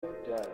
Oh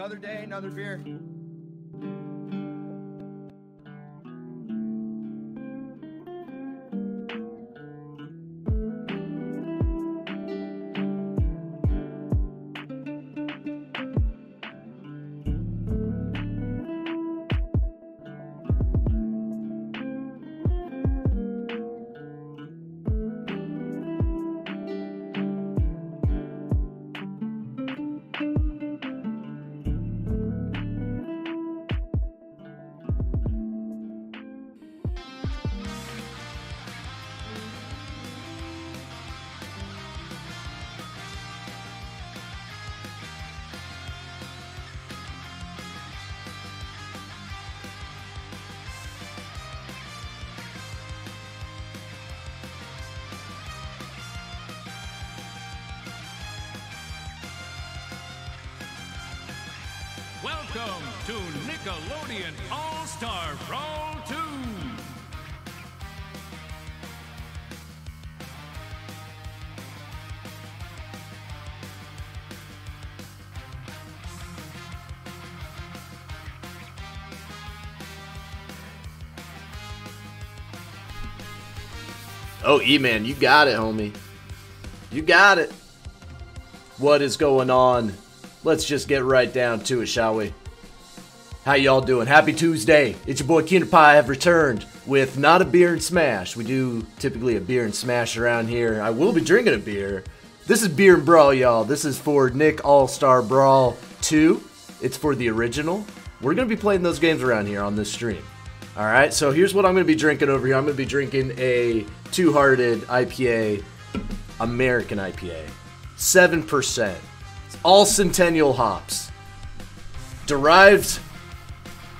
Another day, another beer. Oh, E-Man, you got it, homie. You got it. What is going on? Let's just get right down to it, shall we? How y'all doing? Happy Tuesday. It's your boy Keener Pie. I have returned with not a beer and smash. We do typically a beer and smash around here. I will be drinking a beer. This is Beer and Brawl, y'all. This is for Nick All-Star Brawl 2. It's for the original. We're going to be playing those games around here on this stream. All right, so here's what I'm going to be drinking over here. I'm going to be drinking a Two Hearted IPA. American IPA. 7%. It's all Centennial hops. Derived,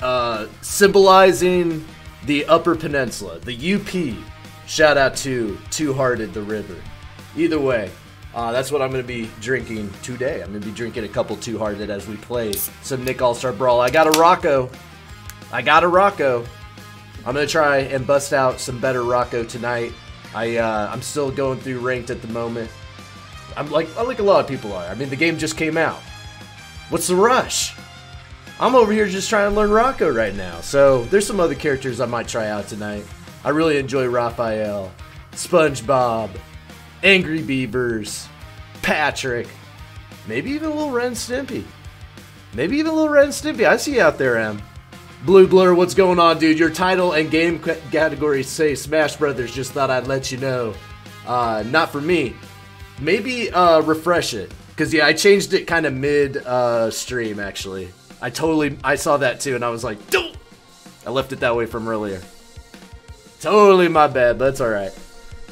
uh, symbolizing the Upper Peninsula, the UP. Shout out to Two Hearted the River. Either way, uh, that's what I'm going to be drinking today. I'm going to be drinking a couple Two Hearted as we play some Nick All Star Brawl. I got a Rocco. I got a Rocco. I'm to try and bust out some better Rocco tonight. I, uh, I'm still going through ranked at the moment. I'm like, I like a lot of people are. I mean, the game just came out. What's the rush? I'm over here just trying to learn Rocco right now. So there's some other characters I might try out tonight. I really enjoy Raphael, SpongeBob, Angry Beavers, Patrick, maybe even a little Ren Stimpy. Maybe even a little Ren Stimpy. I see you out there, Em. Blue Blur, what's going on, dude? Your title and game c- categories say Smash Brothers. Just thought I'd let you know. Uh, not for me. Maybe uh, refresh it, cause yeah, I changed it kind of mid uh, stream actually. I totally I saw that too, and I was like, Don't! I left it that way from earlier. Totally my bad, but that's all right.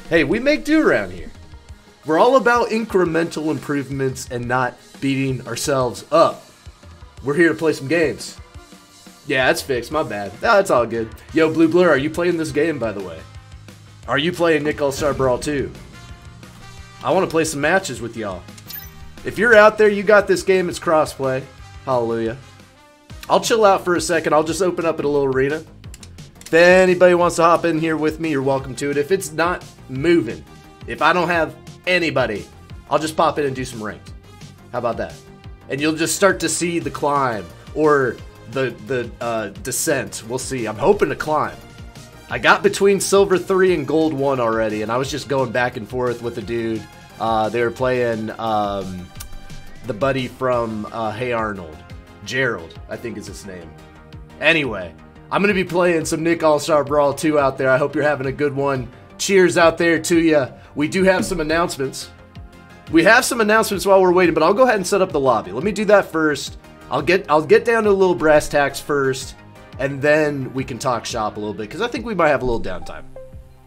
Hey, we make do around here. We're all about incremental improvements and not beating ourselves up. We're here to play some games. Yeah, that's fixed. My bad. That's all good. Yo, Blue Blur, are you playing this game, by the way? Are you playing Nick All Star Brawl 2? I want to play some matches with y'all. If you're out there, you got this game, it's crossplay. Hallelujah. I'll chill out for a second. I'll just open up at a little arena. If anybody wants to hop in here with me, you're welcome to it. If it's not moving, if I don't have anybody, I'll just pop in and do some ranked. How about that? And you'll just start to see the climb or the the uh, descent. We'll see. I'm hoping to climb. I got between silver three and gold one already, and I was just going back and forth with a dude. Uh, they were playing um, the buddy from uh, Hey Arnold, Gerald, I think is his name. Anyway, I'm gonna be playing some Nick All Star Brawl 2 out there. I hope you're having a good one. Cheers out there to you. We do have some announcements. We have some announcements while we're waiting, but I'll go ahead and set up the lobby. Let me do that first. I'll get I'll get down to a little brass tacks first, and then we can talk shop a little bit because I think we might have a little downtime.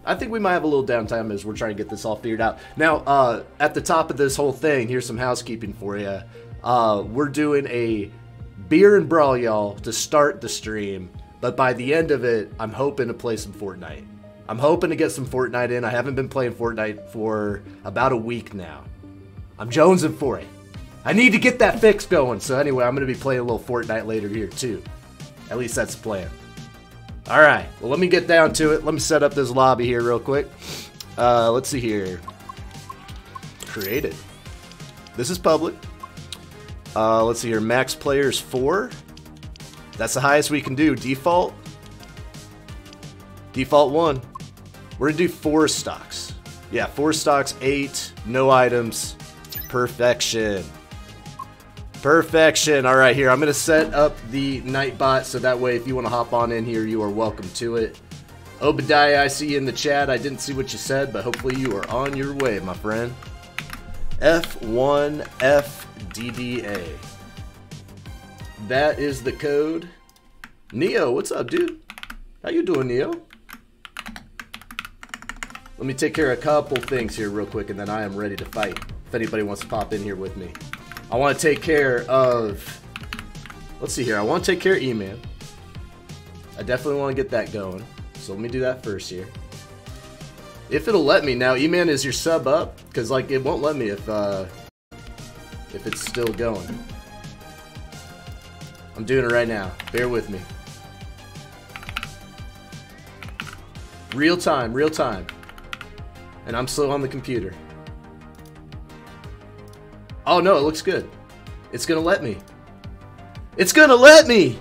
I think we might have a little downtime as we're trying to get this all figured out. Now, uh, at the top of this whole thing, here's some housekeeping for you. Uh, we're doing a beer and brawl, y'all, to start the stream. But by the end of it, I'm hoping to play some Fortnite. I'm hoping to get some Fortnite in. I haven't been playing Fortnite for about a week now. I'm jonesing for it. I need to get that fix going. So anyway, I'm going to be playing a little Fortnite later here too. At least that's the plan. All right. Well, let me get down to it. Let me set up this lobby here real quick. Uh, let's see here. Created. This is public. Uh, let's see here. Max players four. That's the highest we can do. Default. Default one. We're gonna do four stocks. Yeah, four stocks, eight, no items. Perfection. Perfection. All right, here. I'm going to set up the Nightbot so that way if you want to hop on in here, you are welcome to it. Obadiah, I see you in the chat. I didn't see what you said, but hopefully you are on your way, my friend. F1FDDA. That is the code. Neo, what's up, dude? How you doing, Neo? Let me take care of a couple things here real quick, and then I am ready to fight. If anybody wants to pop in here with me. I want to take care of. Let's see here. I want to take care of E-Man. I definitely want to get that going. So let me do that first here. If it'll let me now, E-Man is your sub up because like it won't let me if uh if it's still going. I'm doing it right now. Bear with me. Real time, real time. And I'm slow on the computer. Oh no, it looks good. It's gonna let me. It's gonna let me!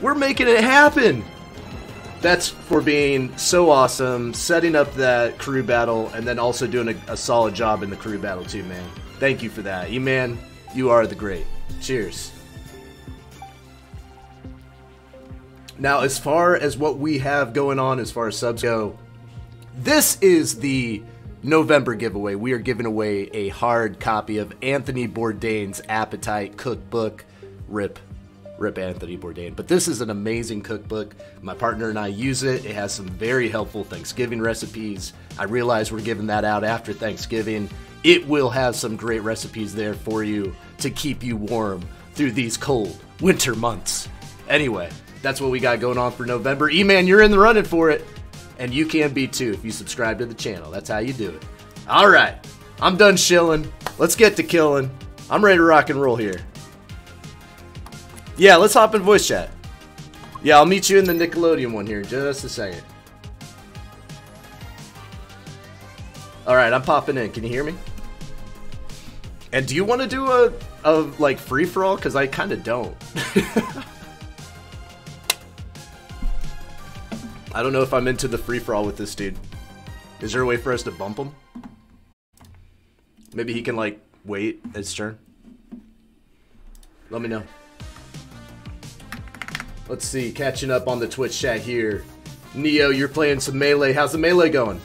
We're making it happen! That's for being so awesome, setting up that crew battle, and then also doing a, a solid job in the crew battle too, man. Thank you for that. You man, you are the great. Cheers. Now, as far as what we have going on as far as subs go, this is the November giveaway. We are giving away a hard copy of Anthony Bourdain's Appetite Cookbook. Rip. Rip Anthony Bourdain. But this is an amazing cookbook. My partner and I use it. It has some very helpful Thanksgiving recipes. I realize we're giving that out after Thanksgiving. It will have some great recipes there for you to keep you warm through these cold winter months. Anyway, that's what we got going on for November. E-Man, you're in the running for it. And you can be too if you subscribe to the channel. That's how you do it. All right. I'm done shilling. Let's get to killing. I'm ready to rock and roll here. Yeah, let's hop in voice chat. Yeah, I'll meet you in the Nickelodeon one here in just a second. Alright, I'm popping in. Can you hear me? And do you want to do a, a like free-for-all? Because I kind of don't. I don't know if I'm into the free-for-all with this dude. Is there a way for us to bump him? Maybe he can, like, wait his turn? Let me know. Let's see, catching up on the Twitch chat here. Neo, you're playing some Melee. How's the Melee going?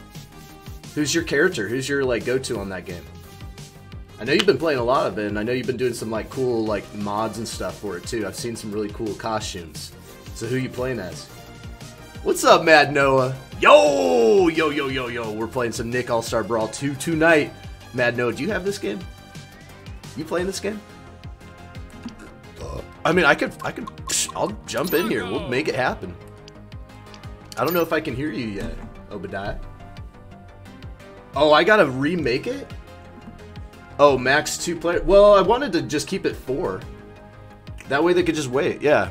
Who's your character? Who's your, like, go-to on that game? I know you've been playing a lot of it, and I know you've been doing some, like, cool, like, mods and stuff for it, too. I've seen some really cool costumes. So who you playing as? What's up, Mad Noah? Yo, yo, yo, yo, yo. We're playing some Nick All-Star Brawl 2 tonight. Mad Noah, do you have this game? You playing this game? Uh, I mean, I could, I could, I'll jump in here. We'll make it happen. I don't know if I can hear you yet, Obadiah. Oh, I gotta remake it? Oh, max two player. Well, I wanted to just keep it four. That way they could just wait. Yeah.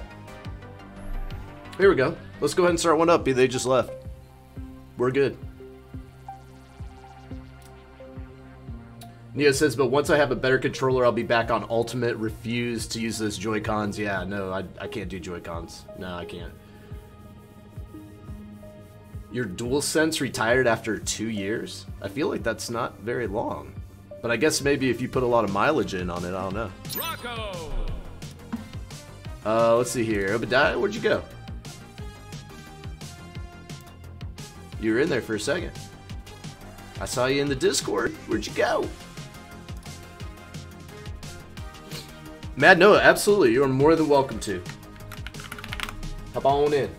Here we go. Let's go ahead and start one up. They just left. We're good. Neo says, but once I have a better controller, I'll be back on Ultimate. Refuse to use those Joy-Cons. Yeah, no, I, I can't do Joy-Cons. No, I can't. Your DualSense retired after two years? I feel like that's not very long. But I guess maybe if you put a lot of mileage in on it, I don't know. Rocco! Uh, let's see here. Obadiah, where'd you go? You were in there for a second. I saw you in the Discord. Where'd you go? Mad Noah, absolutely. You are more than welcome to. Hop on in.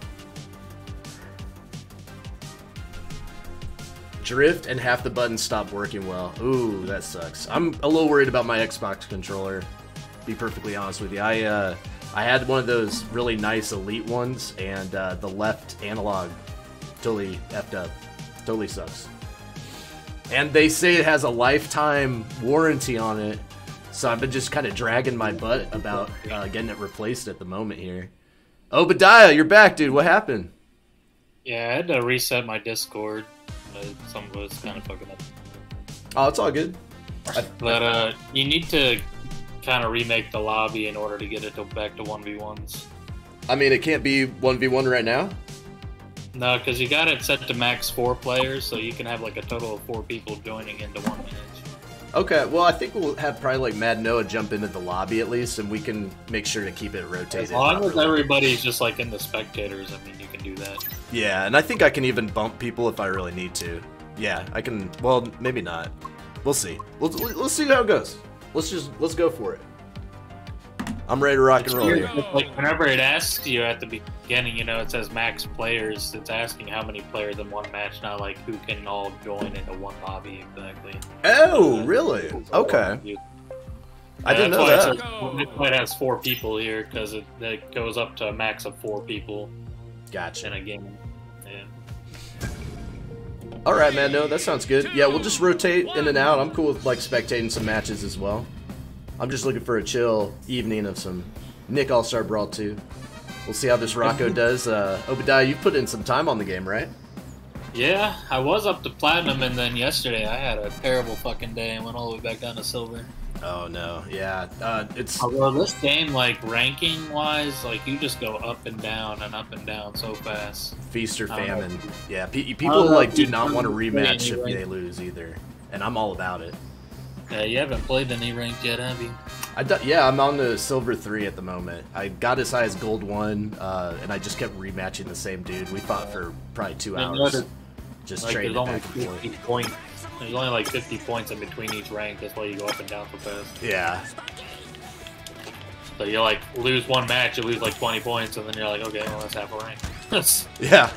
Drift and half the buttons stop working well. Ooh, that sucks. I'm a little worried about my Xbox controller. Be perfectly honest with you. I uh, I had one of those really nice Elite ones, and uh, the left analog totally effed up. Totally sucks. And they say it has a lifetime warranty on it, so I've been just kind of dragging my butt about uh, getting it replaced at the moment here. Obadiah, you're back, dude. What happened? Yeah, I had to reset my Discord. Uh, some of it's kind of fucking up. Oh, it's all good. But uh, you need to kind of remake the lobby in order to get it to back to one v ones. I mean, it can't be 1v1 right now. No, because you got it set to max four players, so you can have like a total of four people joining into one match. Okay, well, I think we'll have probably like Mad Noah jump into the lobby at least, and we can make sure to keep it rotated. As long as everybody's just like in the spectators, I mean, you can do that. Yeah, and I think I can even bump people if I really need to. Yeah, I can. Well, maybe not. We'll see. We'll, let's see how it goes. Let's just let's go for it. I'm ready to rock and roll here. Like whenever it asks you at the beginning, you know, it says max players. It's asking how many players in one match, not like who can all join into one lobby exactly. Oh, really? Okay. I didn't know it that. says- It might has four people here because it, it goes up to a max of four people Gotcha. in a game. All right, man. No, that sounds good. Yeah, we'll just rotate in and out. I'm cool with like spectating some matches as well. I'm just looking for a chill evening of some Nick All Star Brawl 2. We'll see how this Rocco does. Uh, Obadiah, you put in some time on the game, right? Yeah, I was up to platinum, and then yesterday I had a terrible fucking day and went all the way back down to silver. Oh no, yeah. Uh, it's Although this game, like ranking wise, like you just go up and down and up and down so fast. feast or I don't know. famine. Yeah, pe- people like do not want to rematch if they lose either, and I'm all about it. Yeah, you haven't played any ranked yet, have you? I do- yeah, I'm on the silver three at the moment. I got as high as gold one, uh, and I just kept rematching the same dude. We fought for probably two hours, just Like trading back and forth. 50 points. There's only like 50 points in between each rank. That's why you go up and down so fast. Yeah. So you like lose one match, you lose like 20 points, and then you're like, okay, well let's have a rank. Yeah.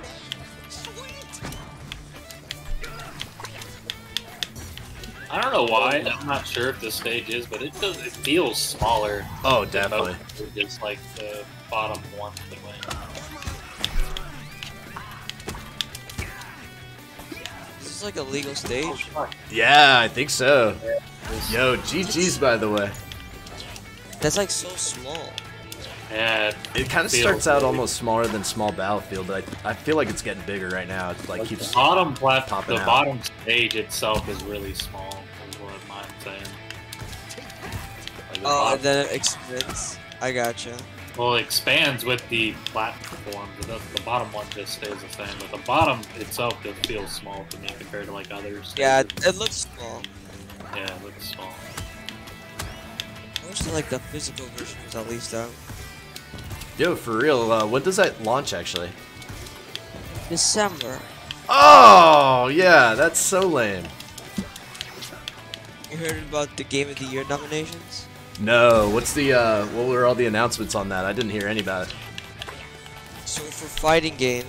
I don't know why. I'm not sure if this stage is, but it does. It feels smaller. Oh, definitely. It's like the bottom one. Anyway. This is like a legal stage. Oh, yeah, I think so. Yo, GG's by the way. That's like so small. Yeah, It kind of Feels starts out really- almost smaller than small battlefield, but I, I feel like it's getting bigger right now. It like Like keeps the bottom plat- popping the out. bottom stage itself is really small. Is saying. Like Oh, and then it expands. I gotcha. well, it expands with the platform. It does, the bottom one just stays the same, but the bottom itself just feels small to me compared to like others. Yeah, it, it looks small. yeah, it looks small. I wish that, like the physical version was at least out. Yo, for real, uh, when does that launch actually? December. Oh, yeah, that's so lame. You heard about the Game of the Year nominations? No, what's the, uh, what were all the announcements on that? I didn't hear any about it. So for fighting game,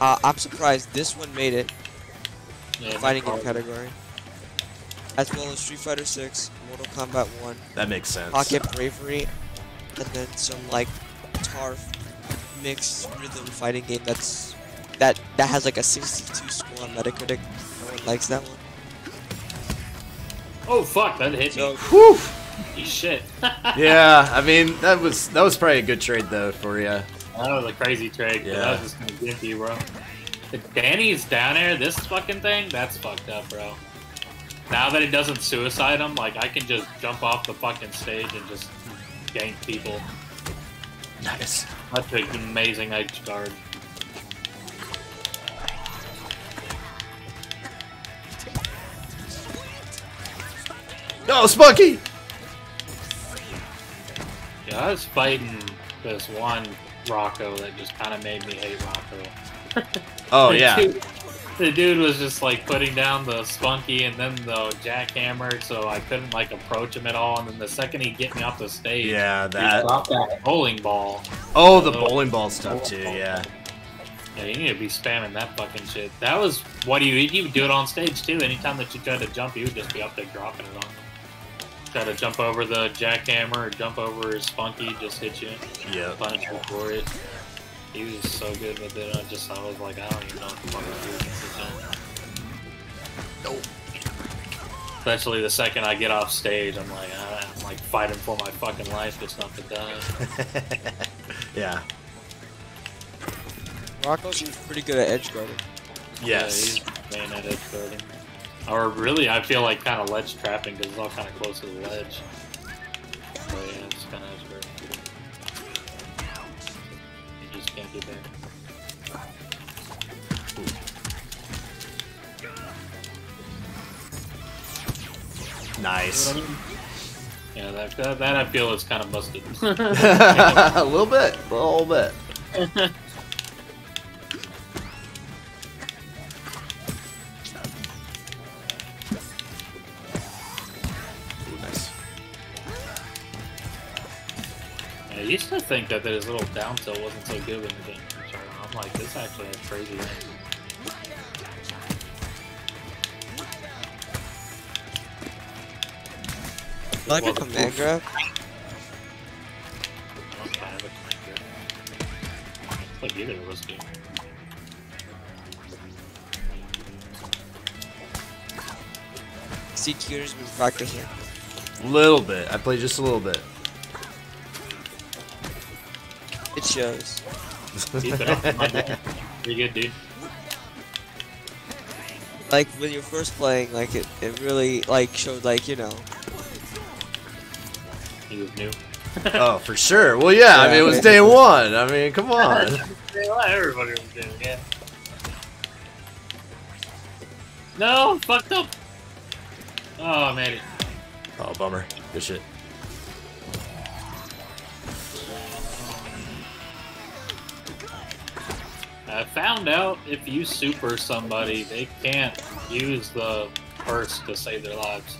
uh, I'm surprised this one made it. Yeah, fighting game category. As well as Street Fighter 6, Mortal Kombat 1, That makes sense. Pocket Bravery, and then some like TARF mixed rhythm fighting game that's that that has like a 62 score on Metacritic. No one likes that one. Oh fuck! That hit So me. Whew. Holy shit! Yeah, I mean, that was, that was probably a good trade though for you. That was a crazy trade. Yeah. Yeah. That was just gonna give you, bro. If Danny's down there, this fucking thing, that's fucked up, bro. Now that it doesn't suicide him, like I can just jump off the fucking stage and just gank people. Nice. That's an amazing edge guard. No, Spunky! Yeah, I was fighting this one Rocco that just kind of made me hate Rocco. Oh, The yeah. dude- the dude was just like putting down the spunky and then the jackhammer, so I couldn't like approach him at all. And then the second he get me off the stage, Yeah, he that. dropped that bowling ball. Oh, the bowling ball stuff too, yeah. Yeah, you need to be spamming that fucking shit. That was what do you you would do it on stage too. Anytime that you tried to jump, you would just be up there dropping it on. Him. Try to jump over the jackhammer jump over his Spunky, just hit you, Yeah. punish you for it. He was so good with it. I just I was like, I don't even know what the fuck to do against this guy. Especially the second I get off stage, I'm like, I- I'm like fighting for my fucking life It's not to die. yeah. Rocco seems pretty good at edge guarding. Yes. Yeah, he's main at edge guarding. Or really, I feel like kind of ledge trapping because it's all kind of close to the ledge. So yeah, it's kind of edge. You just can't get there. Nice. Yeah, that, that, that I feel is kind of busted. a little bit. A little bit. I used to think that his little down tilt wasn't so good when the game first started. I'm like, this actually has crazy range. Like a command grab. I don't think I have a connector. Like either of us do. See, Kier's been practicing. Little bit. I played just a little bit. It shows. Keep it up, my man. Pretty good, dude. Like when you're first playing, like it, it really like showed like you know. He was new. oh, for sure. Well, yeah. I mean, it was day one. I mean, come on. Everybody was new, yeah. No, fucked up. Oh, I made it. Oh, bummer. Good shit. I found out if you super somebody, they can't use the burst to save their lives.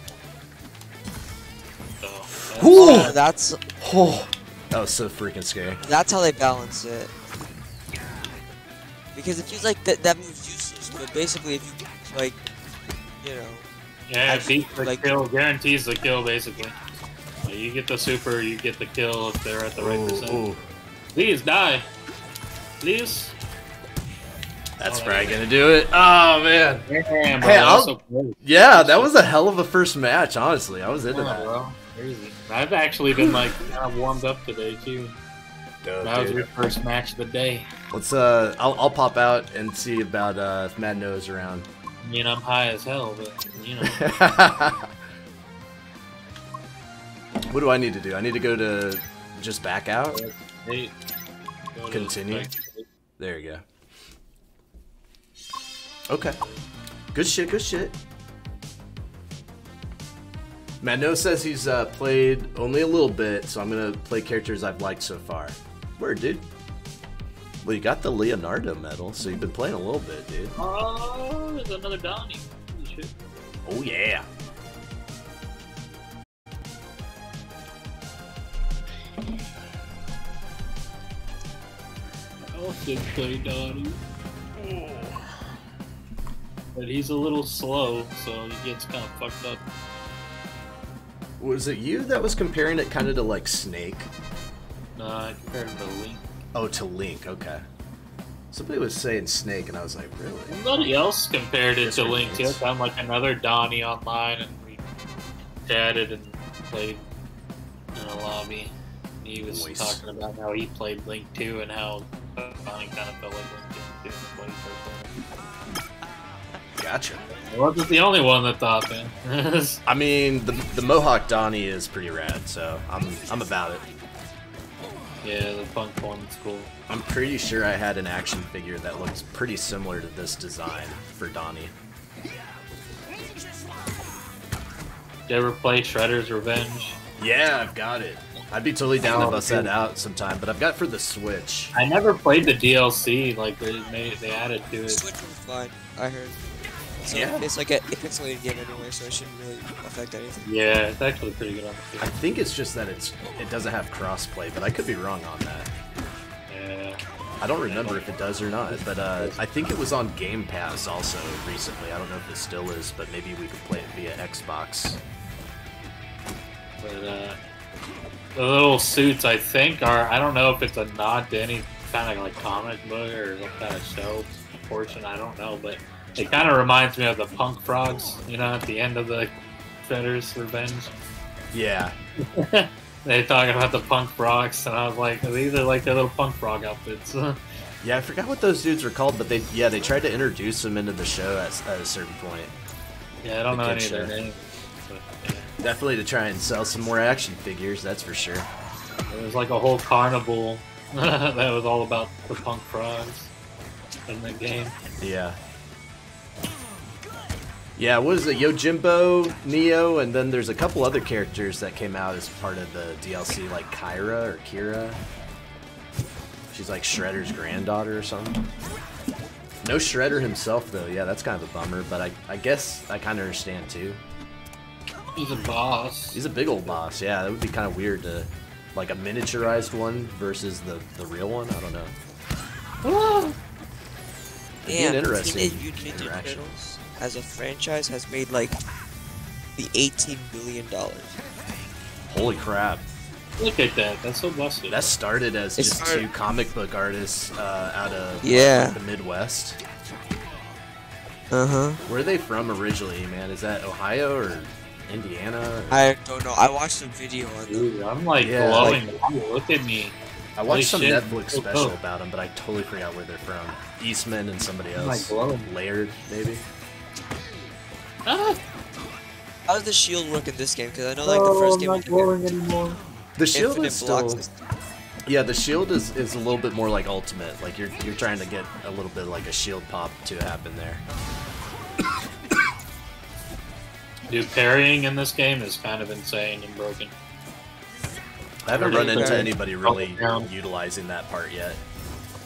though. That's- Ooh! Oh, that's Oh, that was so freaking scary. that's how they balance it. Because if you like that, that move's useless. But basically, if you like, you know, Yeah, Actually, beats the like- kill, guarantees the kill basically. Like, you get the super, you get the kill if they're at the right Ooh, percent. ooh. Please die. Please. That's Oh, probably gonna do it. Oh man. Damn, bro. Hey, that was so. Yeah, that was a hell of a first match. Honestly, I was into Yeah, that. bro. Crazy. I've actually been like kind of warmed up today too. Dope, That was dude. your first match of the day. Let's uh, I'll, I'll pop out and see about uh if Mad Noah's around. I mean, I'm high as hell, but you know. what do I need to do? I need to go to just back out. Continue. There you go. Okay. Good shit, good shit. Mano says he's uh, played only a little bit, so I'm gonna play characters I've liked so far. Word, dude. Well, you got the Leonardo medal, so you've been playing a little bit, dude. Oh, there's another Donnie. Oh yeah. I also play Donnie. But he's a little slow, so he gets kind of fucked up. Was it you that was comparing it kind of to like Snake? Nah, I compared him to Link. Oh, to Link. Okay. Somebody was saying Snake, and I was like, really? Somebody else compared it to Link too. is. I'm like another Donnie online, and we chatted and played in a lobby. And He was Nice. talking about how he played Link too, and how Donnie kind of felt like Link too. in the way he first Gotcha. played. I wasn't the only one that thought, man. I mean, the the Mohawk Donnie is pretty rad, so I'm I'm about it. yeah, the punk one's cool. I'm pretty sure I had an action figure that looks pretty similar to this design for Donnie. Did you ever play Shredder's Revenge? Yeah, I've got it. I'd be totally down to oh, bust that out sometime, but I've got for the Switch. I never played the DLC. Like they made, they added to it. Switch was fine. I heard. So Yeah. it's like a pixelated game anyway, so it shouldn't really affect anything. Yeah, it's actually pretty good on the I think it's just that it's it doesn't have crossplay, but I could be wrong on that. Yeah. I don't remember if it does or not, but uh, I think it was on Game Pass also recently. I don't know if it still is, but maybe we could play it via Xbox. But uh, the little suits, I think, are I don't know if it's a nod to any kind of like comic book or some kind of show portion. I don't know, but it kind of reminds me of the Punk Frogs. You know, at the end of the Shredder's Revenge, Yeah, they talking about the Punk Frogs, and I was like, these are like their little Punk Frog outfits. yeah, I forgot what those dudes were called, but they yeah they tried to introduce them into the show at, at a certain point. yeah, I don't The know any of their names. But, yeah. Definitely to try and sell some more action figures, that's for sure. It was like a whole carnival that was all about the Punk Frogs in the game. Yeah. Yeah, what is it? Yojimbo, Neo, and then there's a couple other characters that came out as part of the DLC, like Kyra or Kira. She's like Shredder's granddaughter or something. No Shredder himself, though. Yeah, that's kind of a bummer, but I, I guess I kind of understand too. He's a boss. He's a big old boss. Yeah, that would be kind of weird to, like a miniaturized one versus the, the real one. I don't know. It'd be an interesting Teenage Mutant interaction. Turtles as a franchise has made like the 18 billion dollars. Holy crap. Look at that. That's so busted. That started as It just started- two comic book artists uh, out of Yeah. the Midwest. Uh huh. Where are they from originally, man? Is that Ohio or Indiana? or- I don't know. I watched a video on them. Dude, I'm like Yeah, glowing. Ooh, Look at me. I watched holy some shit. Netflix Oh, special oh. about them, but I totally forgot where they're from. Eastman and somebody else. I'm, like, else. glowing. Laird, maybe. Ah, How does the shield work in this game? Because I know like the first game was like, anymore. The shield infinite is block still. Yeah, the shield is, is a little bit more like ultimate. Like you're you're trying to get a little bit like a shield pop to happen there. Dude, parrying in this game is kind of insane and broken. I haven't run into anybody really utilizing that part yet.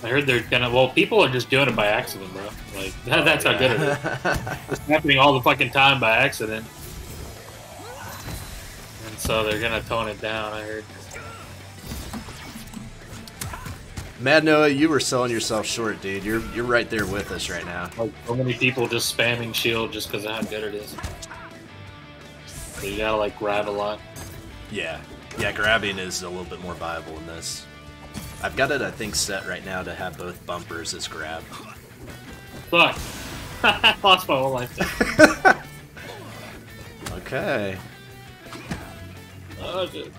I heard they're gonna. Well, people are just doing it by accident, bro. Like that, that's how good it is. It's happening all the fucking time by accident. And so they're gonna tone it down. I heard. Mad Noah, you were selling yourself short, dude. You're you're right there with us right now. Like so many people just spamming shield just because of how good it is. So you gotta like grab a lot. Yeah, yeah. Grabbing is a little bit more viable in this. I've got it, I think, set right now to have both bumpers as grab. Fuck! I lost my whole life. Okay. Oh, dude.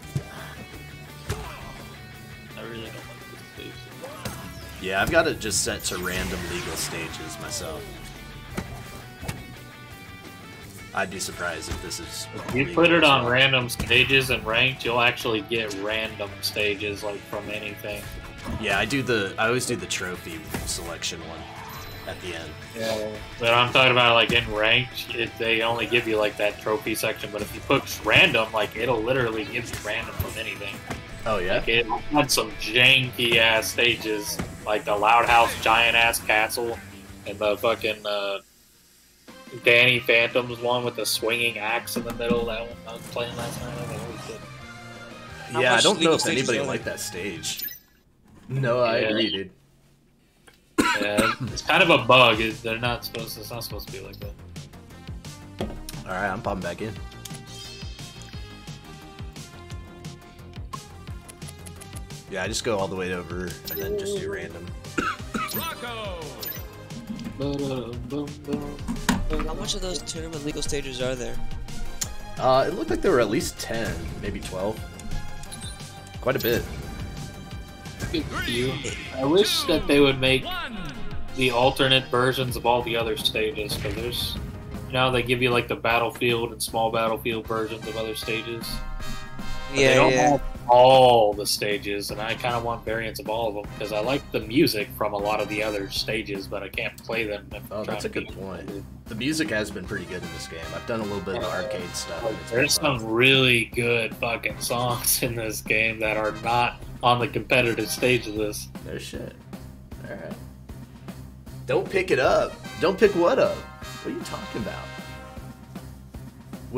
I really don't like this stage. Yeah, I've got it just set to random legal stages myself. I'd be surprised if this is. If you put it on random stages and ranked, you'll actually get random stages like from anything. Yeah, I do the. I always do the trophy selection one at the end. Yeah. But I'm talking about like in ranked, it, they only give you like that trophy section. But if you put random, like it'll literally give you random from anything. Oh yeah. Like it had some janky ass stages, like the Loud House giant ass castle, and the fucking uh, Danny Phantoms one with the swinging axe in the middle. That one I was playing last night. I was like, holy shit. How yeah, I don't know if anybody liked that stage. No, I Yeah. agree, dude. Yeah, it's kind of a bug. It, they're not supposed. It's not supposed to be like that. All right, I'm popping back in. Yeah, I just go all the way over and then just do random. Rocco! How much of those tournament legal stages are there? Uh, it looked like there were at least 10, maybe 12. Quite a bit. Good. I wish that they would make One! the alternate versions of all the other stages because there's now they give you like the battlefield and small battlefield versions of other stages. But they Yeah, don't yeah. have all the stages, and I kind of want variants of all of them because I like the music from a lot of the other stages, but I can't play them. Oh, that's a good point. beat- The music has been pretty good in this game. I've done a little bit of arcade stuff. and it's There's fun. some really good fucking songs in this game that are not on the competitive stage of this. No shit. Alright. Don't pick it up. Don't pick what up? What are you talking about?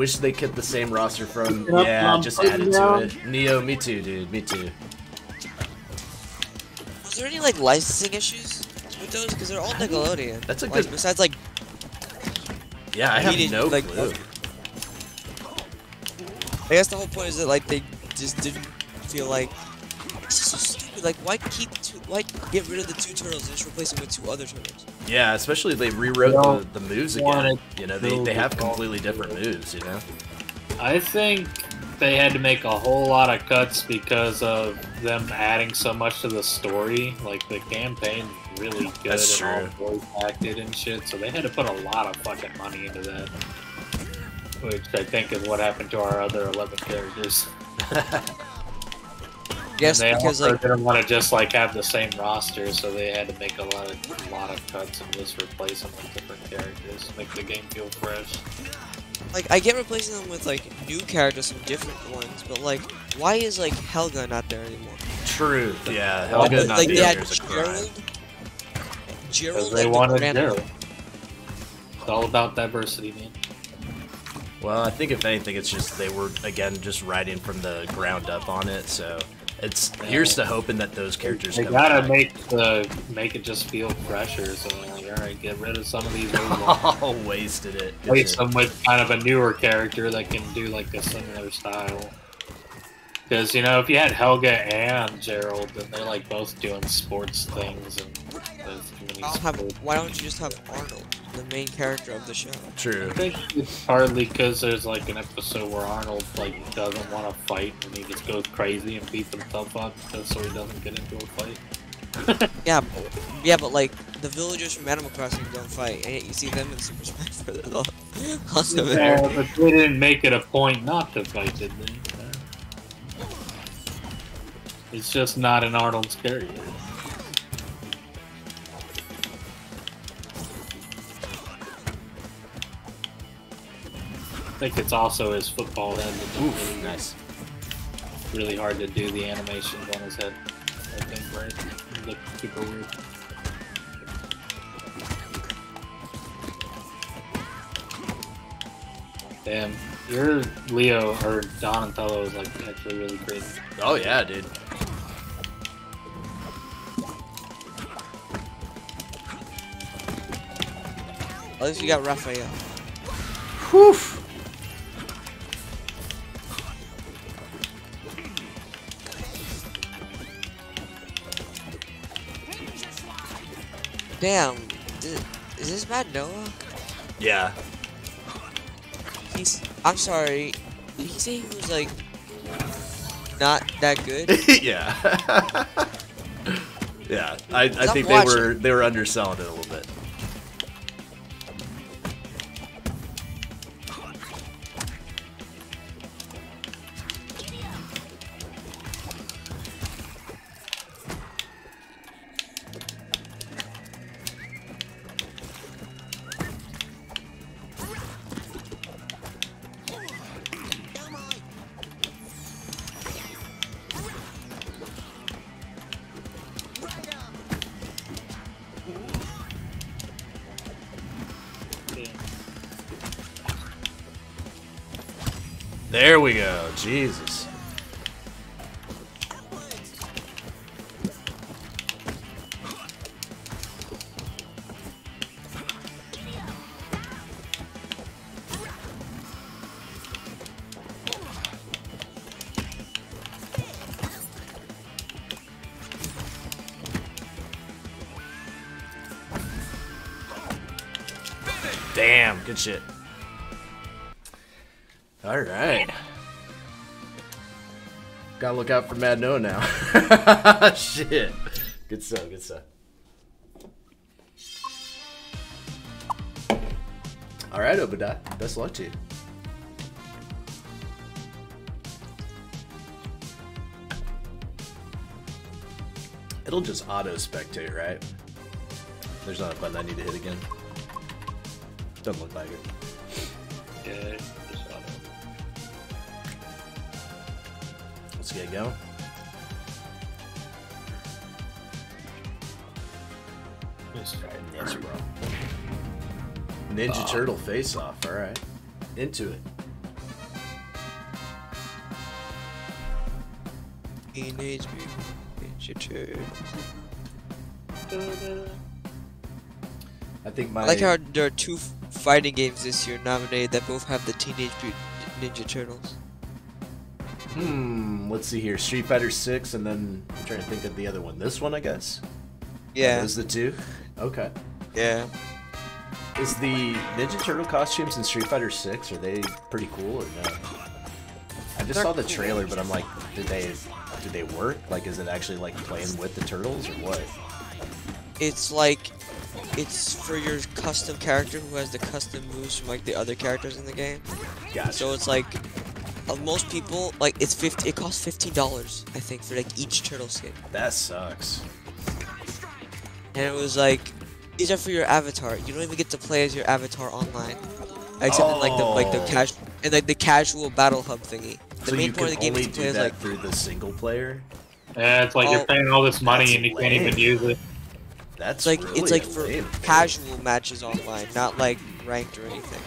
Wish they kept the same roster from. Pick it up, Yeah, um, just put it added to down. it. Neo, me too, dude. Me too. Was there any like licensing issues with those? Because they're all Nickelodeon. That's a like, good- Besides, like, Yeah, I have Needed, no like, clue. I guess the whole point is that like they just didn't feel like this is so stupid. Like, why keep two? Why get rid of the two turtles and just replace them with two other turtles? Yeah, especially they rewrote don't the, the moves again. You know, they, they have completely different moves, you know? I think they had to make a whole lot of cuts because of them adding so much to the story. Like the campaign really good That's and all voice acted and shit, so they had to put a lot of fucking money into that. Which I think is what happened to our other eleven characters. Yes, and they because also like didn't want to just like have the same roster, so they had to make a lot of a lot of cuts and just replace them with different characters, make the game feel fresh. like I get replacing them with like new characters from different ones, but like why is like Helga not there anymore? True. Yeah, Like, Helga not like being they had there is a crime. Gerald. Gerald they like, wanted grand- Gerald. It's all about diversity, man. Well, I think if anything, it's just they were again just writing from the ground up on it. So it's here's to hoping that those characters They come gotta back. make the make it just feel fresher. So like, all right, get rid of some of these old ones. Oh, wasted it. Good Replace them with kind of a newer character that can do like a similar style. Because you know, if you had Helga and Gerald, then they're like both doing sports things and there's too many I'll have, why don't you just have Arnold, the main character of the show? True. I think it's partly because there's like an episode where Arnold like doesn't want to fight and he just goes crazy and beats himself up just so he doesn't get into a fight. Yeah, but, yeah, but like the villagers from Animal Crossing don't fight, and yet you see them in Super Smash Bros. all- Also, Yeah, but they didn't make it a point not to fight, did they? It's just not in Arnold's character. Think it's also his football head. That's Oof, really, nice. really hard to do the animations on his head. I think, right? It looks super weird. Damn. Your Leo or Donatello is like actually really crazy. Oh yeah, dude. At least you got Raphael. Whew. Damn. Is, is this Mad Noah? Yeah. He's. I'm sorry. Did he say he was like not that good? yeah. yeah. I, I think they watching. were they were underselling it a little bit. Jesus. Gotta look out for Mad Noah now. Shit. Good stuff, good stuff. All right, Obadiah. Best luck to you. It'll just auto spectate, right? There's not a button I need to hit again. Doesn't look like it. Yeah, Let's get going. Just try it. Yes, bro. Ninja ah. Turtle face off. All right. Into it. Teenage Mutant Ninja Turtles. I think my I like how there are two fighting games this year nominated that both have the Teenage Mutant Ninja Turtles. Hmm. Let's see here. Street Fighter Six, and then I'm trying to think of the other one. This one, I guess. Yeah, Those the two. Okay. yeah. Is the Ninja Turtle costumes in Street Fighter Six? Are they pretty cool or no? I just They're saw the cool. trailer, but I'm like, did they did they work? Like, is it actually like playing with the turtles or what? It's like it's for your custom character who has the custom moves from like the other characters in the game. Gotcha. So it's like uh, most people like it's 50 it costs $15 I think for like each turtle skin. that sucks. And it was like these are for your avatar. You don't even get to play as your avatar online. Except in like the like the Oh. cash and like the casual battle hub thingy. The so main you point of the game is to do play as that like through the single player. Yeah, it's like Oh, you're paying all this money and you can't even use it. That's it's like really it's like for lame. casual matches online, not like ranked or anything.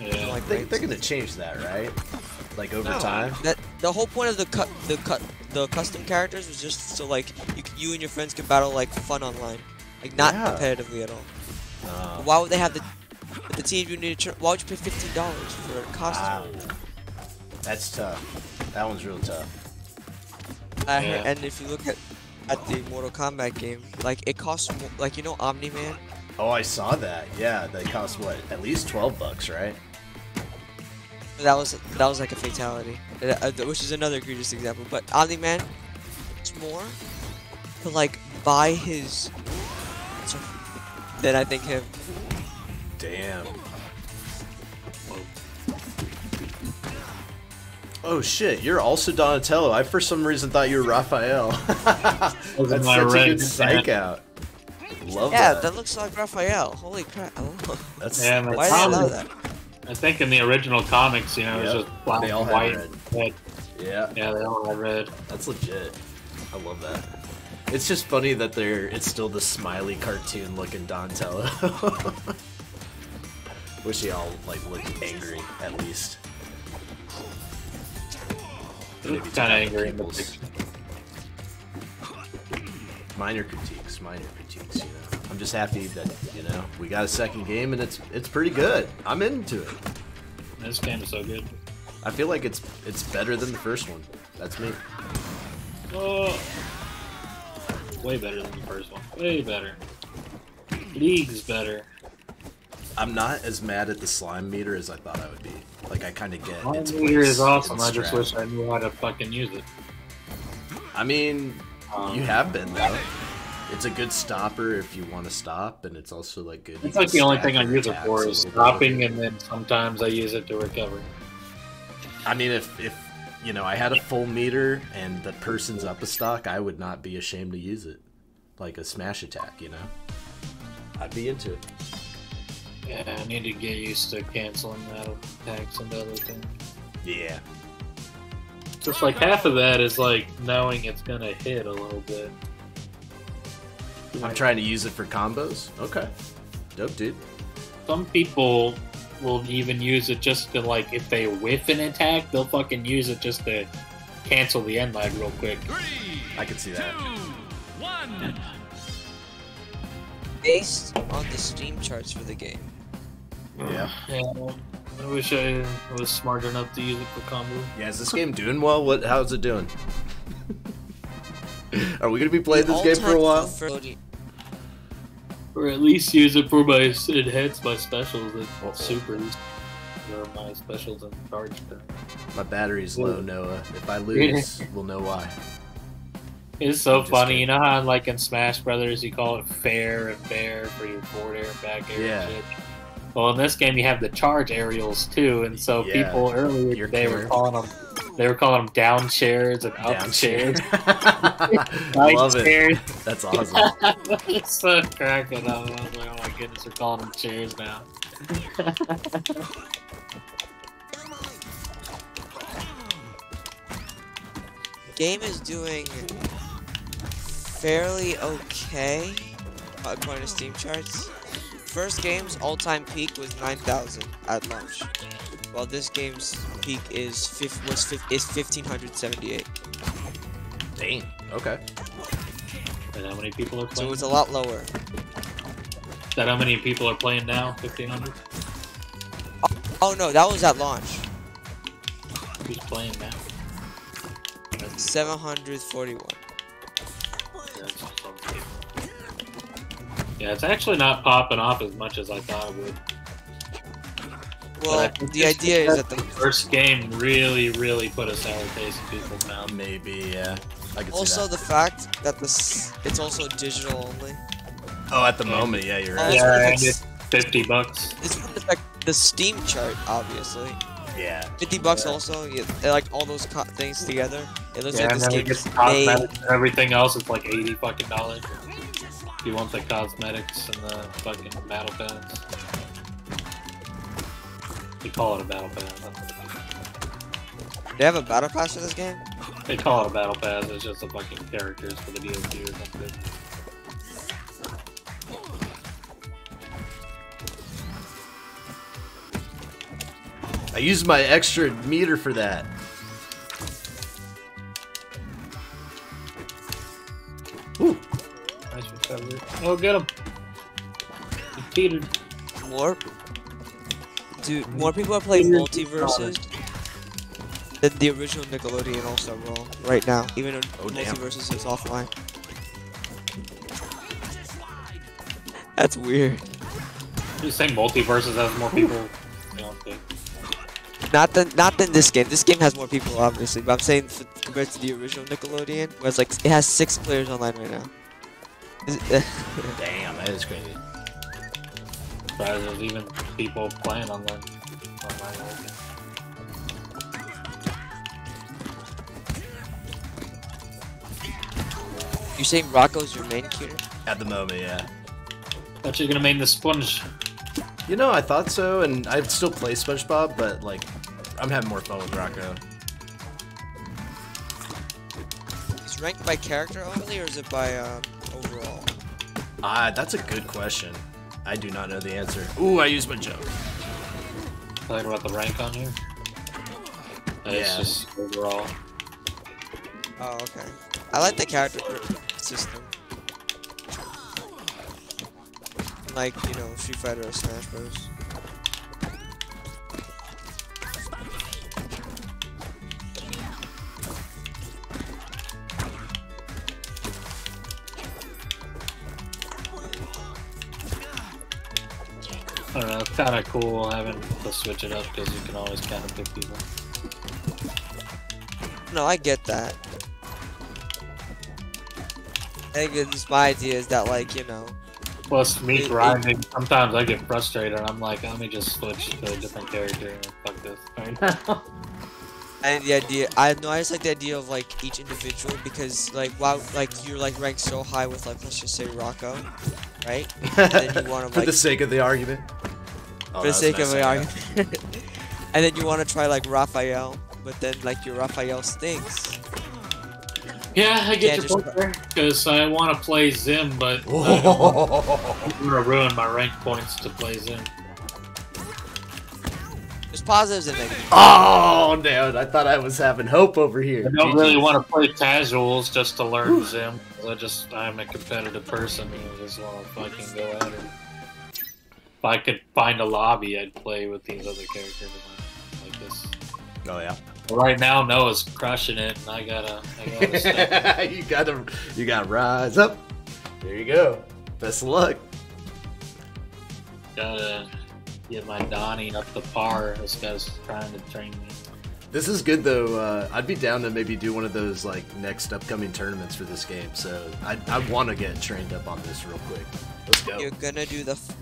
Yeah. Like They, they're gonna change that, right? Like over No, time. That the whole point of the cut the cut the custom characters was just so like you you and your friends can battle like fun online, like not Yeah. competitively at all. Uh, Why would they have the the team you need? to Why would you pay fifteen dollars for a costume? wow. That's tough. That one's real tough. I Yeah. heard- and if you look at at the Mortal Kombat game, like it costs like you know Omni Man. Oh, I saw that. Yeah, they cost what? At least twelve bucks, right? That was that was like a fatality, uh, uh, which is another egregious example. But Omni Man, it's more to like buy his than I think him. Damn. Oh shit, you're also Donatello. I for some reason thought you were Raphael. That's my such a good psych out. Love Yeah, that. that looks like Raphael. Holy crap! Oh, That's, Yeah, Why that's did I problem- love that? I think in the original comics, you know, Yep. it was just black They all white. red. Red. yeah, Yeah, they all had red. that's legit. I love that. It's just funny that they're it's still the smiley cartoon looking Donatello. Wish he all like looked angry at least. kind of angry in the people's- picture. minor critiques, minor critiques. You know, I'm just happy that you know we got a second game and it's it's pretty good. I'm into it. This game is so good. I feel like it's it's better than the first one. That's me. Oh, way better than the first one. Way better. League's better. I'm not as mad at the slime meter as I thought I would be. Like I kind of get My its meter is awesome. I just wish I knew how to fucking use it. I mean, Um, you have been though. It's a good stopper if you want to stop, and it's also like good. It's like the only thing I use it for is bit. stopping, and then sometimes I use it to recover. I mean, if if you know I had a full meter and the person's up a stock, I would not be ashamed to use it, like a smash attack. You know, I'd be into it. Yeah, I need to get used to canceling that attacks and other things. Yeah. Just like half of that is like knowing it's gonna hit a little bit. I'm trying to use it for combos. Okay. Dope, dude. Some people will even use it just to like if they whiff an attack, they'll fucking use it just to cancel the end lag real quick. Three, I can see that. two, one. Based on the Steam charts for the game, Yeah. Yeah, I wish I was smart enough to use it for combo. Yeah. Is this game doing well? What? How's it doing? Are we gonna be playing the this game for a while? preferred- Or at least use it for my enhance my specials and Uh-oh. supers. Or my specials and charge them. My battery's low, Noah. If I lose, we'll know why. It's so funny, kidding. you know how like in Smash Brothers you call it fair and bair for your forward air and back air Yeah. and shit. Well, in this game you have the charge aerials too, and so Yeah. people earlier Your they were calling them they were calling them down chairs and up Down chairs. I love it. That's awesome. it's so cracking up. I was like, oh my goodness, we're calling them chairs now. game is doing fairly okay according to Steam charts. First game's all-time peak was 9,000 at launch, while this game's peak is fif- was fif- is 1,578. Dang. Okay. And how many people are playing? So playing? it's a lot lower. Is that how many people are playing now? Fifteen hundred. Oh no, that was at launch. Who's playing now? 741. Yeah, it's actually not popping off as much as I thought it would. But I Well, think the idea is that the First game really, really put a sour taste in people's mouth. Maybe. Yeah. I can see also that. the fact that this it's also digital only. Oh, at the moment, yeah, you're right. Yeah, gonna and affect- it's fifty bucks. It's gonna affect the Steam chart, obviously. Yeah. 50 bucks also, yeah, like all those co- things together. It looks Yeah, like and this game get is the made. cosmetics everything else. It's like eighty fucking dollars. If you want the cosmetics and the fucking battle pass. They call it a battle pass. that's what it is. They have a battle pass for this game? They call it a battle pass. It's just the fucking characters for the DLC or something. I used my extra meter for that. Ooh. Nice recovery. Oh, get him! He teetered. More? Dude, more people are playing MultiVersus than the original Nickelodeon All Star Brawl right now, even though Oh, damn. MultiVersus is offline. That's weird. You saying MultiVersus has more people? Not than not than this game. This game has more people, obviously, but I'm saying f compared to the original Nickelodeon, where it's like it has six players online right now. Damn, that is crazy. Surprised there's even people playing on the online world. You're saying Rocko's your main cuter? At the moment, yeah. Thought you were gonna main the sponge. You know, I thought so, and I'd still play SpongeBob, but like, I'm having more fun with Rocco. Is ranked by character only, or is it by um, overall? Ah, that's a good question. I do not know the answer. Ooh, I used my joke. Talking about the rank on here. Uh, It's Yeah. just overall. Oh, okay. I like the character system. Like, you know, Street Fighter or Smash Bros. Kind of cool having to switch it up because you can always kind of pick people. No, I get that. I think it's my idea is that, like, you know, Plus, me It- it- grinding, sometimes I get frustrated. And I'm like, let me just switch to a different character and fuck this right now. and the idea, I know I just like the idea of like each individual because like wow, like you're like ranked so high with like let's just say Rocko, right? And then you want to For like the sake of the argument. Oh, for the sake of nice, the I argument, and then you want to try like Raphael, but then like your Raphael stinks. yeah, I get Yeah, your point there. Because I want to play Zim, but. I don't want to ruin my rank points to play Zim. There's positives and negatives. Oh, dude, I thought I was having hope over here. I don't GG. really want to play casuals just to learn Zim. I just, I'm a competitive person and I just want to fucking go at it. If I could find a lobby, I'd play with these other characters like this. Oh yeah. But right now, Noah's crushing it, and I gotta, I gotta you gotta, you gotta rise up. There you go. Best of luck. gotta get my Donnie up to par. This guy's trying to train me. This is good though. Uh, I'd be down to maybe do one of those like next upcoming tournaments for this game. So I, I want to get trained up on this real quick. Let's go. You're gonna do the f-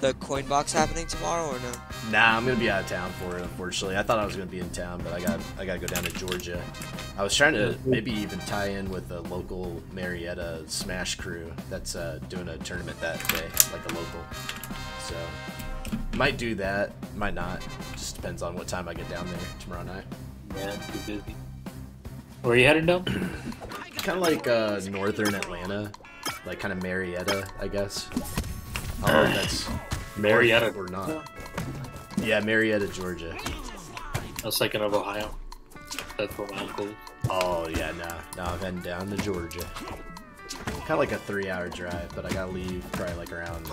the coin box happening tomorrow or no? Nah, I'm gonna be out of town for it. Unfortunately, I thought I was gonna be in town, but I got I gotta go down to Georgia. I was trying to maybe even tie in with a local Marietta Smash crew that's uh, doing a tournament that day, like a local. So might do that, might not. Just depends on what time I get down there tomorrow night. Yeah, too busy. Where are you headed, down? Kind of like uh, northern Atlanta, like kind of Marietta, I guess. I don't know if that's Marietta. or not. Yeah, Marietta, Georgia. I was thinking of Ohio. That's where my uncle is. Oh yeah, nah, nah. I'm heading down to Georgia. Kind of like a three-hour drive, but I gotta leave probably like around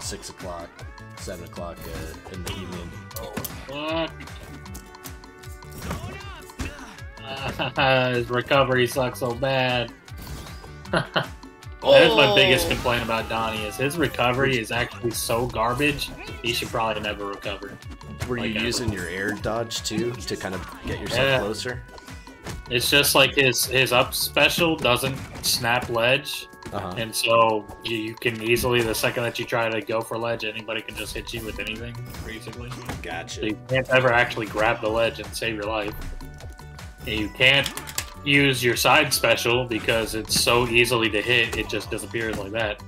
six o'clock, seven o'clock uh, in the evening. Fuck. His recovery sucks so bad. That is my biggest Oh. complaint about Donnie is his recovery is actually so garbage. He should probably never recover. Were you Like, uh, using your air dodge too to kind of get yourself Yeah. closer? It's just like his his up special doesn't snap ledge, Uh-huh. and so you, you can easily the second that you try to go for ledge, anybody can just hit you with anything basically. So Gotcha. you can't ever actually grab the ledge and save your life. And you can't use your side special because it's so easily to hit, it just disappears like that.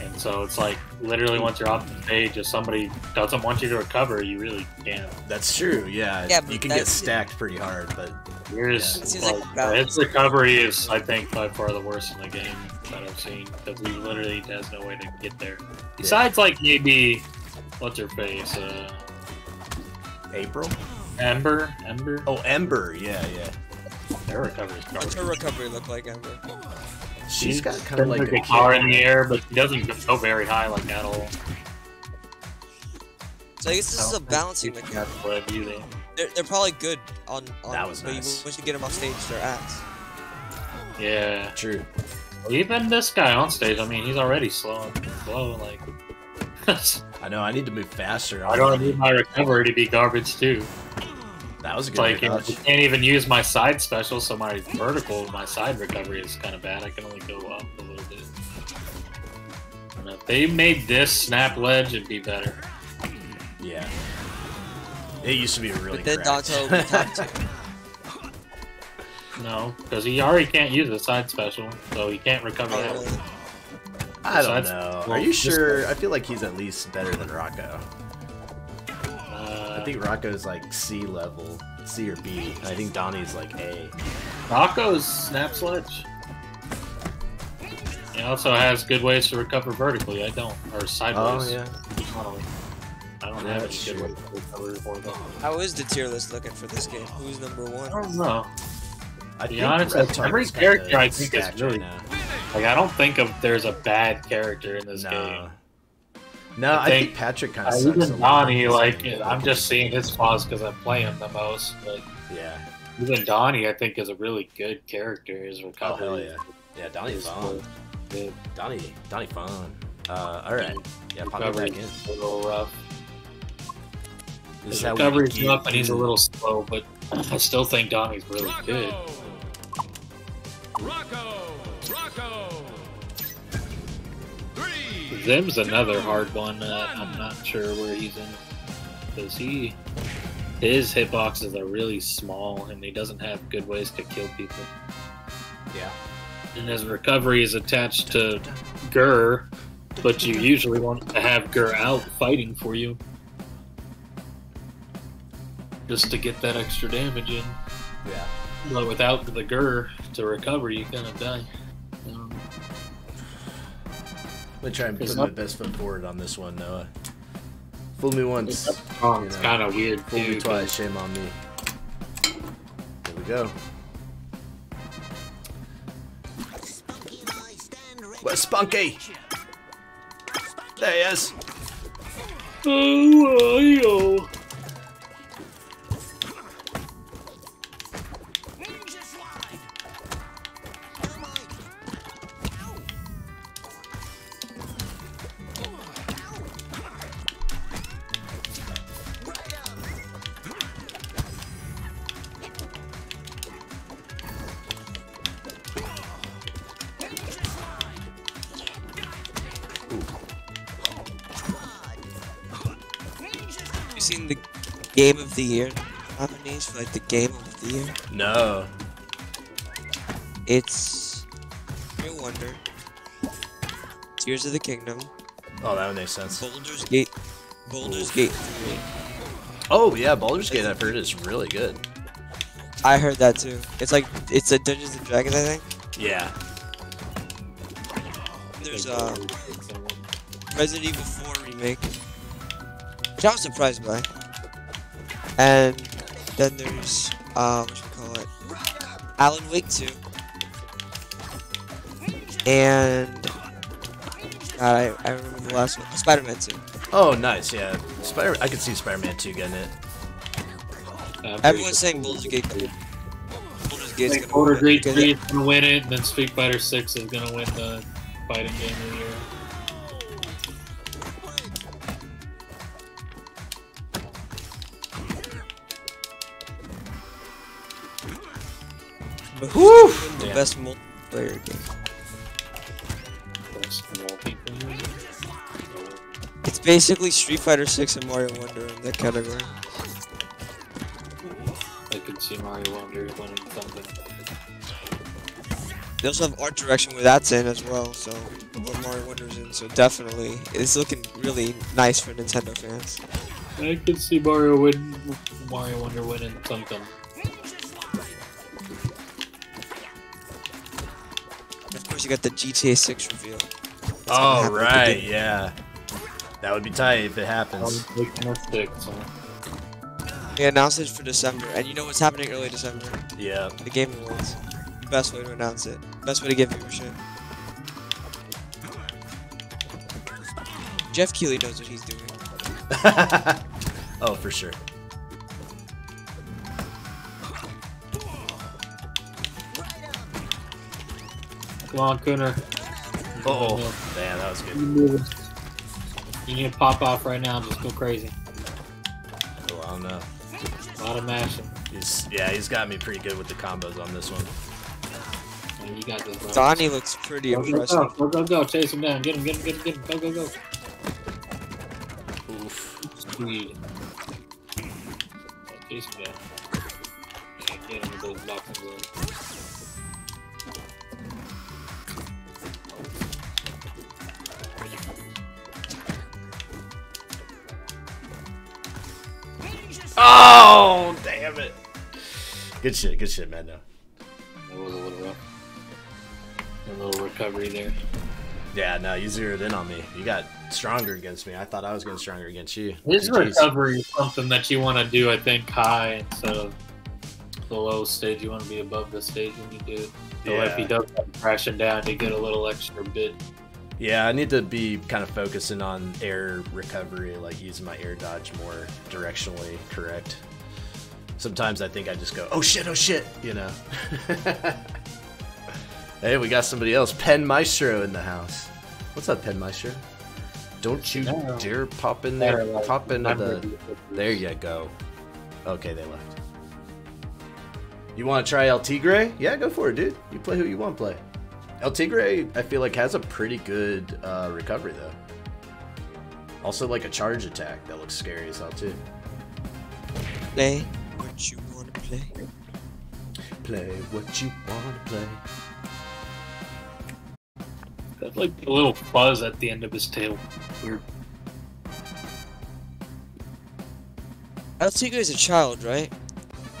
And so it's like literally once you're off the stage, if somebody doesn't want you to recover, you really can't. That's true. Yeah, Yeah, but you can get stacked pretty hard, but Yours, It seems like, like balance. recovery is, I think, by far the worst in the game that I've seen because he literally has no way to get there. Besides, like maybe what's her face, uh, April. Ember, Ember. Oh, Ember. Yeah, yeah. Their recovery is What's her recovery look like, Ember? She's got kind of like a a guitar in the air, but she doesn't go very high like at all. So I guess this is a oh, balancing mechanic. what either. They're, they're probably good on, on That was but you- nice. once you get them off stage, they're ass. Yeah, True. even this guy on stage. I mean, he's already slow, slow. Like, I know. I need to move faster. I don't need my recovery to be garbage too. That was a It's good like air you can't even use my side special, so my vertical, my side recovery is kind of bad. I can only go up a little bit. I don't know. If they made this snap ledge, it'd be better. Yeah. It used to be a really But then cracked. Danto will be top two. No, because he already can't use the side special, so he can't recover Oh, that. really? I don't Besides- know. well, Are you this sure? I feel like he's at least better than Rocko. I think Rocko's like C level, C or B. I think Donnie's like A. Rocko's snap sledge. He also has good ways to recover vertically. I don't, or sideways. Oh yeah. horizontally. I don't Yeah, have any good true. ways to recover horizontally. How is the tier list looking for this game? Who's number one? I don't know. I be think honest, like, Target's every kinda character I think is really- right. Like I don't think of there's a bad character in this game. No. No, I I think, think- Patrick kind Uh, of sucks. a even Donnie, bit. like I'm just seeing his flaws because I play him the most. But Yeah. even Donnie, I think, is a really good character. His Oh hell yeah. Yeah, Donnie's is fun. good. Donnie, Donnie fun. Uh, all right. Yeah, pop it back in. a little rough. His how we recovery's get rough and he's a little slow, but I still think Donnie's really good. Rocko! Rocko! Zim's another hard one. Uh, I'm not sure where he's in because he his hitboxes are really small and he doesn't have good ways to kill people. Yeah. And his recovery is attached to GIR, but you usually want to have GIR out fighting for you. Just to get that extra damage in. Yeah. But without the GIR to recover, you kind of die. Gonna try and put my best foot forward on this one, Noah. Fool me once, it's oh, you know, kind of weird fool me too. twice, shame on me. Here we go. Where's Spunky? There he is. Oh, oh yo. The year nominees for like the game of the year? No. It's Real Wonder, Tears of the Kingdom, Oh, that would make sense. Baldur's Gate, Baldur's Gate 3. Oh yeah, Baldur's Gate I've heard is really good. I heard that too. It's like it's a Dungeons and Dragons, I think. Yeah. There's uh Resident Evil 4 remake, which I was surprised by. And then there's uh, what should we call it? Alan Wake 2. And God, I, I remember the last one. Spider-Man 2. Oh, nice. Yeah. Spider. I could see Spider-Man 2 getting it. Everyone's saying Baldur's Gate. Baldur's Gate's Like gonna Border win Gate 3 it- is gonna win it, and then Street Fighter 6 is gonna win the fighting game of the year. But who's gonna win the Yeah. best multiplayer game? It's basically Street Fighter 6 and Mario Wonder in that category. I could see Mario Wonder winning something. They also have art direction where that's in as well, so where Mario Wonder's in, so definitely it's looking really nice for Nintendo fans. I could see Mario win. Mario Wonder winning something. Got the GTA 6 reveal. That's Oh happen at the right, yeah. That would be tight if it happens. was making a stick, so. They announced it for December, and you know what's happening early December? Yeah. The Game Awards. Best way to announce it. Best way to get viewership. Geoff Keighley knows what he's doing. oh, for sure. Come on, Kuhner. Oh, damn, that was good. You need to pop off right now. and Just go crazy. Oh, I don't know. A lot of mashing. He's yeah, he's got me pretty good with the combos on this one. Man, you got this, bro. Donnie looks pretty Go, go, impressive. go, go, go, go. Chase him down. Get him, get him, get him, get him. Go, go, go. Oof. Speed. Yeah, Chase him down. Can't get him with those boxing gloves. Oh, damn it. Good shit, good shit, man. No. That was a little rough. A little recovery there. Yeah, no, you zeroed in on me. You got stronger against me. I thought I was getting stronger against you. His Jeez. recovery is something that you want to do, I think, high instead of the low stage. You want to be above the stage when you do it. So if he Yeah. does come crashing down, you get a little extra bit. Yeah, I need to be kind of focusing on air recovery, like using my air dodge more directionally correct. Sometimes I think I just go, oh shit, oh shit, you know. hey, we got somebody else. Pen Maestro in the house. What's up, Pen Maestro? Don't you No. dare pop in there. Like, Pop into the. There you go. Okay, they left. You want to try El Tigre? Yeah, go for it, dude. You play who you want to play. El Tigre, I feel like, has a pretty good uh, recovery, though. Also, like a charge attack that looks scary as hell, too. Play what you wanna play. Play what you want to play. Got like a little fuzz at the end of his tail. Weird. El Tigre is a child, right?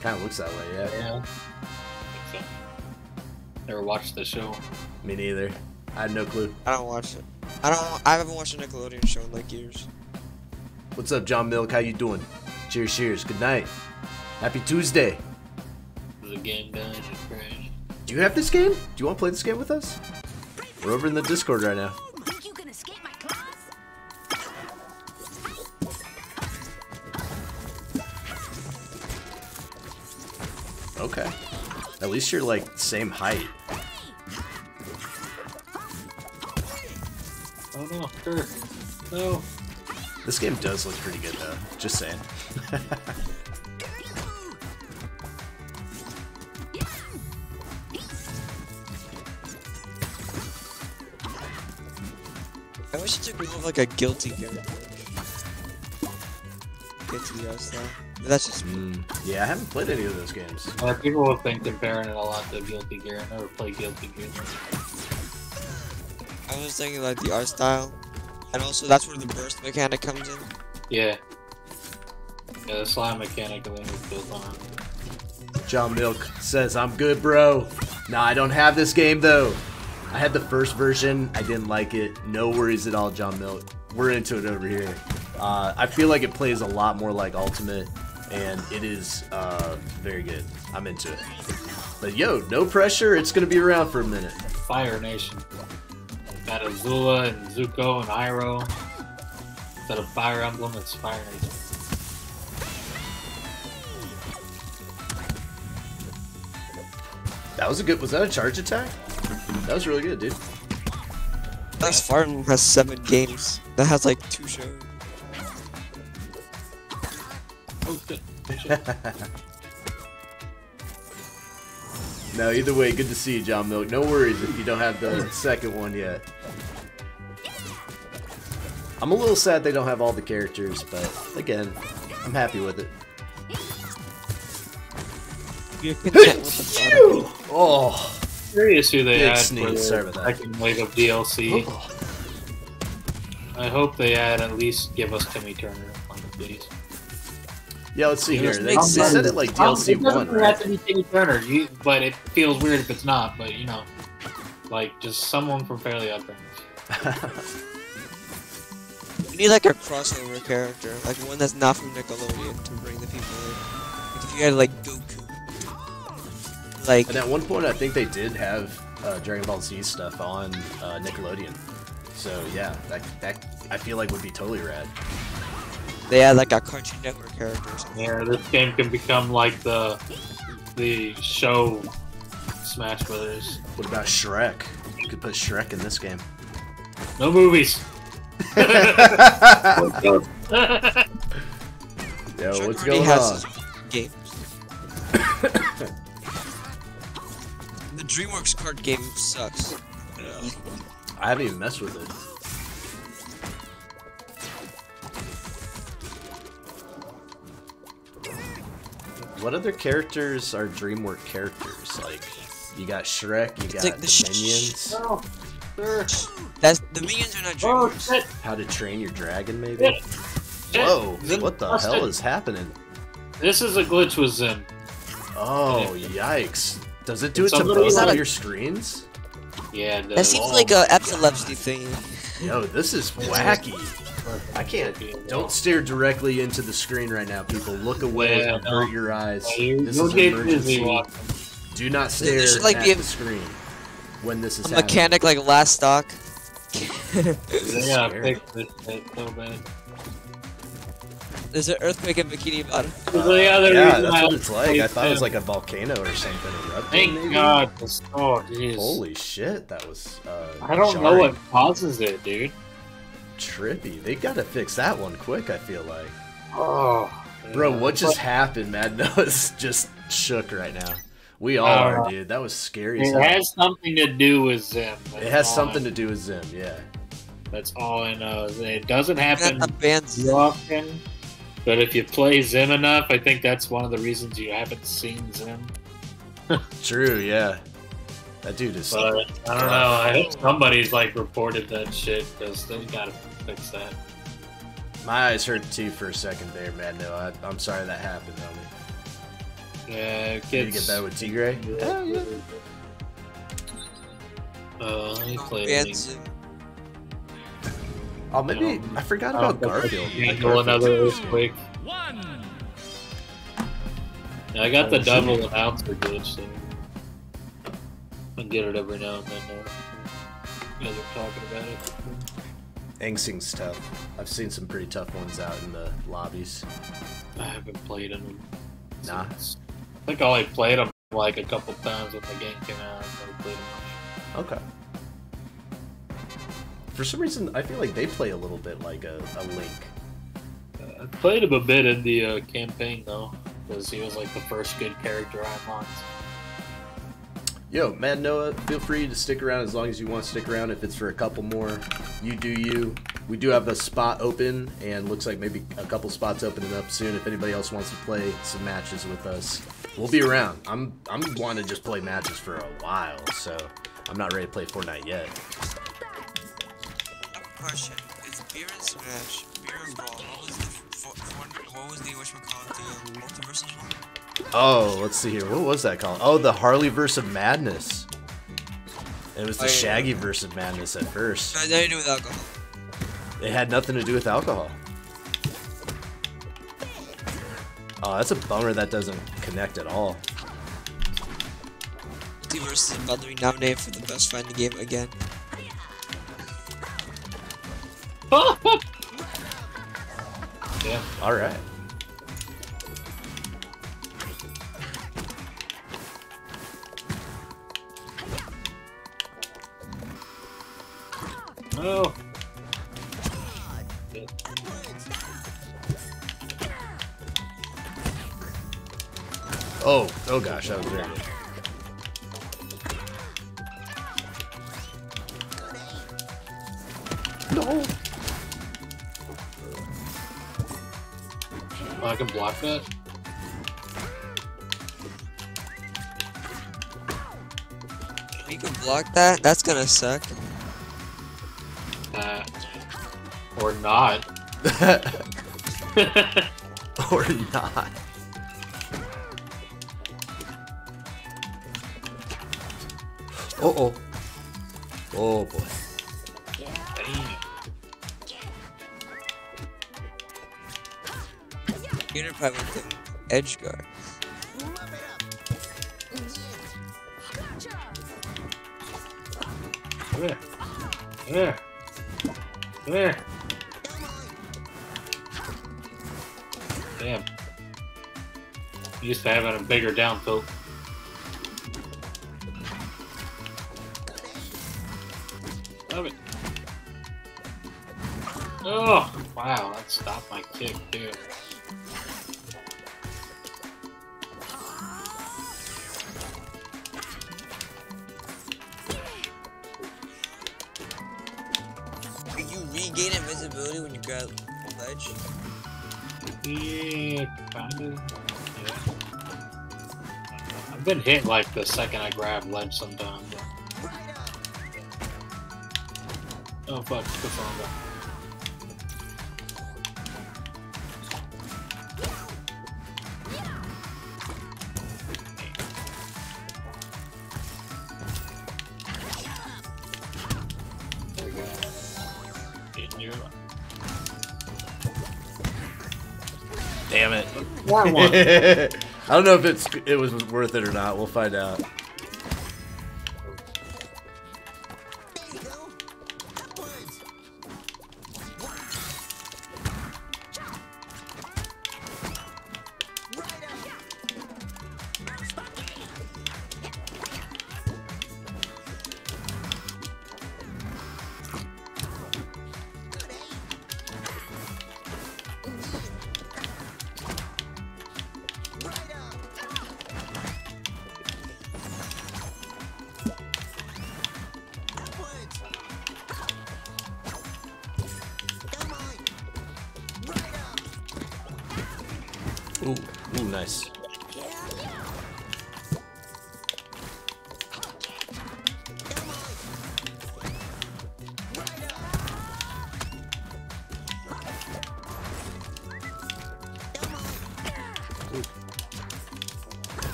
Kind of looks that way, yeah. Yeah. So, never watched the show. Me neither. I had no clue. I don't watch it. I don't. I haven't watched a Nickelodeon show in like years. What's up, John Milk? How you doing? Cheers, cheers. Good night. Happy Tuesday. The game done? It crashed. Do you have this game? Do you want to play this game with us? We're over in the Discord right now. Think you can escape my claws? Okay. At least you're like same height. Oh no, sure. No. This game does look pretty good though. Just saying. I wish it took more of like a guilty character. Get to the art style. But that's just. Mm, yeah, I haven't played any of those games. Uh, people will think comparing it a lot to Guilty Gear. I never played Guilty Gear. I was thinking like the art style, and also that's where the burst mechanic comes in. Yeah. Yeah, the slime mechanic I think was built on. John Milk says, I'm good, bro. Nah, I don't have this game though. I had the first version. I didn't like it. No worries at all, John Milk. We're into it over here. Uh, I feel like it plays a lot more like Ultimate, and it is uh, very good. I'm into it. But yo, no pressure. It's gonna be around for a minute. Fire Nation. Got Azula and Zuko and Iroh. Instead of Fire Emblem, it's Fire Nation. That was a good. Was that a charge attack? That was really good, dude. That's Fire farm has seven games. That has like two shows. Oh shit. Oh, shit. No, either way, good to see you, John Milk. No worries if you don't have the second one yet. I'm a little sad they don't have all the characters, but again, I'm happy with it. You're content with the product. Oh, Curious who they Big add sneeze, for sorry the about that. second wave of DLC. Oh. I hope they add at least give us Timmy Turner on the please. Yeah. Let's see It here. They, they said it like DLC it doesn't one, have to be Timmy Turner, you, but it feels weird if it's not. But you know, like just someone from Fairly Odd Parents. You need like a crossover character, like one that's not from Nickelodeon to bring the people in. Like if you had like Goku. Like And at one point, I think they did have uh, Dragon Ball Z stuff on uh, Nickelodeon. So yeah, that that I feel like would be totally rad. They had like a Cartoon Network character or something. Yeah, this game can become like the the show Smash Brothers. What about Shrek? You could put Shrek in this game. No movies. Yo, Shrek what's going has on? games. the DreamWorks card game sucks. I haven't even messed with it. What other characters are DreamWorks characters? Like, you got Shrek, you got like the, the sh- Minions, Oh, sure. That's the minions are not Oh DreamWorks. shit! How to Train Your Dragon, maybe? Shit! shit. Whoa, Zim what the busted. hell is happening? This is a glitch with Zim. Oh, yikes. Does it do Did it to both of your screens? Yeah, the, That seems like a oh, epilepsy thing. Yo, this is wacky. I can't. Don't stare directly into the screen right now, people. Look away Yeah, and hurt your eyes. You- This you'll is get emergency. Do not stare should, like, at be a- the screen when this is A happening. mechanic like last stock. Yeah, fix this shit so bad. There's an earthquake in Bikini Bottom. the other Yeah, reason that's I what it's like. I thought it was like a volcano or something erupting. Thank maybe? God. Oh, jeez. Holy shit, that was. Uh, I don't know what causes it, dude. Trippy. They gotta fix that one quick. I feel like. Oh, Bro, yeah. what just happened? Mad Noah's just shook right now. We all Uh, are, dude. That was scary. It hell. has something to do with Zim. It has something to do with Zim, yeah. That's all I know. It doesn't happen the too often, but if you play Zim enough, I think that's one of the reasons you haven't seen Zim. True, yeah. That dude is. But I don't know. I hope somebody's like reported that shit because they gotta fix that. My eyes hurt too for a second there, Mad Noah, I, I'm sorry that happened, homie. Yeah, Did you get that with Tigre? Hell yeah. Uh, let me play. Bands. Oh, maybe I forgot about think I Garfield. can handle another earthquake. One. Yeah, I got the Oh, double announcer glitch thing. I get it every now and then. Uh, you guys are talking about it. Angsing's tough. I've seen some pretty tough ones out in the lobbies. I haven't played in them. Nah. I think I only played them like a couple times when the game came out. I played them. Okay. For some reason, I feel like they play a little bit like a, a Link. Uh, I played him a bit in the uh, campaign though, because he was like the first good character I unlocked. Yo, Mad Noah, feel free to stick around as long as you want to stick around. If it's for a couple more, you do you. We do have a spot open, and looks like maybe a couple spots opening up soon. If anybody else wants to play some matches with us, we'll be around. I'm I'm wanting to just play matches for a while, so I'm not ready to play Fortnite yet. Question: It's beer and smash, beer and brawl. What was the for, for, what was the whatchamacallit, the MultiVersus one? Oh, let's see here. What was that called? Oh, the Harley verse of Madness. It was the Oh, yeah. Shaggy verse of Madness at first. No, nothing to do with alcohol. It had nothing to do with alcohol. Oh, that's a bummer that doesn't connect at all. Multiverse is about to be nominated for the best fighting game again. Yeah. All right. No. Oh, oh gosh, that was very good. I can block that. You can block that? That's gonna suck. Uh, or not. or not. Uh oh. Oh boy. Probably the edge guard. Come here. Come here. Come here. Damn. Used to having a bigger down tilt. hit like the second I grab ledge sometimes. Oh fuck, good phone though. Damn it. War one. I don't know if it's it was worth it or not. We'll find out.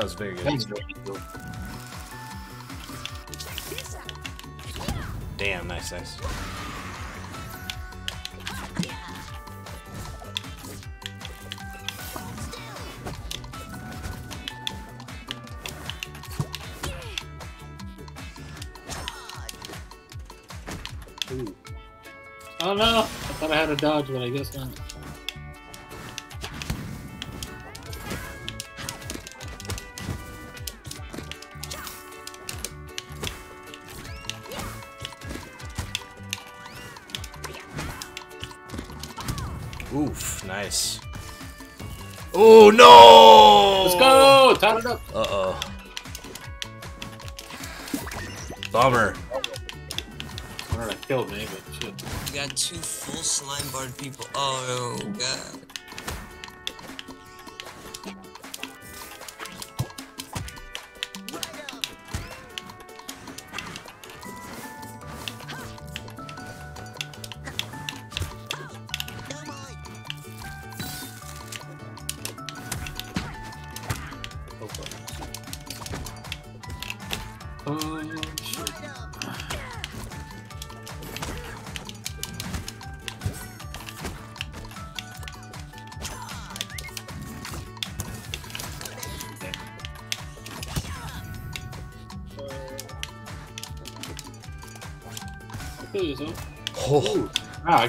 That was very good. That's really cool. Damn, nice, nice. Oh no! I thought I had a dodge, but I guess not. Oh no! Let's go! Tie it up! Uh oh. Bummer. I don't know, killed me, but shit. You got two full slime barred people. Oh god.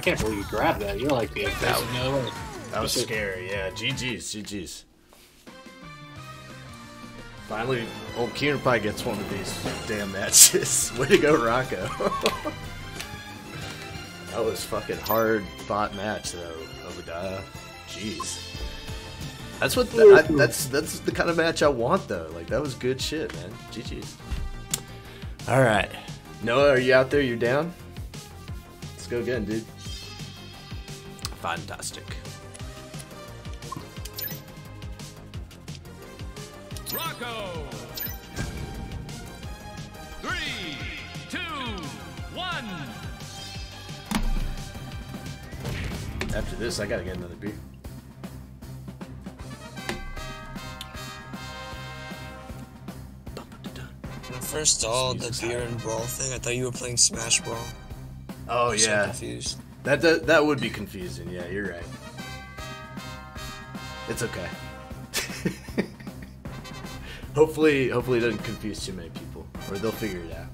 Can't believe you grabbed that. You're like the facing the other way. that was scary. Yeah, GG's, GG's. Finally, old Kuhner Pie gets one of these damn matches. Way to go, Rocko. that was fucking hard fought match though, Obadiah. Uh, jeez. That's what the, I, that's that's the kind of match I want though. Like that was good shit, man. GG's. All right, Noah, are you out there? You're down? Let's go again, dude. Fantastic. Rocko. Three, two, one. After this, I gotta get another beer. When I first saw the beer and brawl thing, I thought you were playing Smash Brawl. Oh I'm so yeah, confused. That, that that would be confusing. Yeah, you're right. It's okay. hopefully, hopefully it doesn't confuse too many people, or they'll figure it out.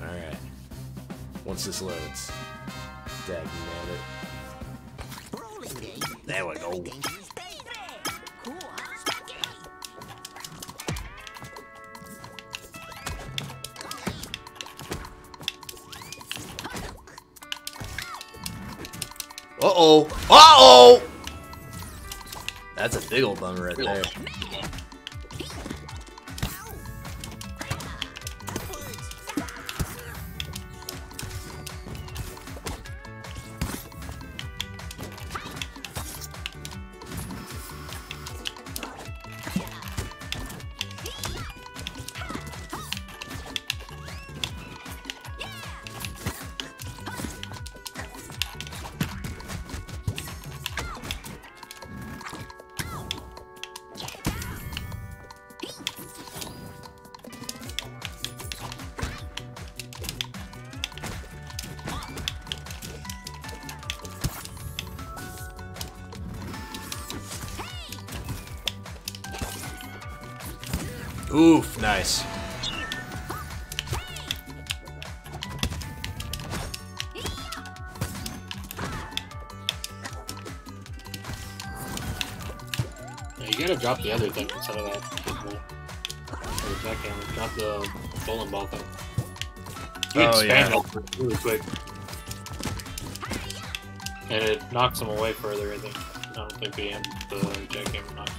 All right. Once this loads, dag it. There we go. Bummer right there. Drop the other thing instead of that. Or. Drop the bowling ball thing. You Oh, expand yeah. really quick. And it knocks them away further, I think. I don't think the, the jackhammer knocks them away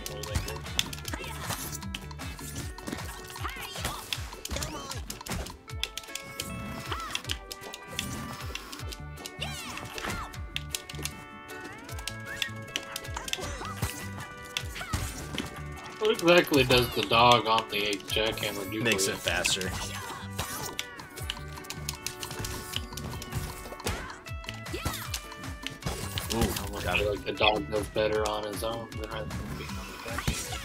Exactly does the dog on the jackhammer do? Makes it faster. Ooh, I feel it. like the dog does better on his own than than being on the jackhammer.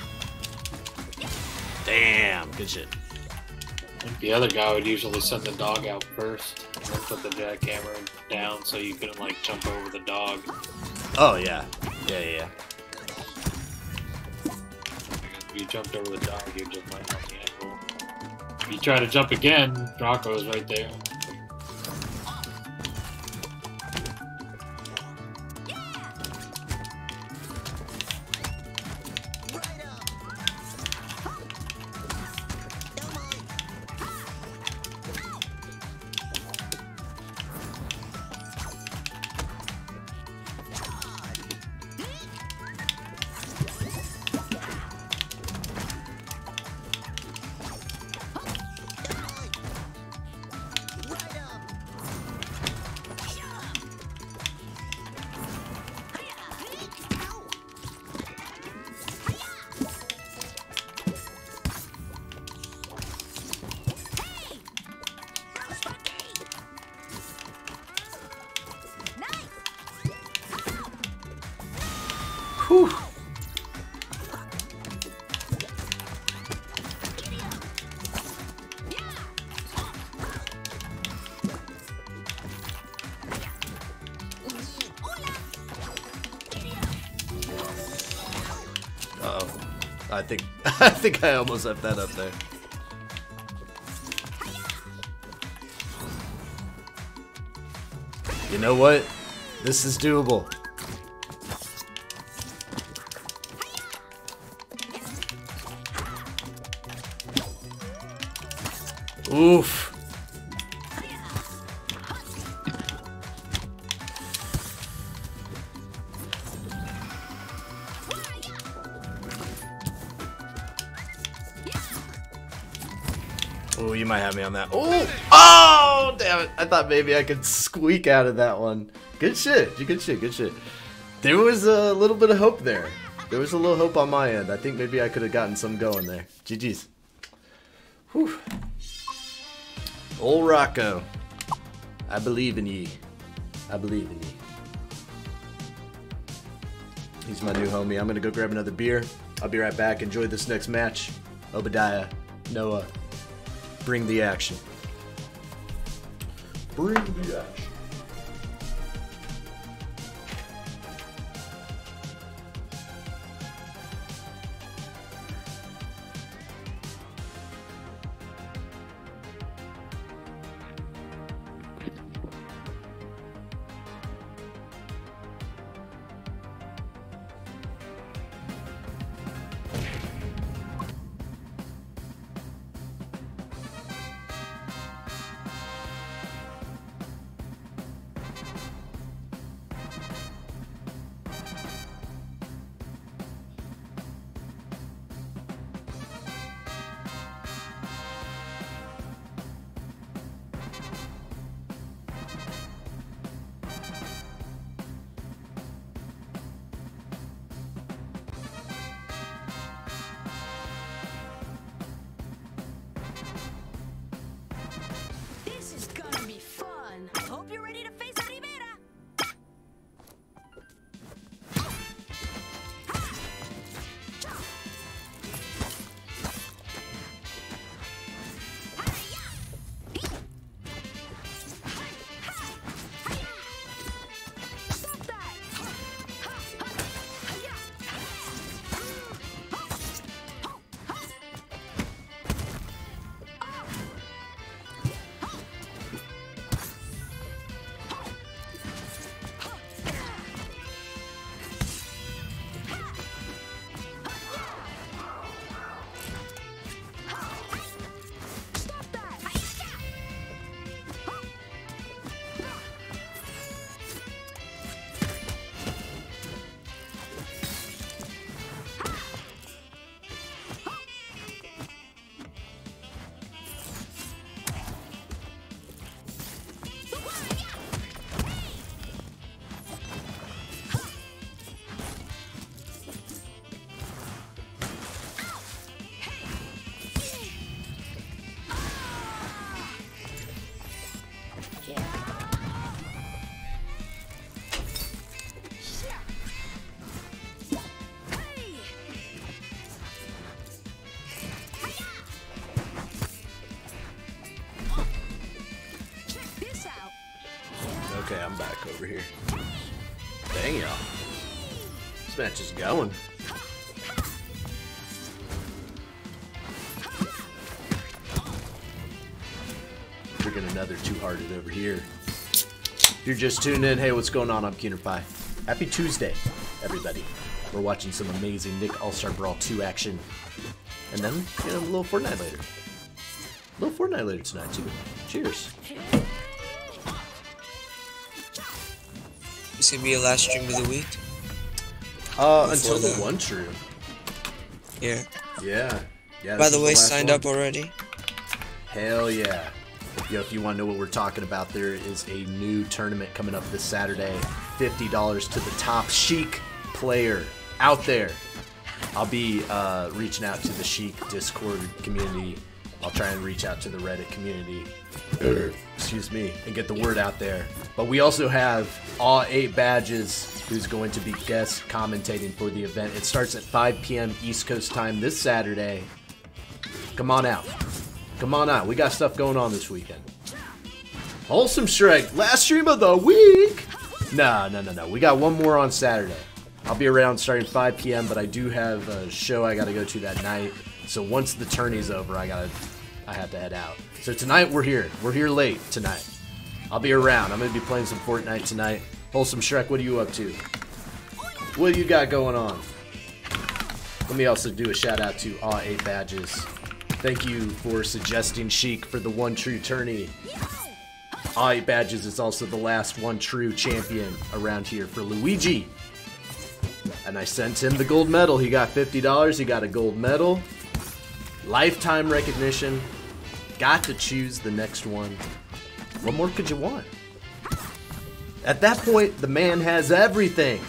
Damn, good shit. I think the other guy would usually send the dog out first and then put the jackhammer down so you couldn't like jump over the dog. Oh yeah, yeah, yeah. yeah. You jumped over the dog, you'd just on the anvil. If you try to jump again, Rocko's right there. I think I almost left that up there. You know what? This is doable. Oof. Me on that. Oh, oh, damn it! I thought maybe I could squeak out of that one. Good shit. Good shit. Good shit. There was a little bit of hope there. There was a little hope on my end. I think maybe I could have gotten some going there. GG's. Whew. Old Rocko. I believe in ye. I believe in ye. He's my new homie. I'm gonna go grab another beer. I'll be right back. Enjoy this next match. Obadiah, Noah, bring the action. Bring the action. Going. Freaking another two-hearted over here. If you're just tuned in, hey, what's going on? I'm Kuhner Pie. Happy Tuesday, everybody. We're watching some amazing Nick All-Star Brawl 2 action. And then, you know, a little Fortnite later. A little Fortnite later tonight, too. Cheers. It's gonna be your last stream of the week. Uh, Before until the the- one true. Yeah. Yeah. Yeah. By the way, last signed one. up already. Hell yeah. Yo, if you want to know what we're talking about, there is a new tournament coming up this Saturday. $50 to the top Sheik player out there. I'll be uh, reaching out to the Sheik Discord community. I'll try and reach out to the Reddit community. Excuse me, and get the word out there. But we also have all eight badges who's going to be guest commentating for the event. It starts at 5 p.m. East Coast time this Saturday. Come on out. Come on out. We got stuff going on this weekend. Wholesome Shrek, last stream of the week. No, no, no, no. We got one more on Saturday. I'll be around starting 5 p.m., but I do have a show I got to go to that night. So once the tourney's over, I gotta, I have to head out. So tonight we're here. We're here late tonight. I'll be around. I'm gonna be playing some Fortnite tonight. Wholesome Shrek, what are you up to? What do you got going on? Let me also do a shout out to All 8 Badges. Thank you for suggesting Sheik for the one true tourney. All 8 Badges is also the last one true champion around here for Luigi. And I sent him the gold medal. He got $50. He got a gold medal. Lifetime recognition. Got to choose the next one. What more could you want? At that point, the man has everything.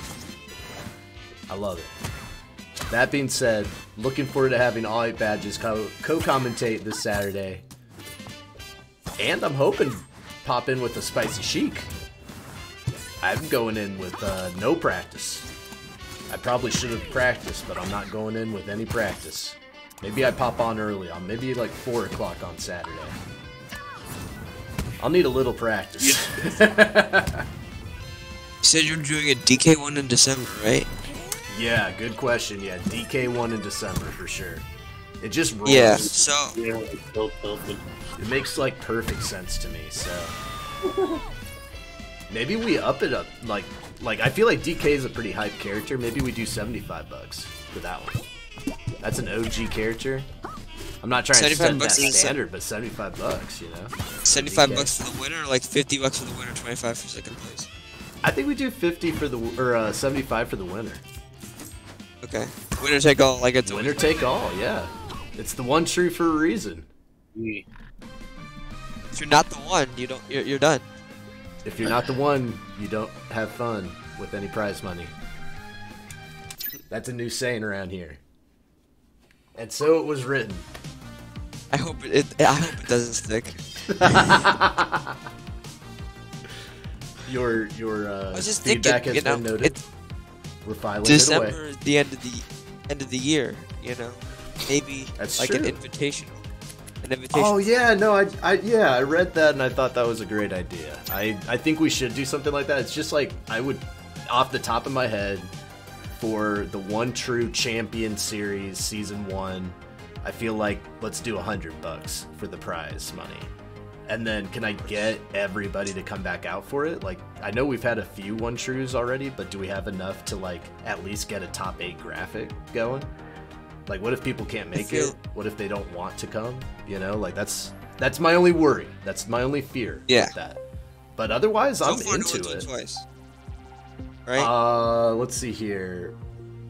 I love it. That being said, looking forward to having all eight badges co- co-commentate this Saturday. And I'm hoping pop in with a spicy Sheik. I'm going in with uh, no practice. I probably should have practiced, but I'm not going in with any practice. Maybe I pop on early on maybe like four o'clock on Saturday. I'll need a little practice. You said you're doing a DK one in December, right? yeah, good question. Yeah, DK one in December for sure. It just rolls. Yeah. So Yeah, like built tilted. It makes like perfect sense to me. So maybe we up it up like like I feel like DK is a pretty hype character. Maybe we do 75 bucks for that one. That's an OG character. I'm not trying to 75 set that bucks standard, but 75 bucks, you know. 75 DK. bucks for the winner, like 50 bucks for the winner, 25 for second place. I think we do 50 for the or uh, 75 for the winner. Okay. Winner take all, like it's Winner take all, yeah. It's the one true for a reason. If you're not the one, you don't. You're, you're done. If you're not the one, you don't have fun with any prize money. That's a new saying around here. And so it was written. I hope it. it I hope it doesn't stick. Your your uh, I was just feedback thinking, has you know, been noted. We're filing it away. December the end of the end of the year. You know, maybe That's like an true. invitational. An invitation. Oh yeah, no, I, I yeah, I read that and I thought that was a great idea. I I think we should do something like that. It's just like I would, off the top of my head, for the one true champion series season one, I feel like let's do a hundred bucks for the prize money, and then can I get everybody to come back out for it? Like I know we've had a few one trues already, but do we have enough to like at least get a top eight graphic going? Like, what if people can't make it? What if they don't want to come? You know, like that's that's my only worry. That's my only fear. Yeah. With that. But otherwise, so I'm into it. twice. Right. Uh, let's see here.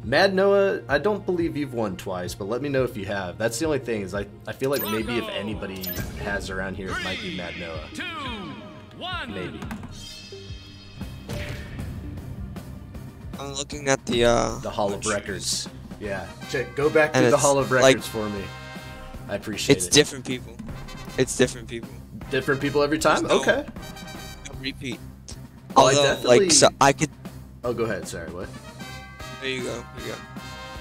Mad Noah, I don't believe you've won twice, but let me know if you have. That's the only thing is I, I feel like maybe if anybody has around here, it might be Mad Noah. Two, one. Maybe. I'm looking at the uh. The Hall of Records. Yeah. Check. Go back And to the Hall of like- Records for me. I appreciate It's it. It's different people. It's different people. Different people every time. No- Okay. No repeat. Oh, I Although, definitely- like, so I could. Oh, go ahead. Sorry. What? There you go. You go.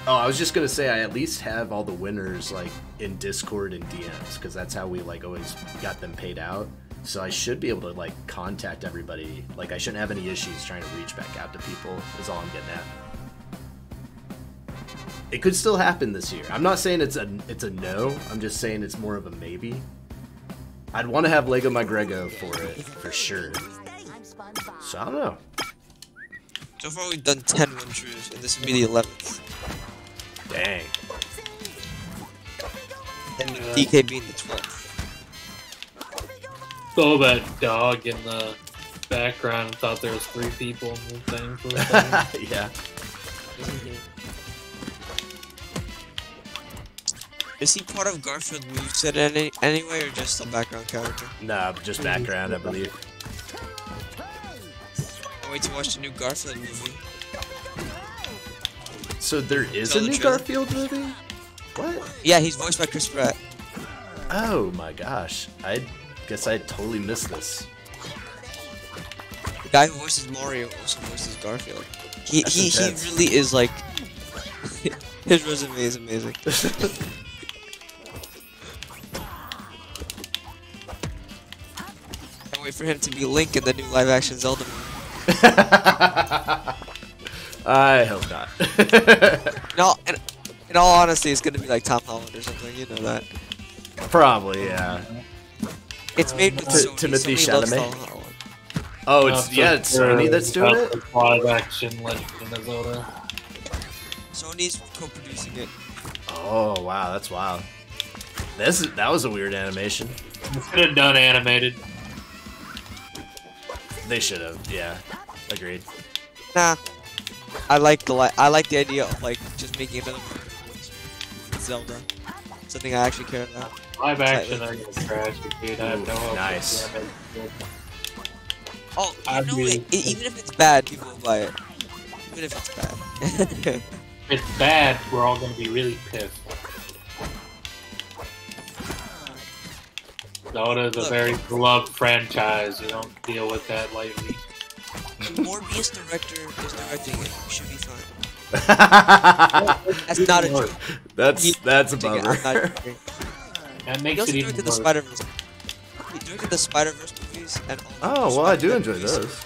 Oh, I was just gonna say I at least have all the winners like in Discord and DMs because that's how we like always got them paid out. so I should be able to like contact everybody. Like I shouldn't have any issues trying to reach back out to people. Is all I'm getting at. It could still happen this year. I'm not saying it's a it's a no. I'm just saying it's more of a maybe. I'd want to have Lego My Grego for it for sure. So I don't know. So far, we've done 10 run throughs, and this will be the 11th. Dang. And DK being the 12th. Saw that dog in the background and thought there was three people in the thing for a second. yeah. Is he part of Garfield moveset any anyway, or just a background character? Nah, just background, I believe. Wait to watch the new Garfield movie. So there is Tell a the new trailer. Garfield movie? What? Yeah, he's voiced by Chris Pratt. Oh my gosh. I guess I totally missed this. The guy who voices Mario also voices Garfield. He That's he, he really is like his resume is amazing. Can't wait for him to be Link in the new live action Zelda. I hope not. No, in, in all honesty, it's gonna be like Tom Holland or something. You know that. Probably, yeah. It's made with Ti- Sony. Timothy Sony loves Chalamet? Tom Holland. Oh, it's yeah, it's Sony that's doing it. Live action Legend of Zelda. Sony's co-producing it. Oh wow, that's wild. This that was a weird animation. Could have done animated. They should have, yeah. Agreed. Nah, I like the li- I like the idea of like just making another. Zelda, something I actually care about. Live action, they're gonna trash dude. I have no Ooh, hope. nice. of them. Oh, you I'd know be- what? E- even if it's bad, people will buy it. Even if it's bad. If it's bad, we're all gonna be really pissed. Zelda is a very beloved franchise. You don't deal with that lightly. the Morbius director is directing it. We should be fine. That's not a joke. that's that's a I'm not bummer. joking. That He makes also it even directed the. Spider Verse. He directed the Spider Verse movies and all Oh well, I do enjoy movies. those.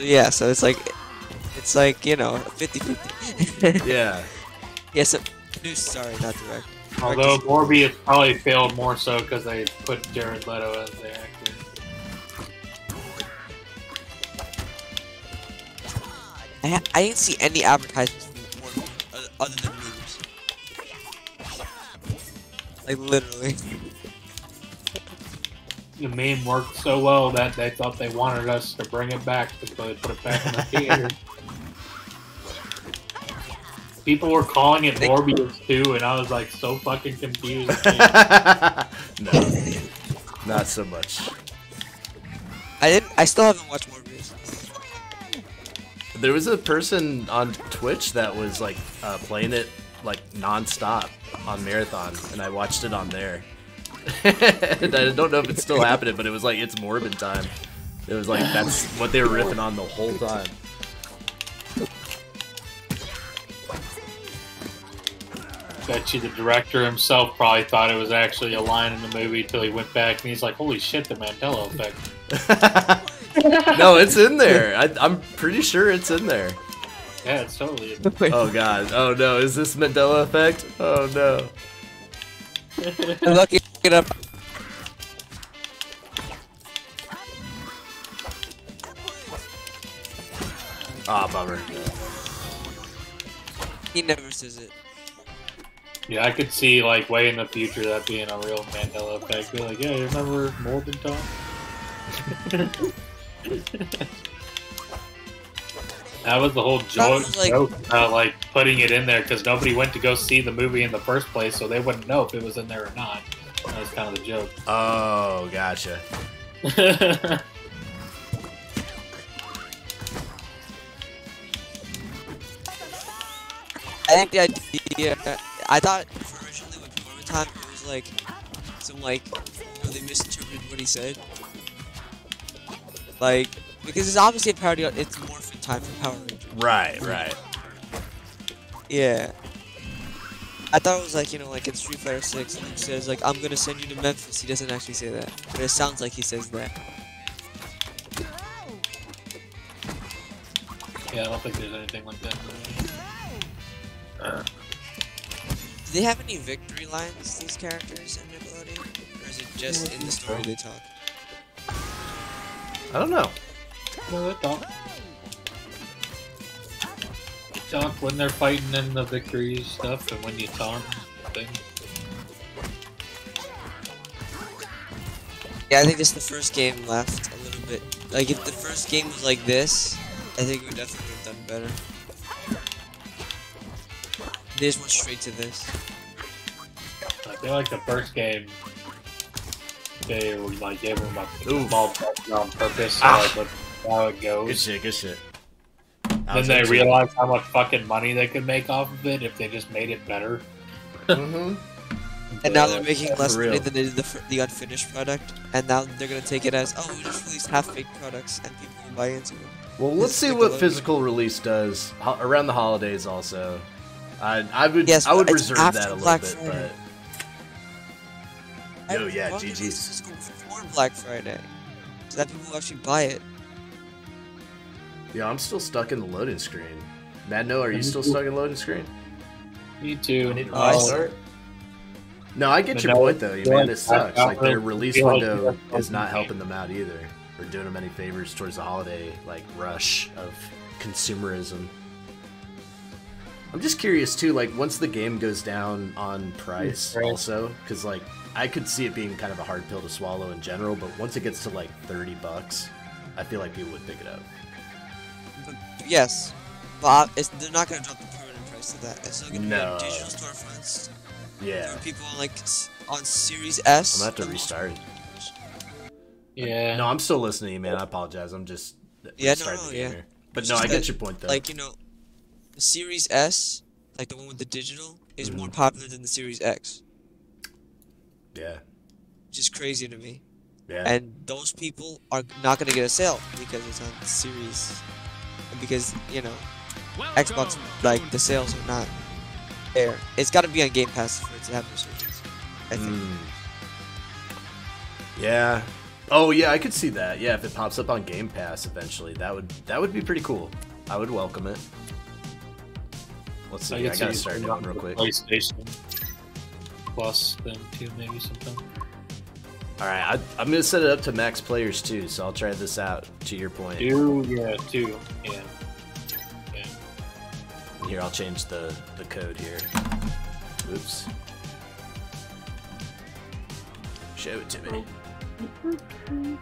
Yeah, so it's like, it's like you know, 50-50. Yeah. yes, yeah, so. Sorry, not direct. Although Directed- Morbius probably failed more so because they put Jared Leto as the actor. I, ha- I didn't see any advertisements for Morbius uh, other, other than memes. Like literally. The meme worked so well that they thought they wanted us to bring it back, so they put it back in the theater. People were calling it They- Morbius too, and I was like so fucking confused. no, not so much. I didn't. I still haven't watched Morbius. There was a person on Twitch that was like uh, playing it like nonstop on marathon, and I watched it on there. and I don't know if it's still happening, but it was like it's Morbin time. It was like that's what they were riffing on the whole time. Bet you the director himself probably thought it was actually a line in the movie until he went back and he's like, "Holy shit, the Mandela effect." no, it's in there. I, I'm pretty sure it's in there. Yeah, it's totally. In there. Oh god. Oh no. Is this Mandela effect? Oh no. Look it up. Ah, bummer. He never says it. Yeah, I could see like way in the future that being a real Mandela effect. Be like, yeah, you remember Morbid Tom? that was the whole joke, like- joke about like putting it in there because nobody went to go see the movie in the first place, so they wouldn't know if it was in there or not. That was kind of the joke. Oh, gotcha. I think the idea. I thought originally with Morbin time it was like some like you know, they misinterpreted what he said. Like because it's obviously a parody. on- It's Morphin time for Power Rangers. Right, right. Yeah. I thought it was like you know like in Street Fighter Six, Luke says like I'm gonna send you to Memphis. He doesn't actually say that, but it sounds like he says that. Yeah, I don't think there's anything like that. Do they have any victory lines? These characters in Nickelodeon, or is it just in the story they talk? I don't know. No, they talk. They talk when they're fighting in the victory stuff and when you taunt thing. Yeah, I think this is the first game left a little bit. Like if the first game was like this, I think we definitely would have done better. They just went straight to this. I feel like the first game they were like gave them like a Oof. small button on purpose so Ah. like look how it goes. Good shit, good shit. Then they realized how much fucking money they could make off of it if they just made it better. hmm And now they're making For less money than they did the, the unfinished product. And now they're gonna take it as, oh, we just released half-baked products and people will buy into them. Well, let's It's see what physical release does around the holidays. Also, I I would Yes, I would reserve that a little Black bit, Friday. but Yo, yeah, want GG's. This is before Black Friday, so that people actually buy it. yeah, I'm still stuck in the loading screen. Mad Noah, are you still stuck in loading screen? Me too. I need to Oh, I see. restart? No, I get But your point though, I man. this sucks. Like their release window is not helping them out either, or doing them any favors towards the holiday like rush of consumerism. I'm just curious too, like once the game goes down on price, Right. also, because like I could see it being kind of a hard pill to swallow in general, but once it gets to like 30 bucks, I feel like people would pick it up. But yes, but it's, they're not gonna drop the permanent price to that. It's still gonna No. be on digital storefronts. Yeah, For people like on Series S. I'm gonna have to the most- restart. Yeah. No, I'm still listening, to you, man. I apologize. I'm just Yeah, no, restarting no, the game yeah. here. But It's no, just I get that, your point though. Like you know, the Series S, like the one with the digital, is more popular than the Series X, yeah, which is crazy to me. yeah. And those people are not gonna get a sale because it's on the Series, and because you know Xbox like the sales are not there. It's got to be on Game Pass for it to have resurgence. I think. Mm. Yeah. Oh yeah, I could see that. Yeah, if it pops up on Game Pass eventually, that would that would be pretty cool. I would welcome it. Let's see. I, could gotta see start it it real quick. PlayStation Plus then too, maybe sometime. All right, I, I'm gonna set it up to max players too, so I'll try this out. To your point. point, Two, yeah, two, yeah. Yeah. here I'll change the the code here. Oops. Show it to me. Oh.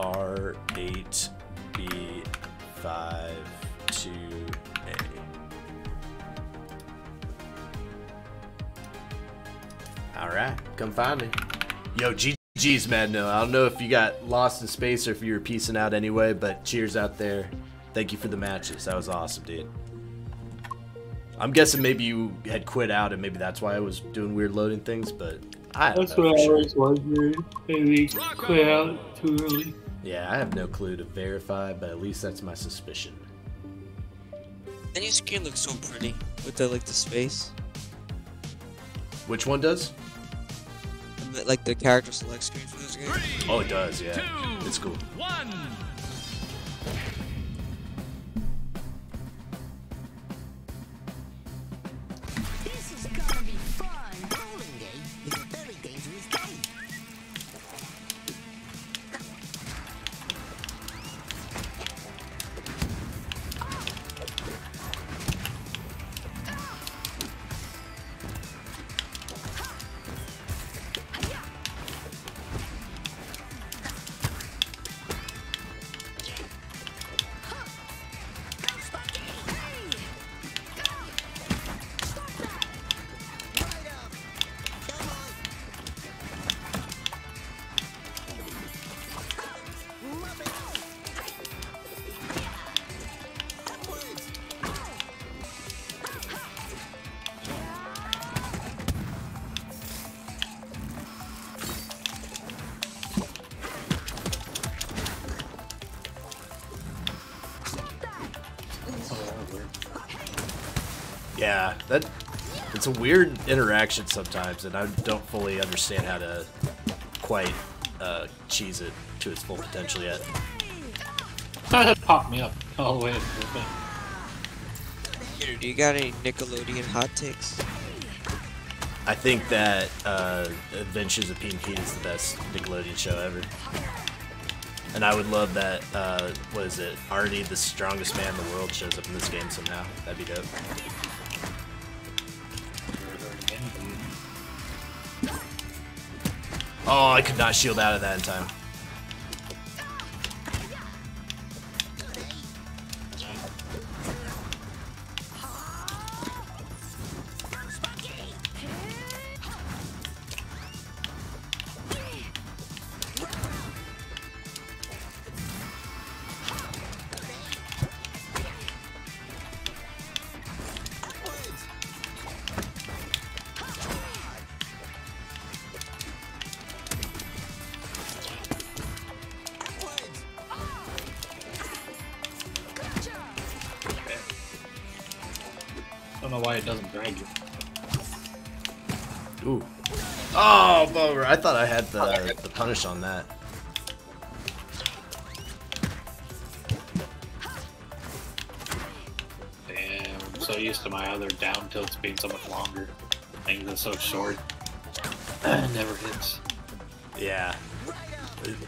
R eight B five two A. All right, come find me. Yo, GG's, man. No, I don't know if you got lost in space or if you were piecing out anyway, but cheers out there. Thank you for the matches. That was awesome, dude. I'm guessing maybe you had quit out and maybe that's why I was doing weird loading things, but I don't That's know what for I sure. always wondered. Maybe quit out too early. Yeah, I have no clue to verify, but at least that's my suspicion. The new screen looks so pretty with the like the space, Which one does? like the character select screen for this game. Oh, it does, yeah. Two. It's cool. One. A weird interaction sometimes, and I don't fully understand how to quite uh, cheese it to its full potential yet. Pop me up all the way. to the thing. Peter, do you got any Nickelodeon hot takes? I think that uh, Adventures of Pete and Pete is the best Nickelodeon show ever. And I would love that, uh, what is it, Artie, the strongest man in the world, shows up in this game somehow. That'd be dope. Oh, I could not shield out of that in time. The, the punish on that. Damn, I'm so used to my other down tilts being so much longer. Things are so short. It never hits. Yeah.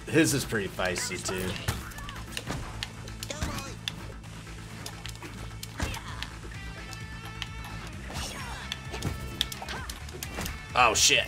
His is pretty feisty, too. Oh, shit.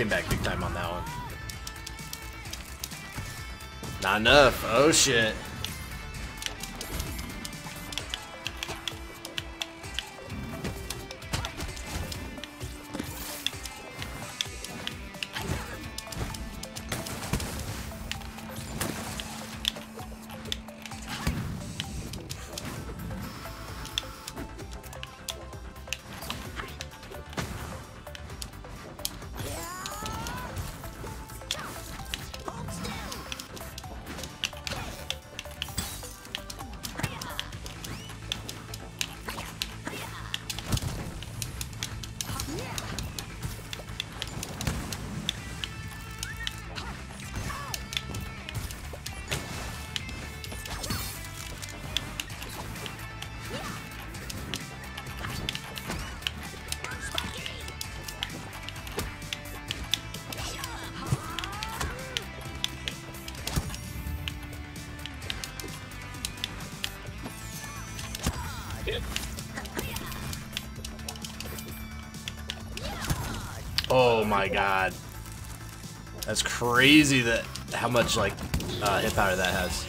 Came back big time on that one. Not enough. Oh, shit. My god. That's crazy that how much like uh, hit power that has.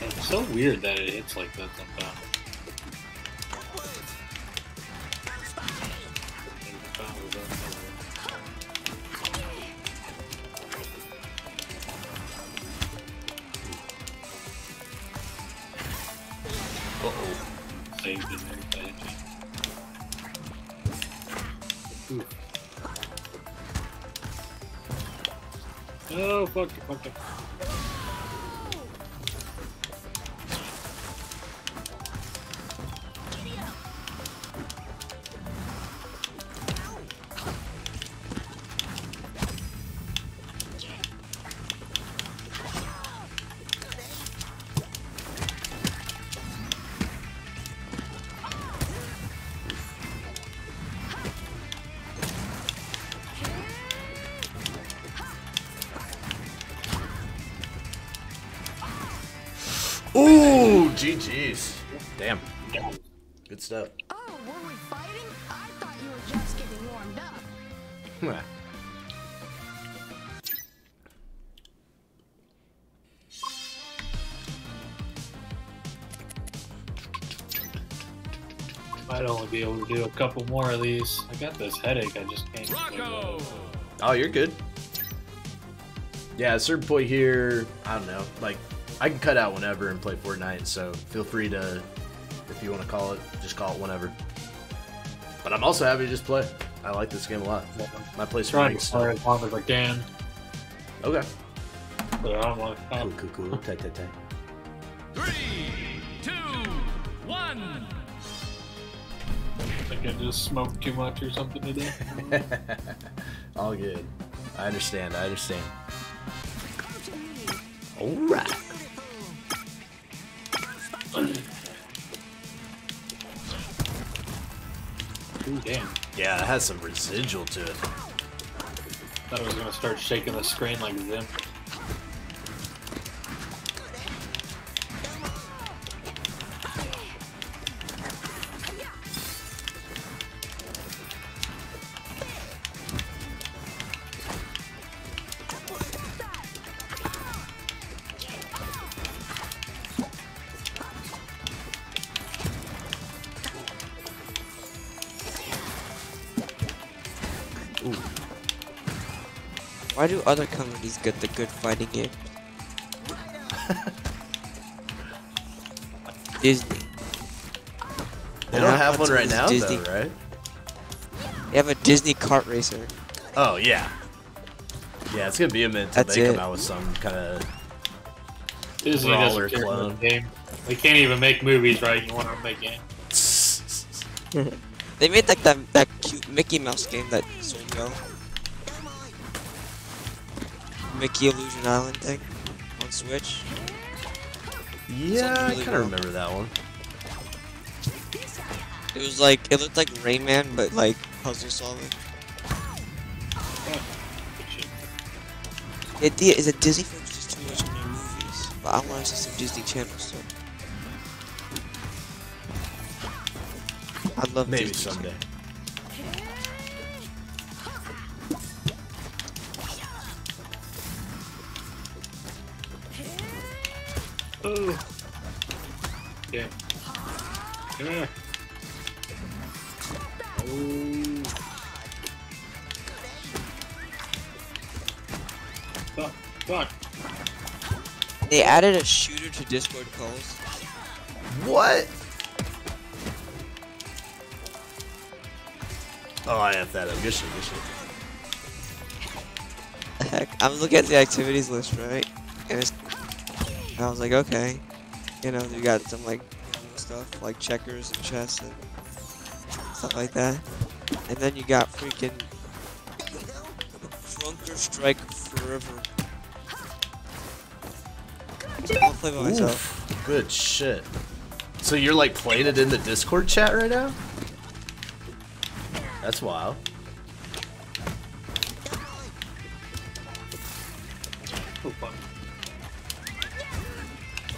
It's so weird that it hits like that sometimes. Fuck, fuck, couple more of these. I got this headache. I just can't. Rocko! Oh, you're good. Yeah, at a certain point here, I don't know. Like, I can cut out whenever and play Fortnite, so feel free to, if you want to call it, just call it whenever. But I'm also happy to just play. I like this game a lot. My place for Trying rank to play stuff. as long as I can, Okay. but I don't want Cool, cool, cool. Tight, tight, tight. Three, I just smoked too much or something today. All good. I understand. I understand. Come to. All right. Ooh, damn. Yeah, it has some residual to it. Thought I was gonna start shaking the screen like them. Why do other companies get the good fighting game? Disney. They don't have one right now, Disney? though, right? They have a Disney kart racer. Oh yeah. Yeah, it's gonna be a minute till That's they it. come out with some kind of. Disney Brawler doesn't care about clone. the game. They can't even make movies right. You want to make game? They made like that that cute Mickey Mouse game that sold well. Mickey Illusion Island thing on Switch. Yeah, I kind of remember that one. It was like it looked like Rayman, but like puzzle solving. The idea is that Disney focuses too much on their movies, but I want to see some Disney Channel stuff. I love Maybe Disney. someday. Ooh. They added a shooter to Discord calls. What? Oh, I have that up. Good shit, good shit. Heck, I'm looking at the activities list, right? And it's, I was like, okay, you know, you got some like stuff like checkers and chess and stuff like that, and then you got freaking Krunker Strike Forever. I'll play by myself. Oof, good shit. So you're like playing it in the Discord chat right now? That's wild. Oh, fuck.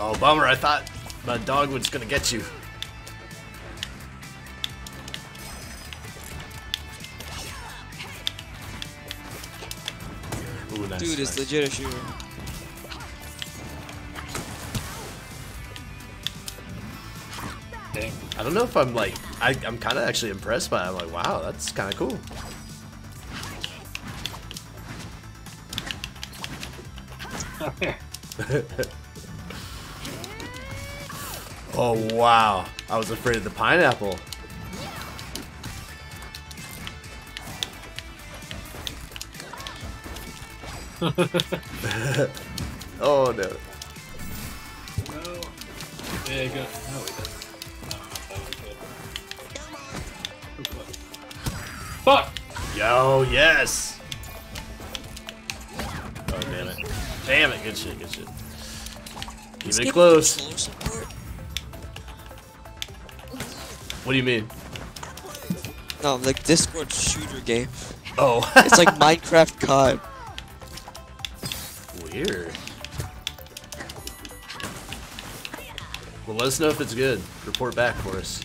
Oh, bummer. I thought my dog was gonna get you. Ooh, nice, Dude, it's nice. legit a shooter. Don't know if I'm like, I, I'm kind of actually impressed by it. I'm like, wow, that's kind of cool. Oh, wow. I was afraid of the pineapple. oh, no. No. Yeah, you didn't. No, Yo, yes. Oh, damn it. Damn it. Good shit, good shit. Keep it close. What do you mean? No, like Discord shooter game. Oh. It's like Minecraft COD. Weird. Well, let us know if it's good. Report back for us.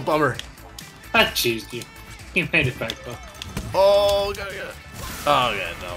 Oh, bummer. I cheesed you. You made it back though. Oh, gotta get it. Oh, yeah, no.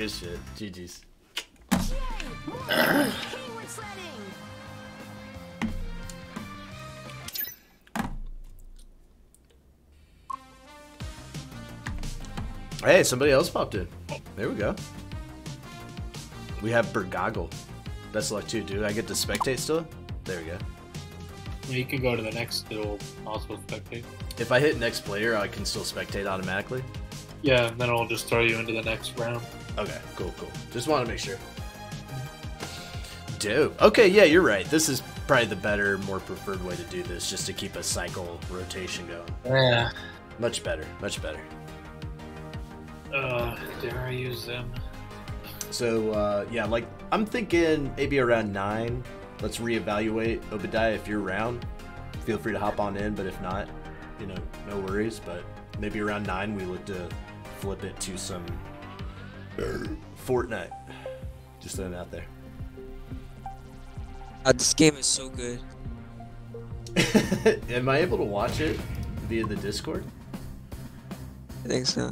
Good shit. GG's. Hey, somebody else popped in. There we go. We have Bergaggle. Best of luck too, dude. I get to spectate still? There we go. You can go to the next. It'll also spectate. If I hit next player, I can still spectate automatically. Yeah, then it'll just throw you into the next round. Okay, cool, cool. Just want to make sure. Dope. Okay, yeah, you're right. This is probably the better, more preferred way to do this, just to keep a cycle rotation going. Yeah. Much better, much better. Uh, dare I use them? So, uh, yeah, like, I'm thinking maybe around 9. Let's reevaluate. Obadiah, if you're around, feel free to hop on in, but if not, you know, no worries. But maybe around 9, we look to flip it to some Fortnite. Just throwing it out there. Uh, this game is so good. Am I able to watch it via the Discord? I think so.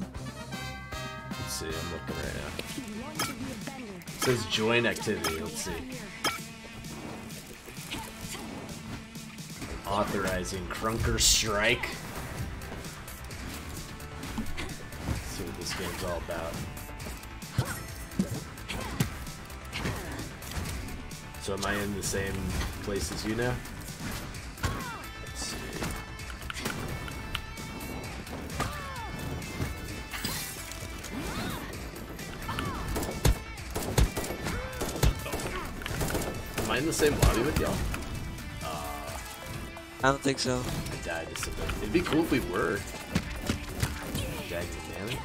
Let's see, I'm looking right now. If you want to be a bender, It says join activity. Let's see. Authorizing Krunker Strike. So am I in the same place as you now? Am I in the same lobby with y'all? I don't think so. I died to somebody. It'd be cool if we were. Dang, damn it.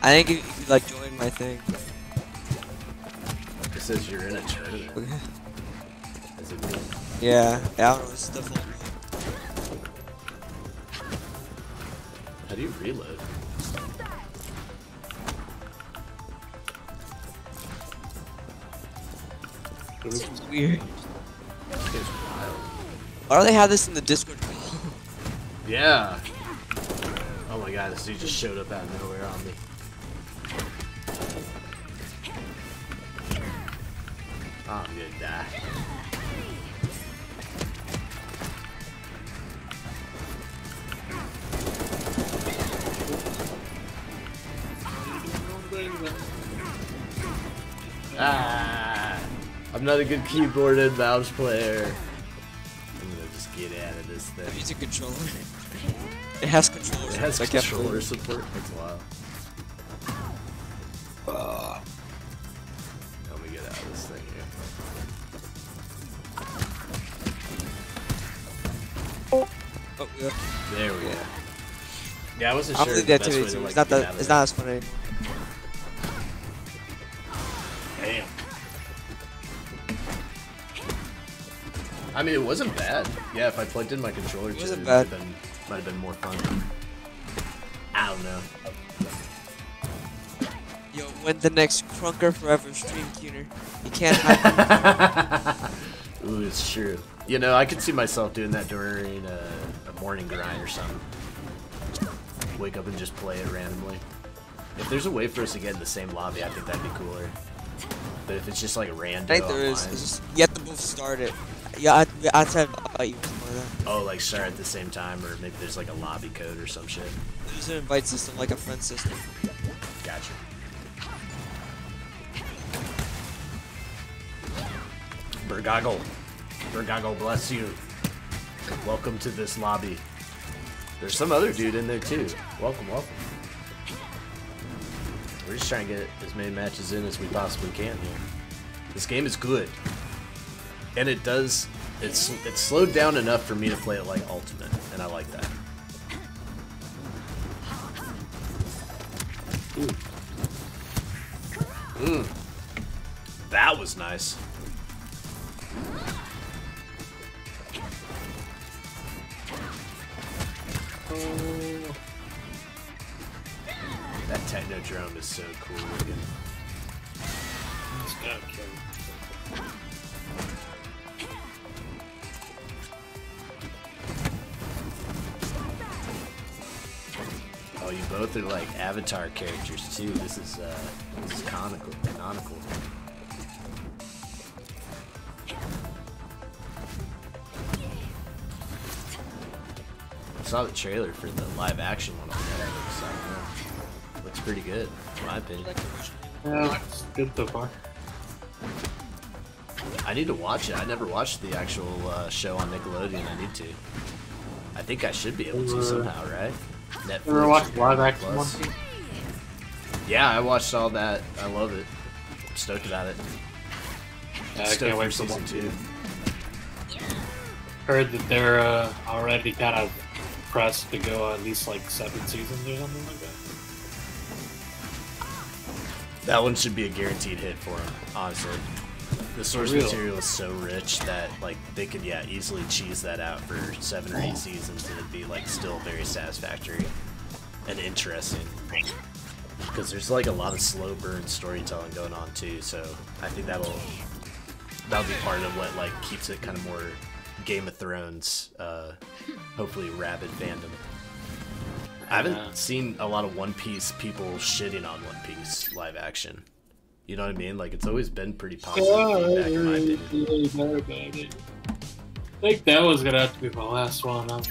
I think if you, like join my thing. It says you're in a tournament. Is? Yeah, I don't. It's the full How do you reload? It's weird. This game's wild. Why do they have this in the Discord? Yeah. Oh my god, this dude just showed up out of nowhere on me. A good keyboard and mouse player. I'm gonna just get out of this I'm thing. using controller. It has controllers. It has I can't controller support. That's wild. Uh, let me get out of this thing here. Oh, yeah. There we go. Yeah, I wasn't I sure. don't the the best way activity to, like, It's not get out of It's there. not as funny. I mean, it wasn't bad. Yeah, if I plugged in my controller, It it. Might have, been, might have been more fun. I don't know. Yo, when the next Krunker Forever stream tuner, you can't have Ooh, it's true. You know, I could see myself doing that during a, a morning grind or something. Wake up and just play it randomly. If there's a way for us to get in the same lobby, I think that'd be cooler. But if it's just like random I think there is. online- It's just you have to both start it. Yeah, I, I have invite you oh, like start at the same time, or maybe there's like a lobby code or some shit. There's an invite system, like a friend system. Gotcha. Burgoggle. Burgoggle, bless you. Welcome to this lobby. There's some other dude in there too. Welcome, welcome. We're just trying to get as many matches in as we possibly can here. This game is good. And it does it's it's slowed down enough for me to play it like ultimate, and I like that. Mm. That was nice. That Technodrome is so cool looking. It's got you both are like Avatar characters too. This is uh, this is canonical. Canonical. I saw the trailer for the live action one on Netflix. so, yeah. Looks pretty good, in my opinion. Yeah, good so far. I need to watch it. I never watched the actual uh, show on Nickelodeon. I need to. I think I should be able to somehow, right? Netflix. Ever watched live action. One Piece? Yeah, I watched all that. I love it. I'm stoked about it. Yeah, I can't wait for season two. Heard that they're uh, already kind of pressed to go at least like seven seasons or something like that. That one should be a guaranteed hit for him, honestly. The source real. material is so rich that like they could yeah easily cheese that out for seven or eight seasons and it'd be like still very satisfactory and interesting. Because there's like a lot of slow burn storytelling going on too, so I think that'll that'll be part of what like keeps it kind of more Game of Thrones, uh, hopefully rabid fandom. I haven't seen a lot of One Piece people shitting on One Piece live action. You know what I mean? Like it's always been pretty positive feedback in my opinion. I think that was gonna have to be my last one. I'm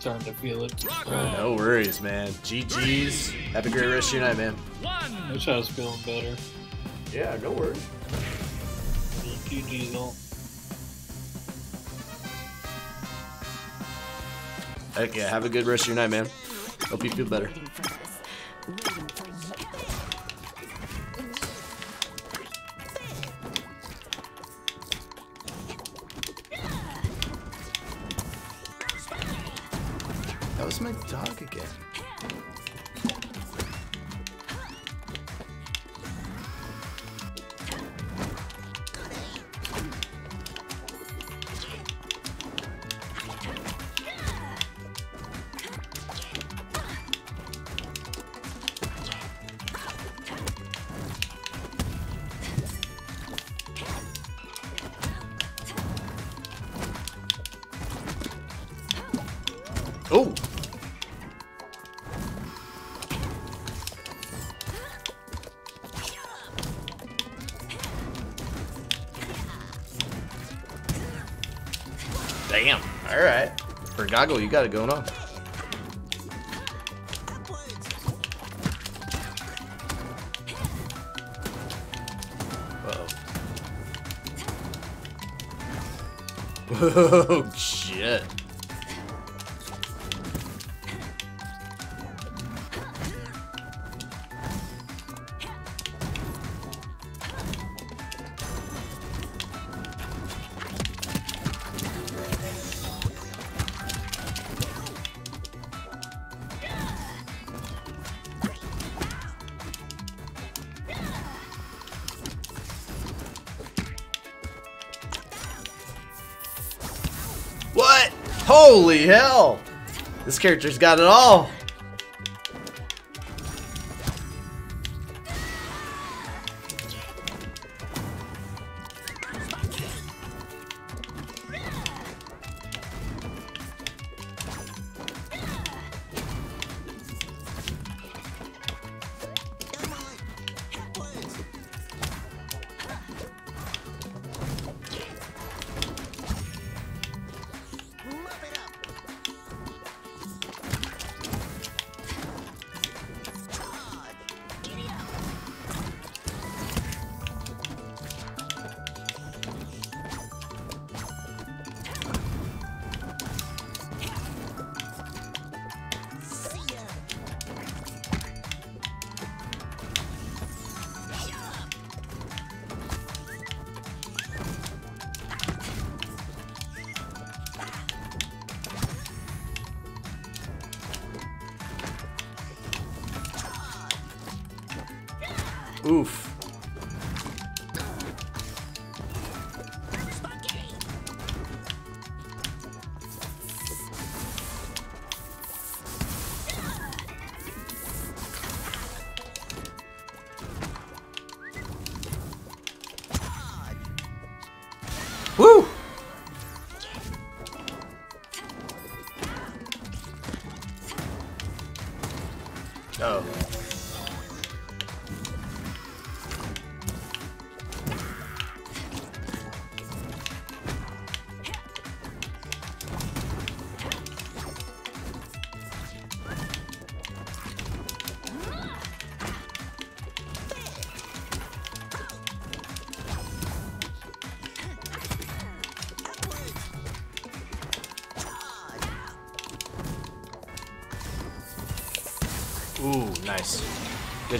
starting to feel it. No worries, man. GG's. Have a great rest of your night, man. I wish I was feeling better. Yeah, no worries. GG's all. Heck yeah, have a good rest of your night, man. Hope you feel better. Again. Oh! Goggle, you got it going on. Uh-oh. Oh, shit. This character's got it all.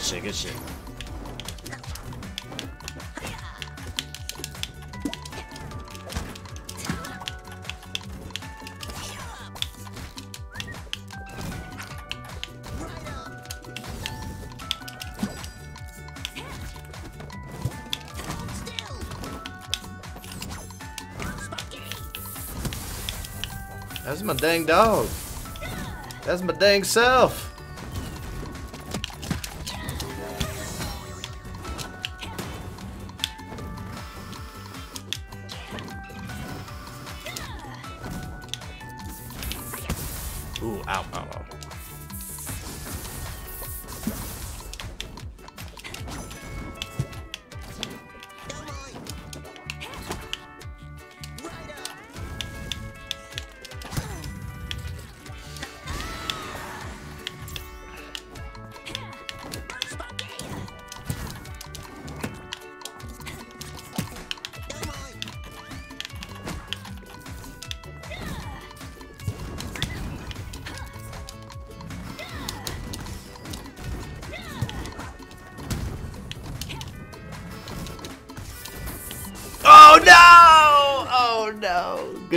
Shit, good shit. That's my dang dog. That's my dang self.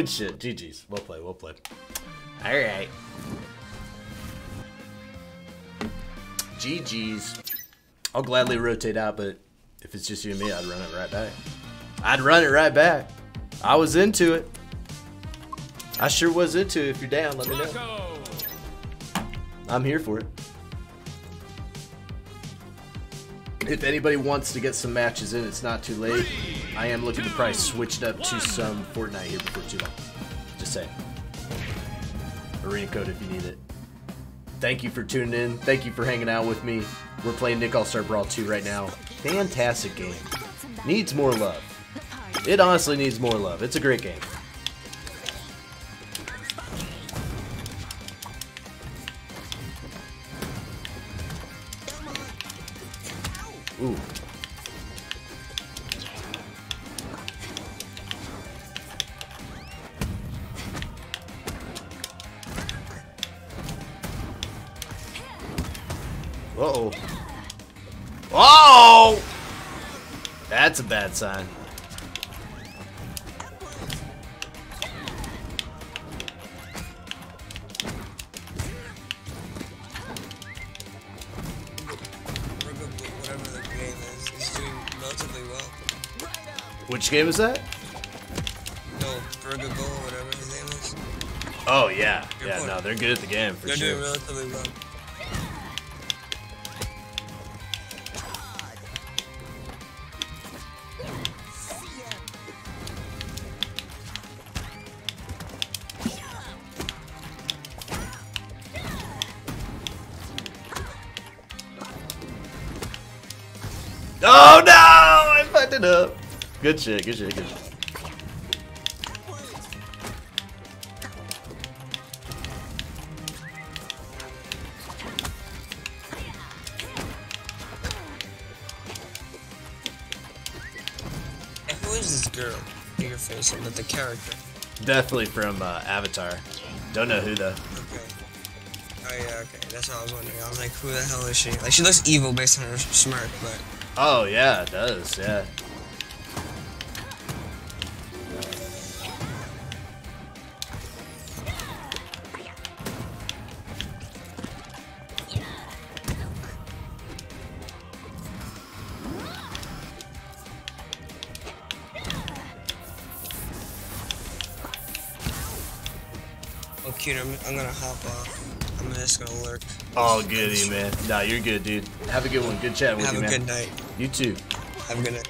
Good shit. GG's. Well played, well played. Alright. GG's. I'll gladly rotate out, but if it's just you and me, I'd run it right back. I'd run it right back. I was into it. I sure was into it. If you're down, let me know. I'm here for it. If anybody wants to get some matches in, it's not too late. I am looking to probably switch it up to some Fortnite here before too long. Just saying. Arena code if you need it. Thank you for tuning in. Thank you for hanging out with me. We're playing Nick All Star Brawl 2 right now. Fantastic game. Needs more love. It honestly needs more love. It's a great game. Relatively well. Which game is that? No, Vertigo, whatever his name is. Oh yeah, Good yeah. point. No, they're good at the game for They're sure. doing relatively well. Good shit. Good shit. Good shit. Who is this girl? Your face and the character. Definitely from uh, Avatar. Don't know who though. Okay. Oh yeah, okay. That's what I was wondering. I was like, who the hell is she? Like, she looks evil based on her smirk, but Oh yeah, it does. Yeah. Oh goody man. Nah, you're good, dude. Have a good one. Good chat with Have you, a man. good night. You too. Have a good night.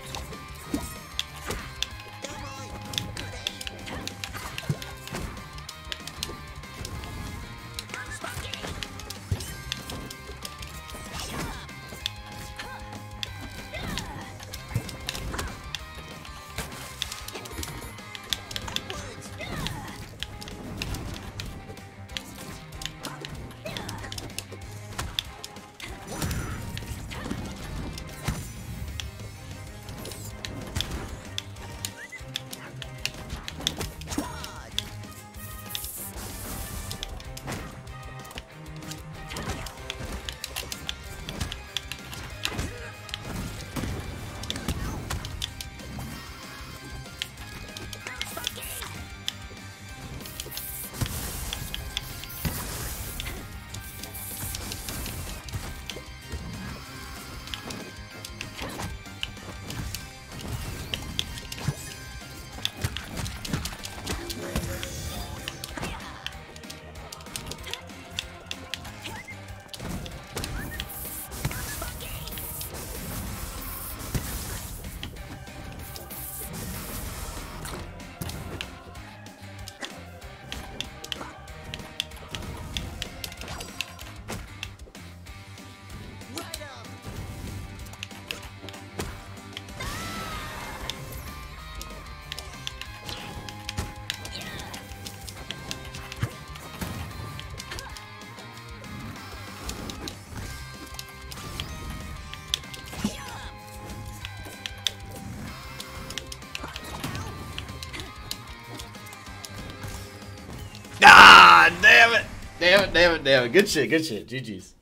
It, damn it, damn it. Good shit, good shit. GG's.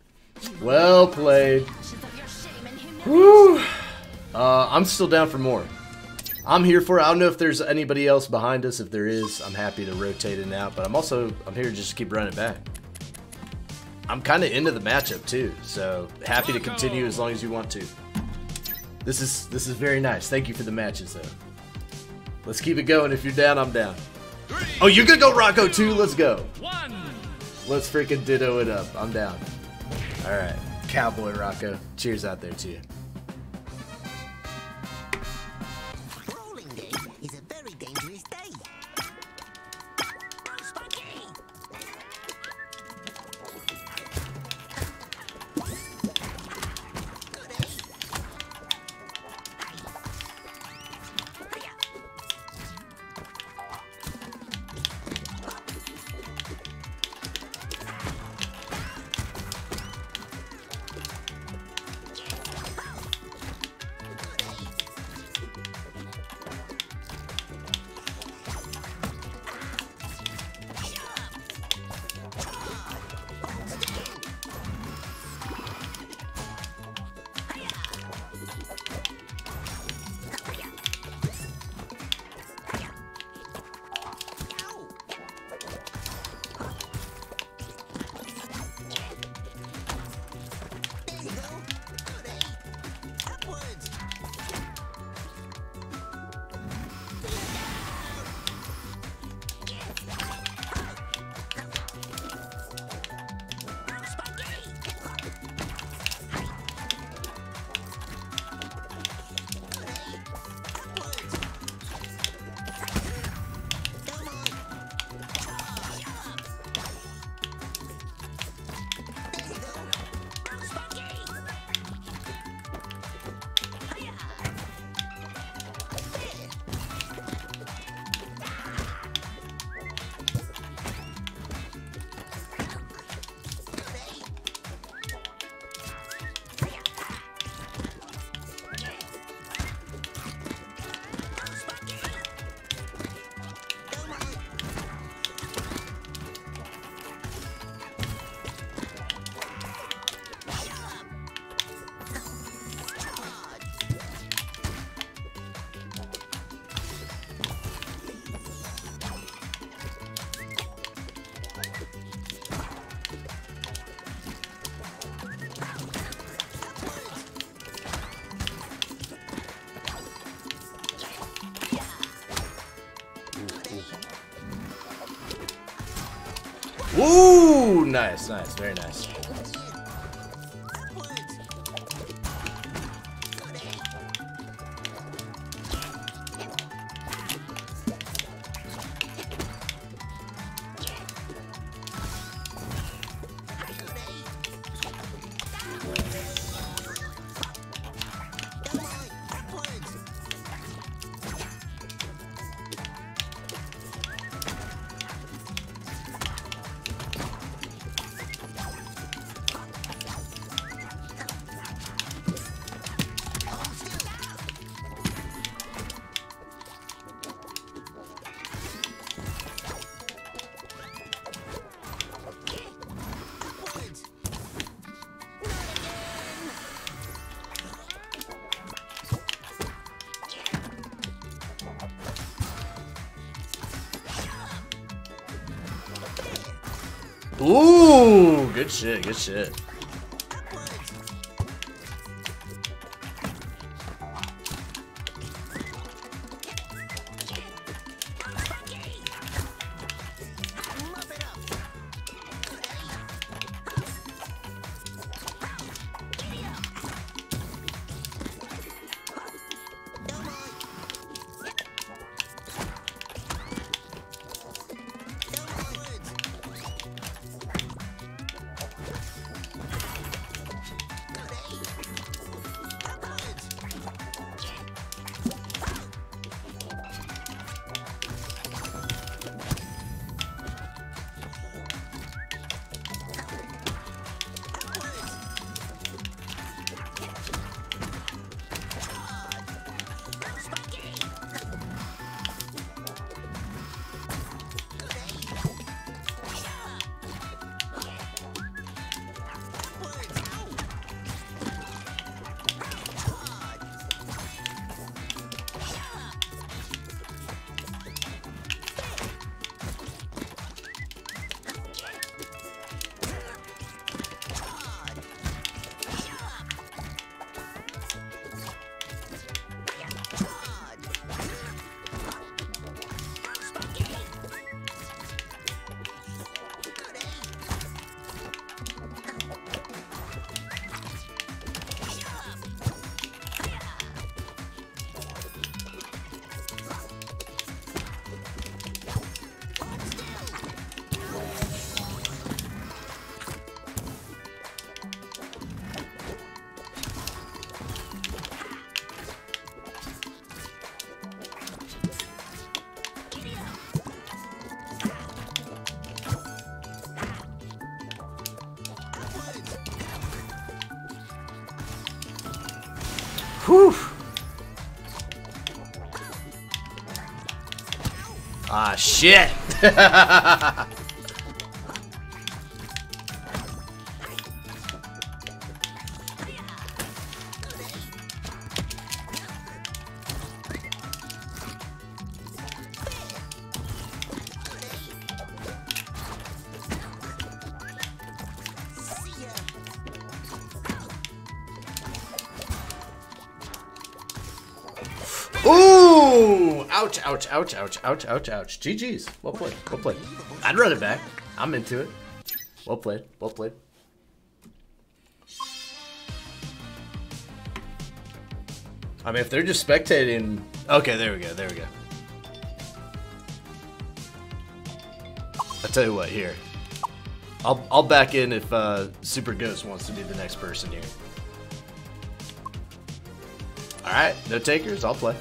Well played. Woo. Uh, I'm still down for more. I'm here for it. I don't know if there's anybody else behind us. If there is, I'm happy to rotate in and out. But I'm also I'm here just to keep running back. I'm kind of into the matchup too, so happy to continue as long as you want to. This is this is very nice. Thank you for the matches though. Let's keep it going. If you're down, I'm down. Oh, you're gonna go Rocko too? Let's go. Let's freaking ditto it up. I'm down. All right, Cowboy Rocko. Cheers out there to you. Nice, nice, very nice. Shit, good shit. Shit. Ouch, ouch, ouch, ouch, ouch, ouch. GG's. Well played. Well played. I'd run it back. I'm into it. Well played. Well played. I mean, if they're just spectating. Okay, there we go. There we go. I'll tell you what, here. I'll, I'll back in if uh, Super Ghost wants to be the next person here. Alright, no takers, I'll play.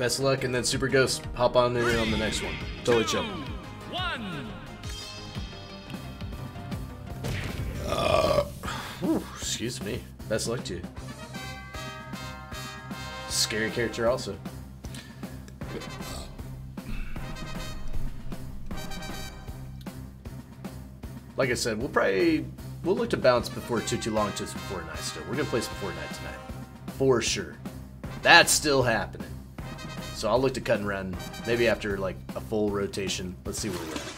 Best of luck, and then Super Ghost, hop on in on the next one. Totally chill. One! Whew, excuse me. Best luck to you. Scary character, also. Like I said, we'll probably we'll look to bounce before too too long to some Fortnite. Still, we're gonna play some Fortnite tonight, for sure. That's still happening. So I'll look to cut and run maybe after like a full rotation. Let's see where we're at.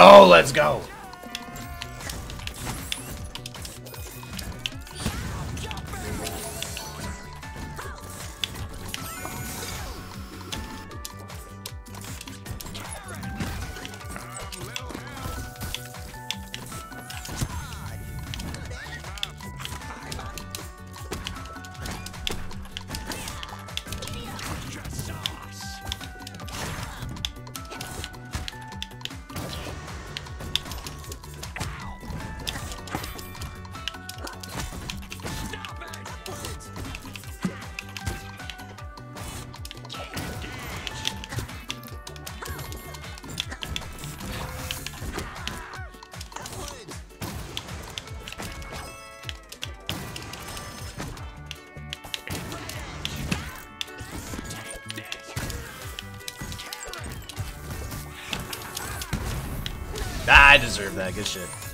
Yo, I deserve that. Good shit.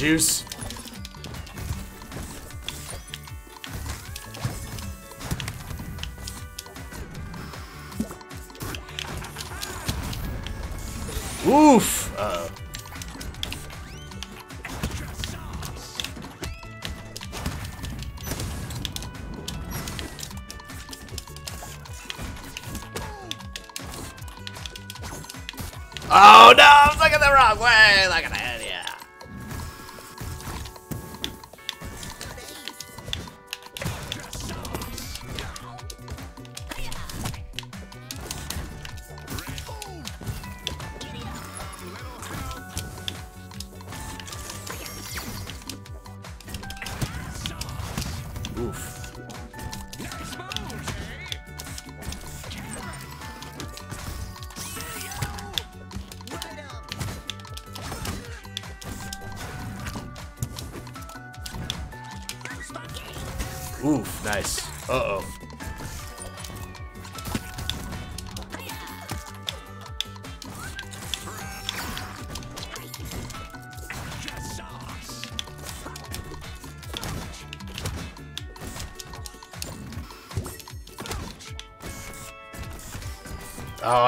Juice. Oof! Uh oh. Oh no, I'm looking the wrong way. Look at that,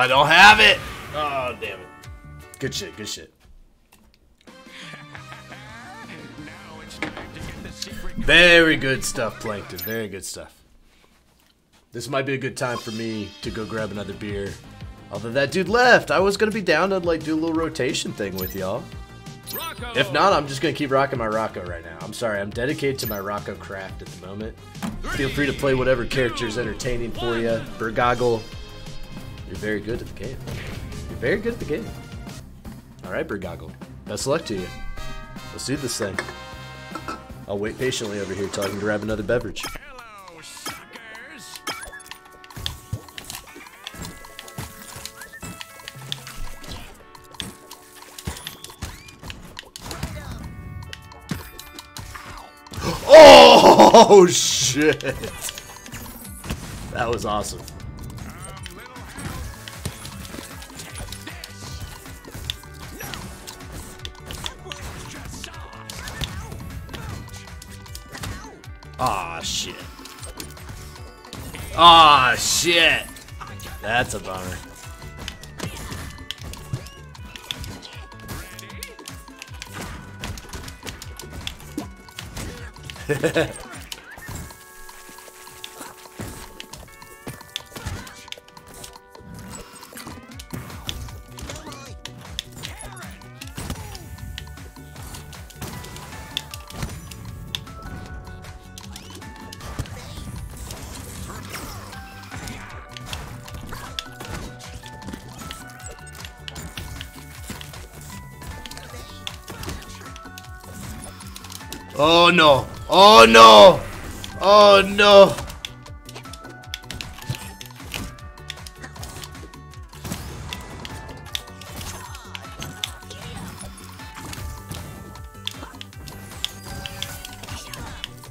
I don't have it. Oh, damn it. Good shit, good shit. Very good stuff, Plankton. Very good stuff. This might be a good time for me to go grab another beer. Although that dude left, I was gonna be down to like do a little rotation thing with y'all. If not, I'm just gonna keep rocking my Rocko right now. I'm sorry, I'm dedicated to my Rocko craft at the moment. Feel free to play whatever character is entertaining for you. Burgoggle, very good at the game. You're very good at the game. All right, Burgoggle. Best of luck to you. Let's do this thing. I'll wait patiently over here till I can grab another beverage. Hello, suckers. Oh shit! That was awesome. Aw, shit. That's a bummer. no! Oh no! Oh no!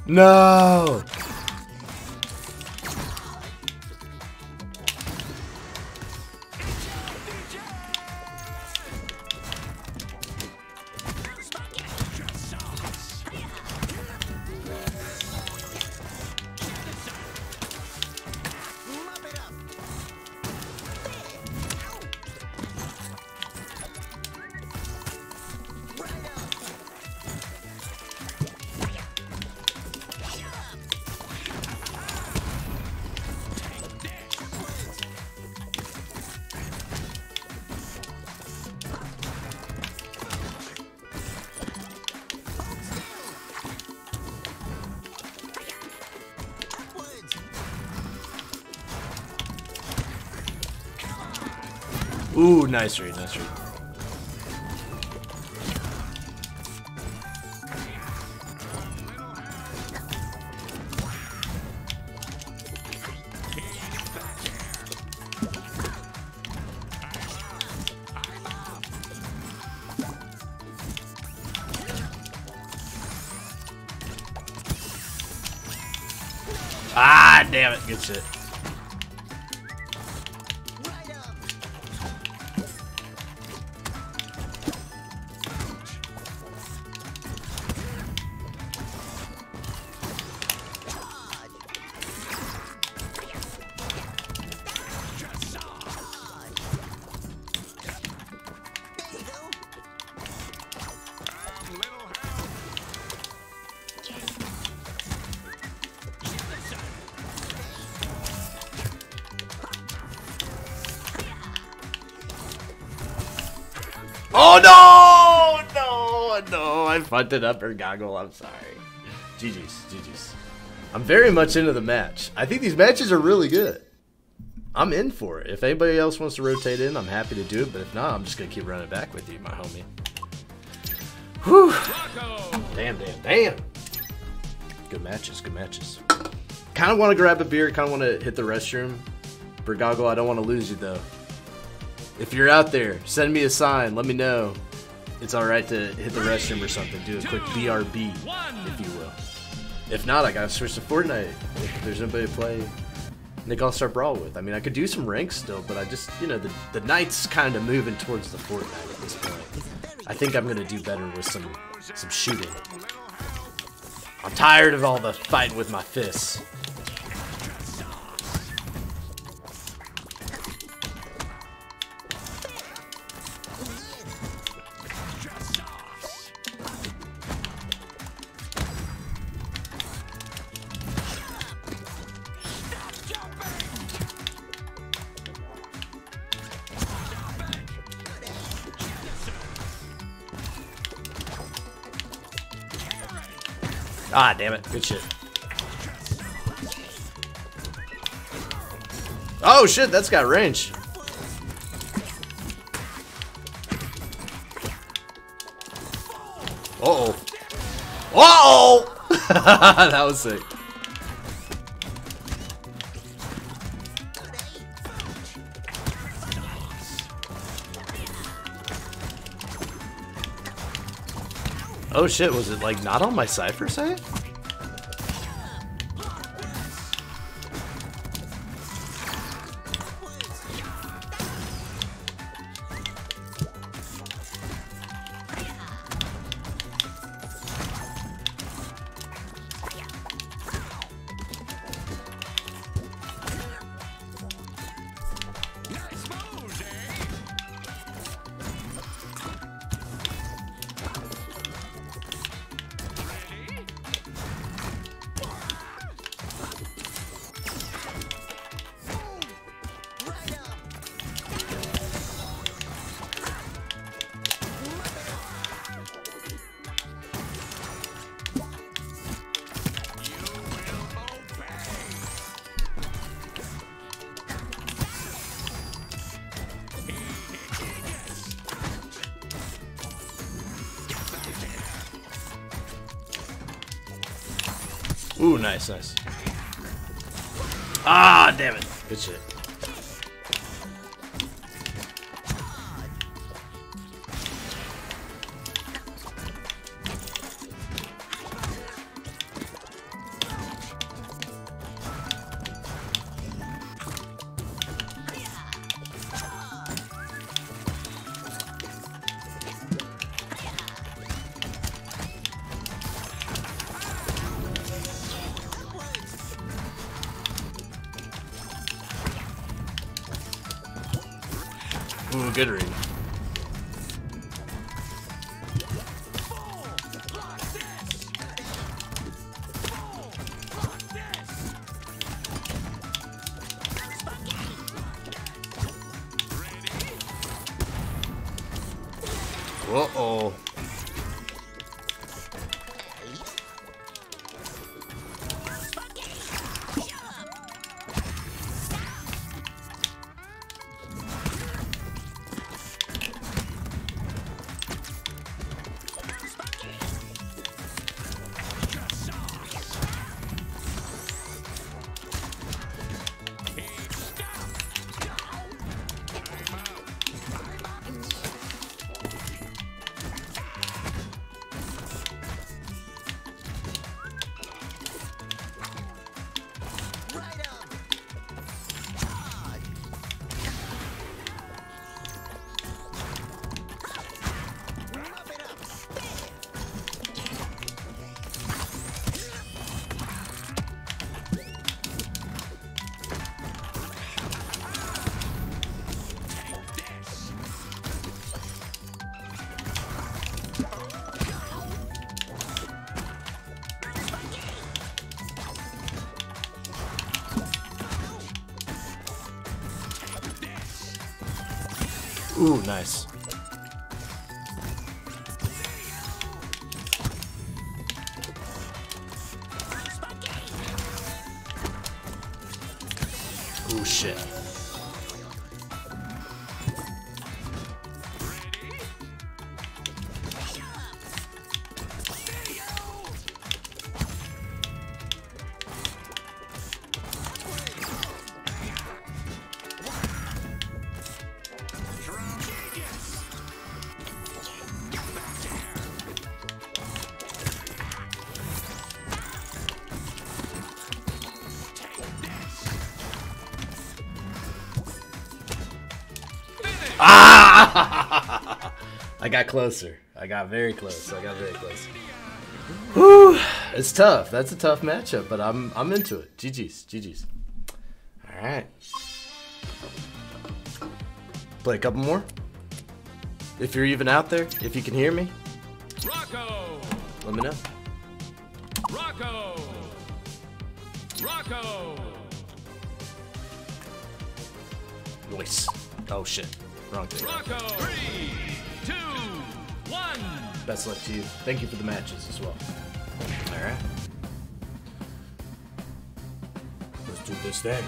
No! Nice read, nice read. It up for goggle. I'm sorry. GG's, GG's. I'm very much into the match. I think these matches are really good. I'm in for it. If anybody else wants to rotate in, I'm happy to do it. But if not, I'm just gonna keep running back with you, my homie. Whew. Damn, damn, damn. Good matches, good matches. Kind of want to grab a beer. Kind of want to hit the restroom. Goggle, I don't want to lose you though. If you're out there, send me a sign. Let me know. It's all right to hit the restroom or something. Do a quick BRB, if you will. If not, I gotta switch to Fortnite. If there's nobody to play Nick All Star Brawl with. I mean, I could do some ranks still, but I just, you know, the the night's kind of moving towards the Fortnite at this point. I think I'm gonna do better with some some shooting. I'm tired of all the fighting with my fists. Damn it. Good shit. Oh shit, that's got range. Uh oh. Uh oh! that was sick. Oh shit, was it like not on my cipher save? Ooh, nice, nice. Ah, damn it. Good shit. Got closer. I got very close. I got very close. Whew. It's tough. That's a tough matchup, but I'm I'm into it. GG's. GG's. All right. Play a couple more. If you're even out there, if you can hear me, Rocko! let me know. Rocko! Rocko! Voice. Oh shit. Wrong thing. Rocko! Three, two, one. Best luck to you. Thank you for the matches as well. All right. Let's do this thing.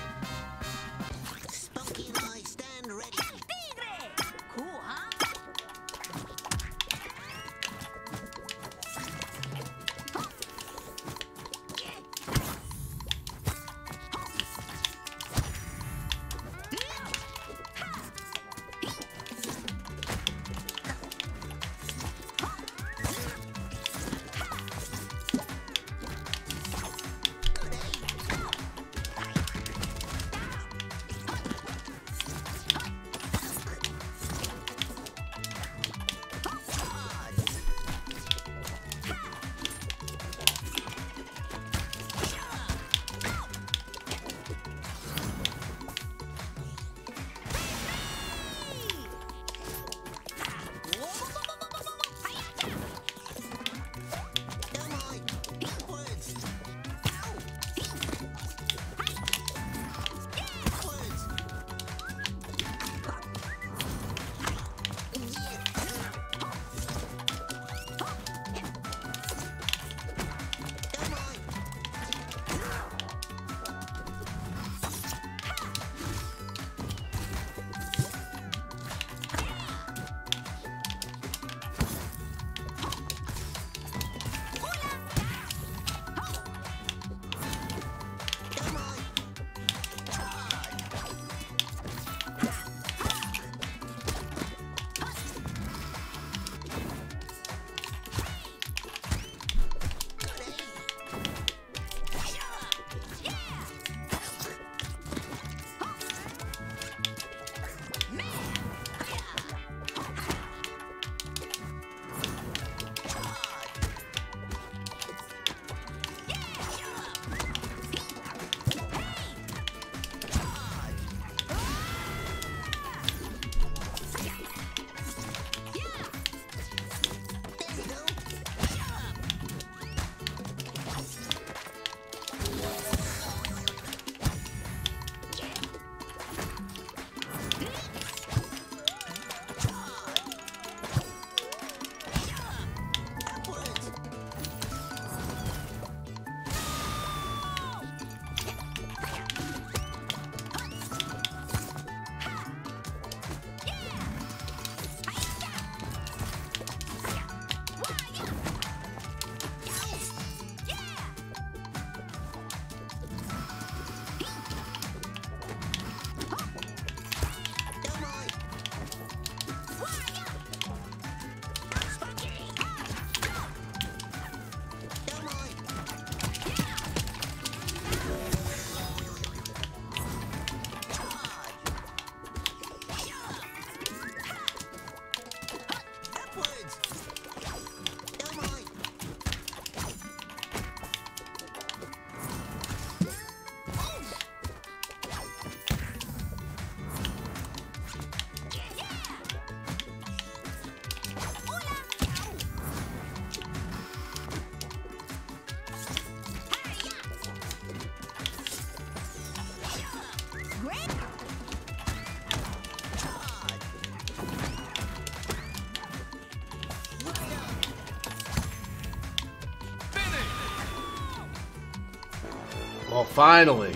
Finally.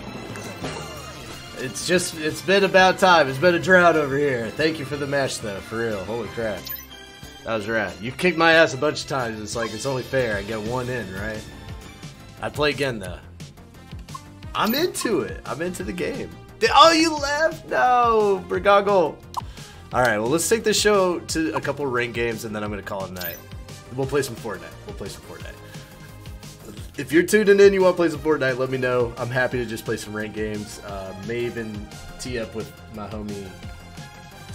It's just, it's been about time. It's been a drought over here. Thank you for the match, though, for real. Holy crap. That was rad. You kicked my ass a bunch of times. It's like, it's only fair. I get one in, right? I play again, though. I'm into it. I'm into the game. The- Oh, you left? No, Brigoggle. All right, well, let's take this show to a couple ring games, and then I'm going to call it night. We'll play some Fortnite. If you're tuning in, you want to play some Fortnite, let me know. I'm happy to just play some rank games. Uh, may even tee up with my homie.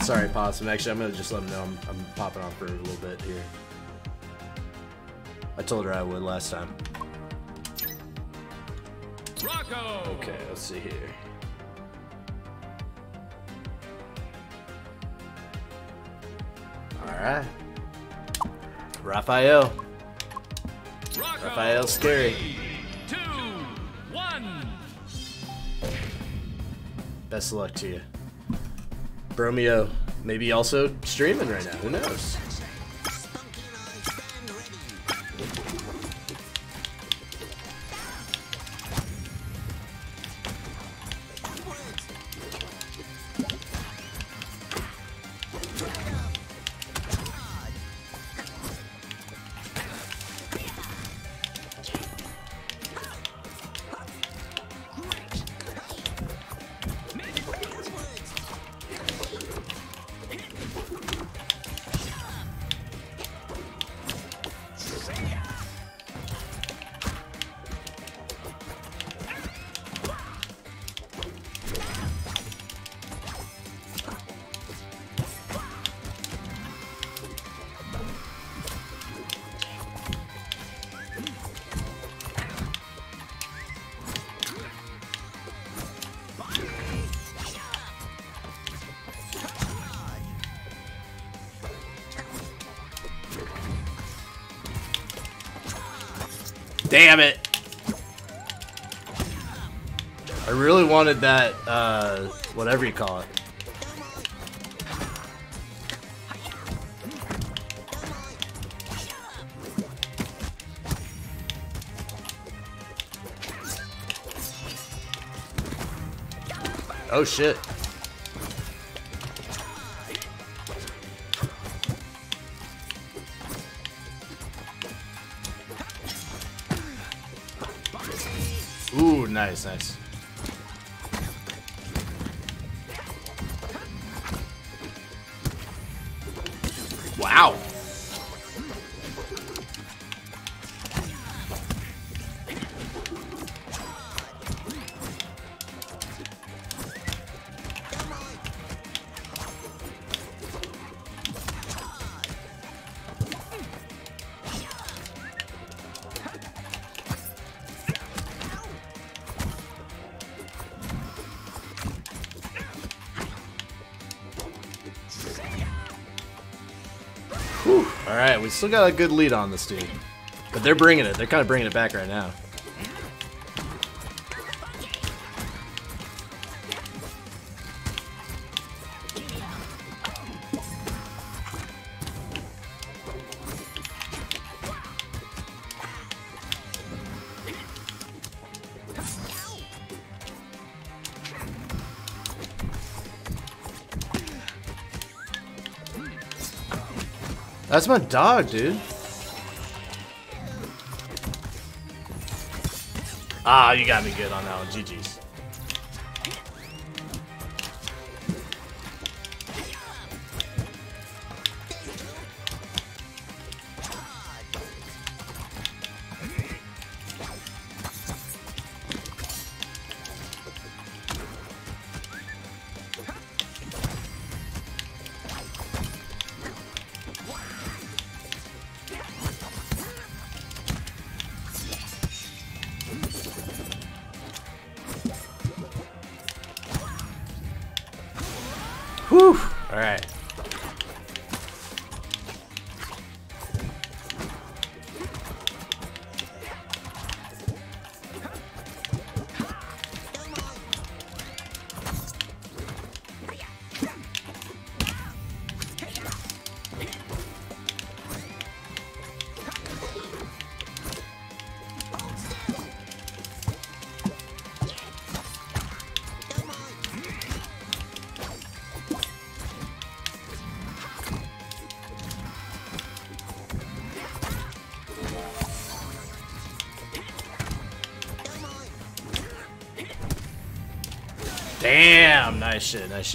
Sorry, Possum. Actually, I'm going to just let him know I'm, I'm popping on for a little bit here. I told her I would last time. Rocko. Okay, let's see here. All right. Raphael. Rocko. Raphael's scary. Best of luck to you. Bromeo, maybe also streaming right now. Who knows? Damn it! I really wanted that, uh, whatever you call it. Oh shit. Nice, nice. Still got a good lead on this dude, but they're bringing it. They're kind of bringing it back right now. That's my dog, dude. Ah, you got me good on that one. GG's. Damn, nice shit, nice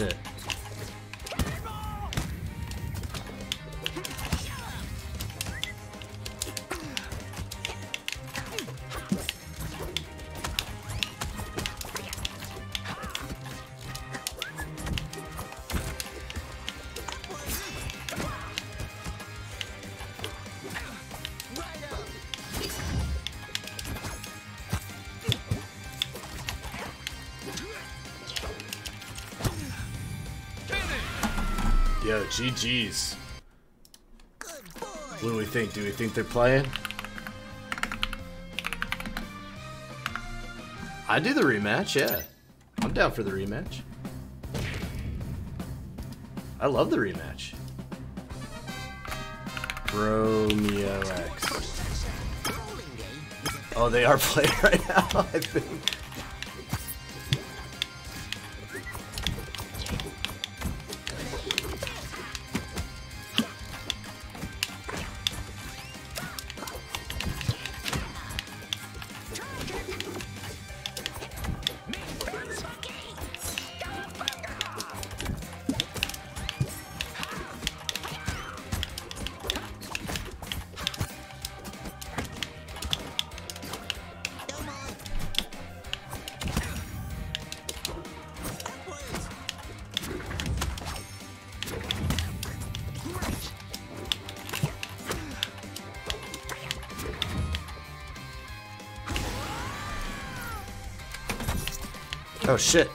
GG's. What do we think? Do we think they're playing? I do the rematch, yeah. I'm down for the rematch. I love the rematch. Romeo X. Oh, they are playing right now, I think. Shit.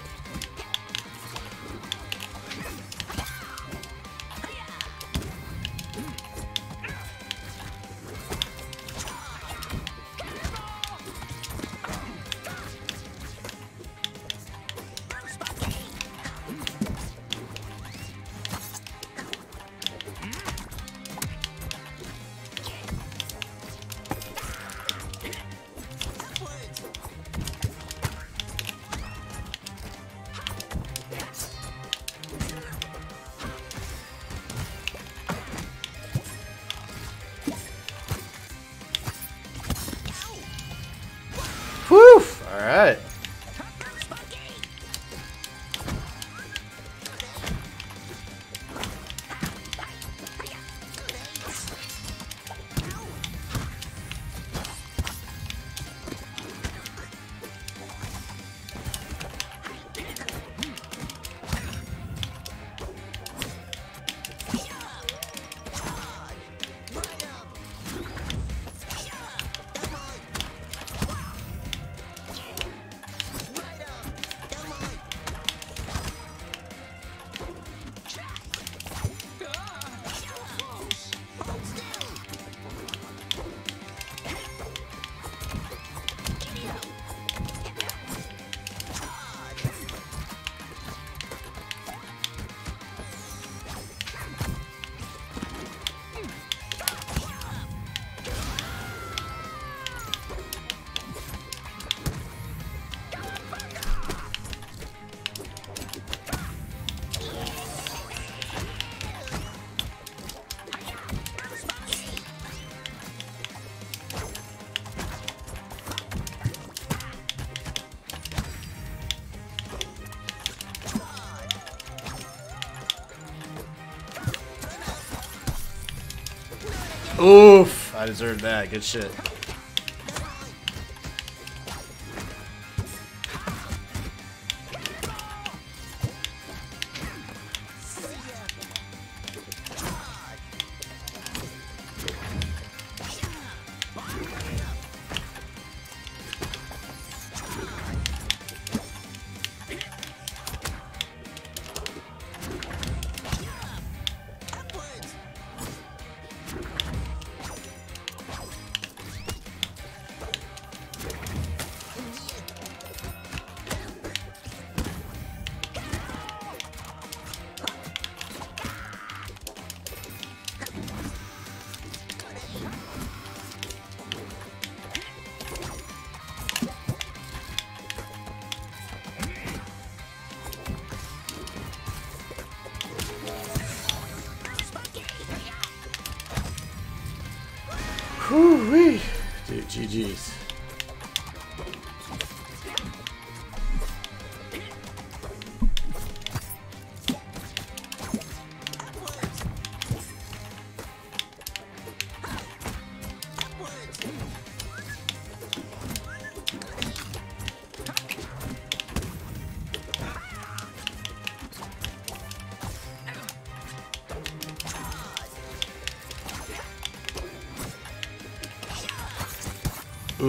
Oof! I deserved that. Good shit.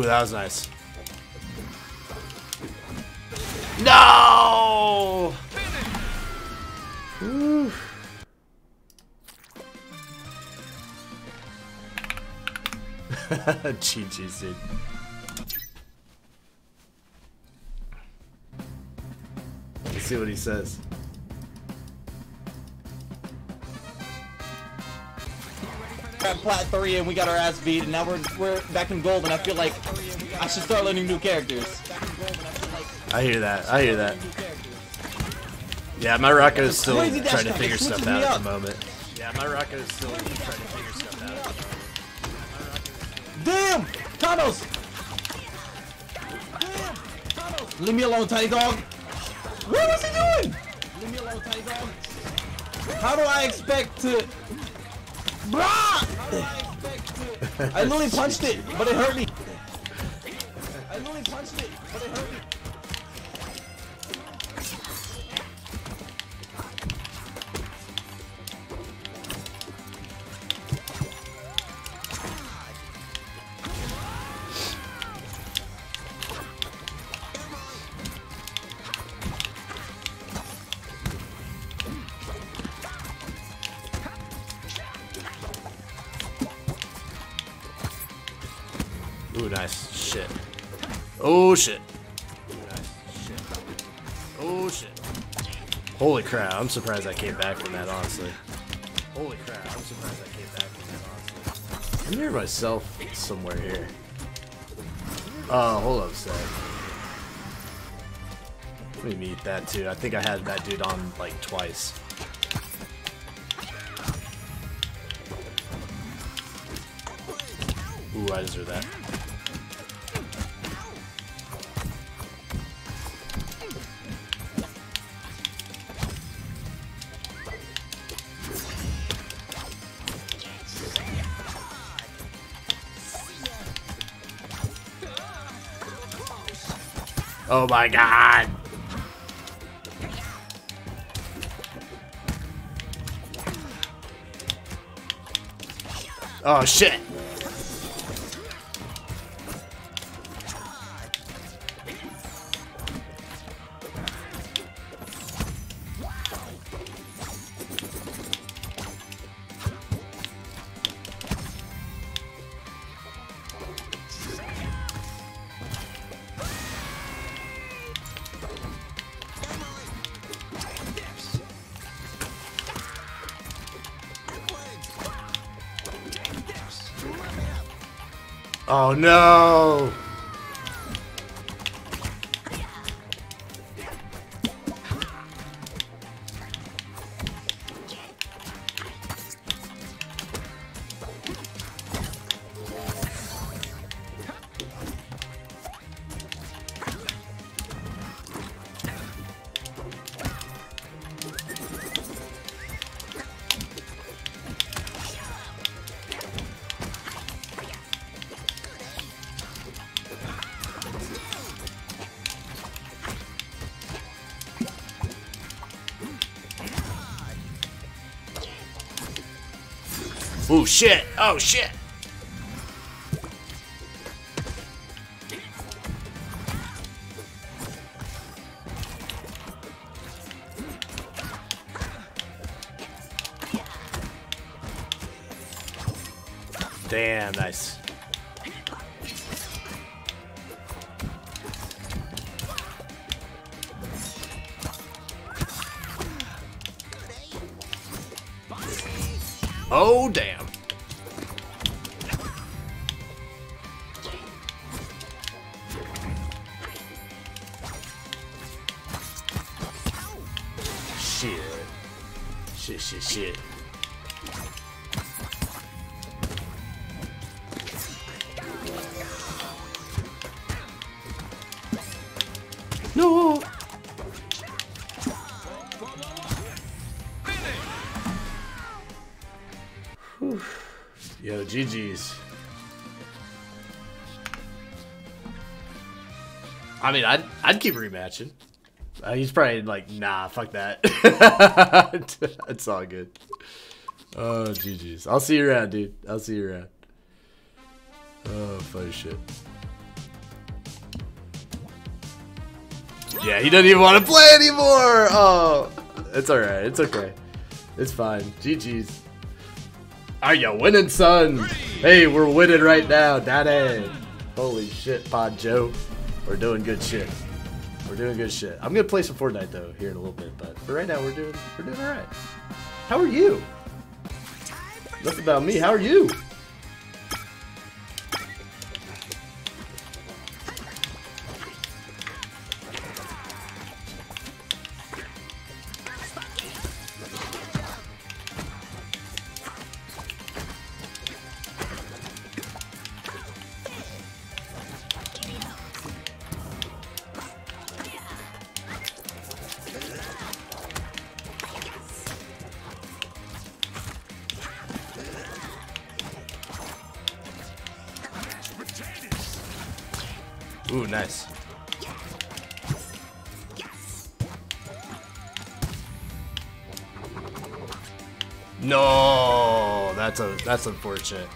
That was nice. No! GG's, dude. Let's see what he says. At plat three and we got our ass beat, and now we're we're back in gold, and I feel like I should start learning new characters. I hear that. I hear that. Yeah, my Rocko is still trying to figure stuff out at the moment. Yeah, my Rocko is still trying to figure stuff out. Damn! Thanos! Damn! Thanos! Leave me alone, tiny dog! What was he doing? Leave me alone, tiny dog! How do I expect to... I literally punched it, but it hurt me. Ooh, nice. Shit. Oh, shit. Nice. Shit. Oh, shit. Holy crap, I'm surprised I came back from that, honestly. Holy crap, I'm surprised I came back from that, honestly. I'm near myself somewhere here. Oh, oh hold up a sec. Let me meet that too. I think I had that dude on like twice. Ooh, I deserve that. Oh my god! Oh shit! No! Shit! Oh shit! Damn, nice. GG's. I mean, I'd, I'd keep rematching. Uh, he's probably like, nah, fuck that. it's all good. Oh, GG's. I'll see you around, dude. I'll see you around. Oh, funny shit. Yeah, he doesn't even want to play anymore! Oh, it's alright. It's okay. It's fine. GG's. Are you winning, son? Hey, we're winning right now, daddy. Holy shit, Pod Joe. We're doing good shit. We're doing good shit. I'm gonna play some Fortnite though here in a little bit, but for right now we're doing we're doing all right. How are you? Enough about me. How are you? That's unfortunate.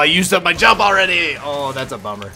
I used up my jump already. Oh, that's a bummer.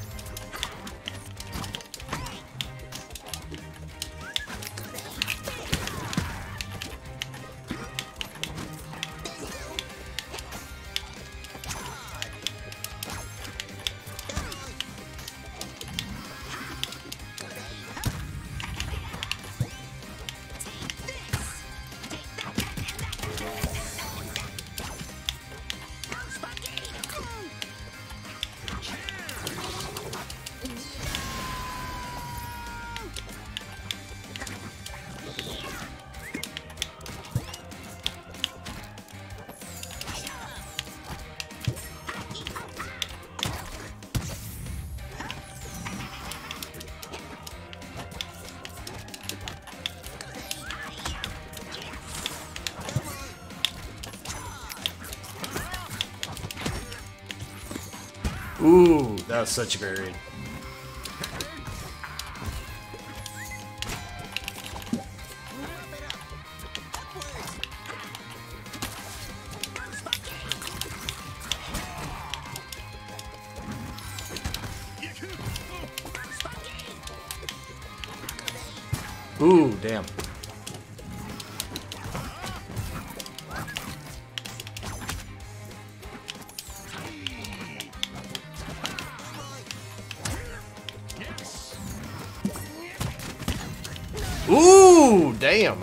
Such a great.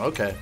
Okay.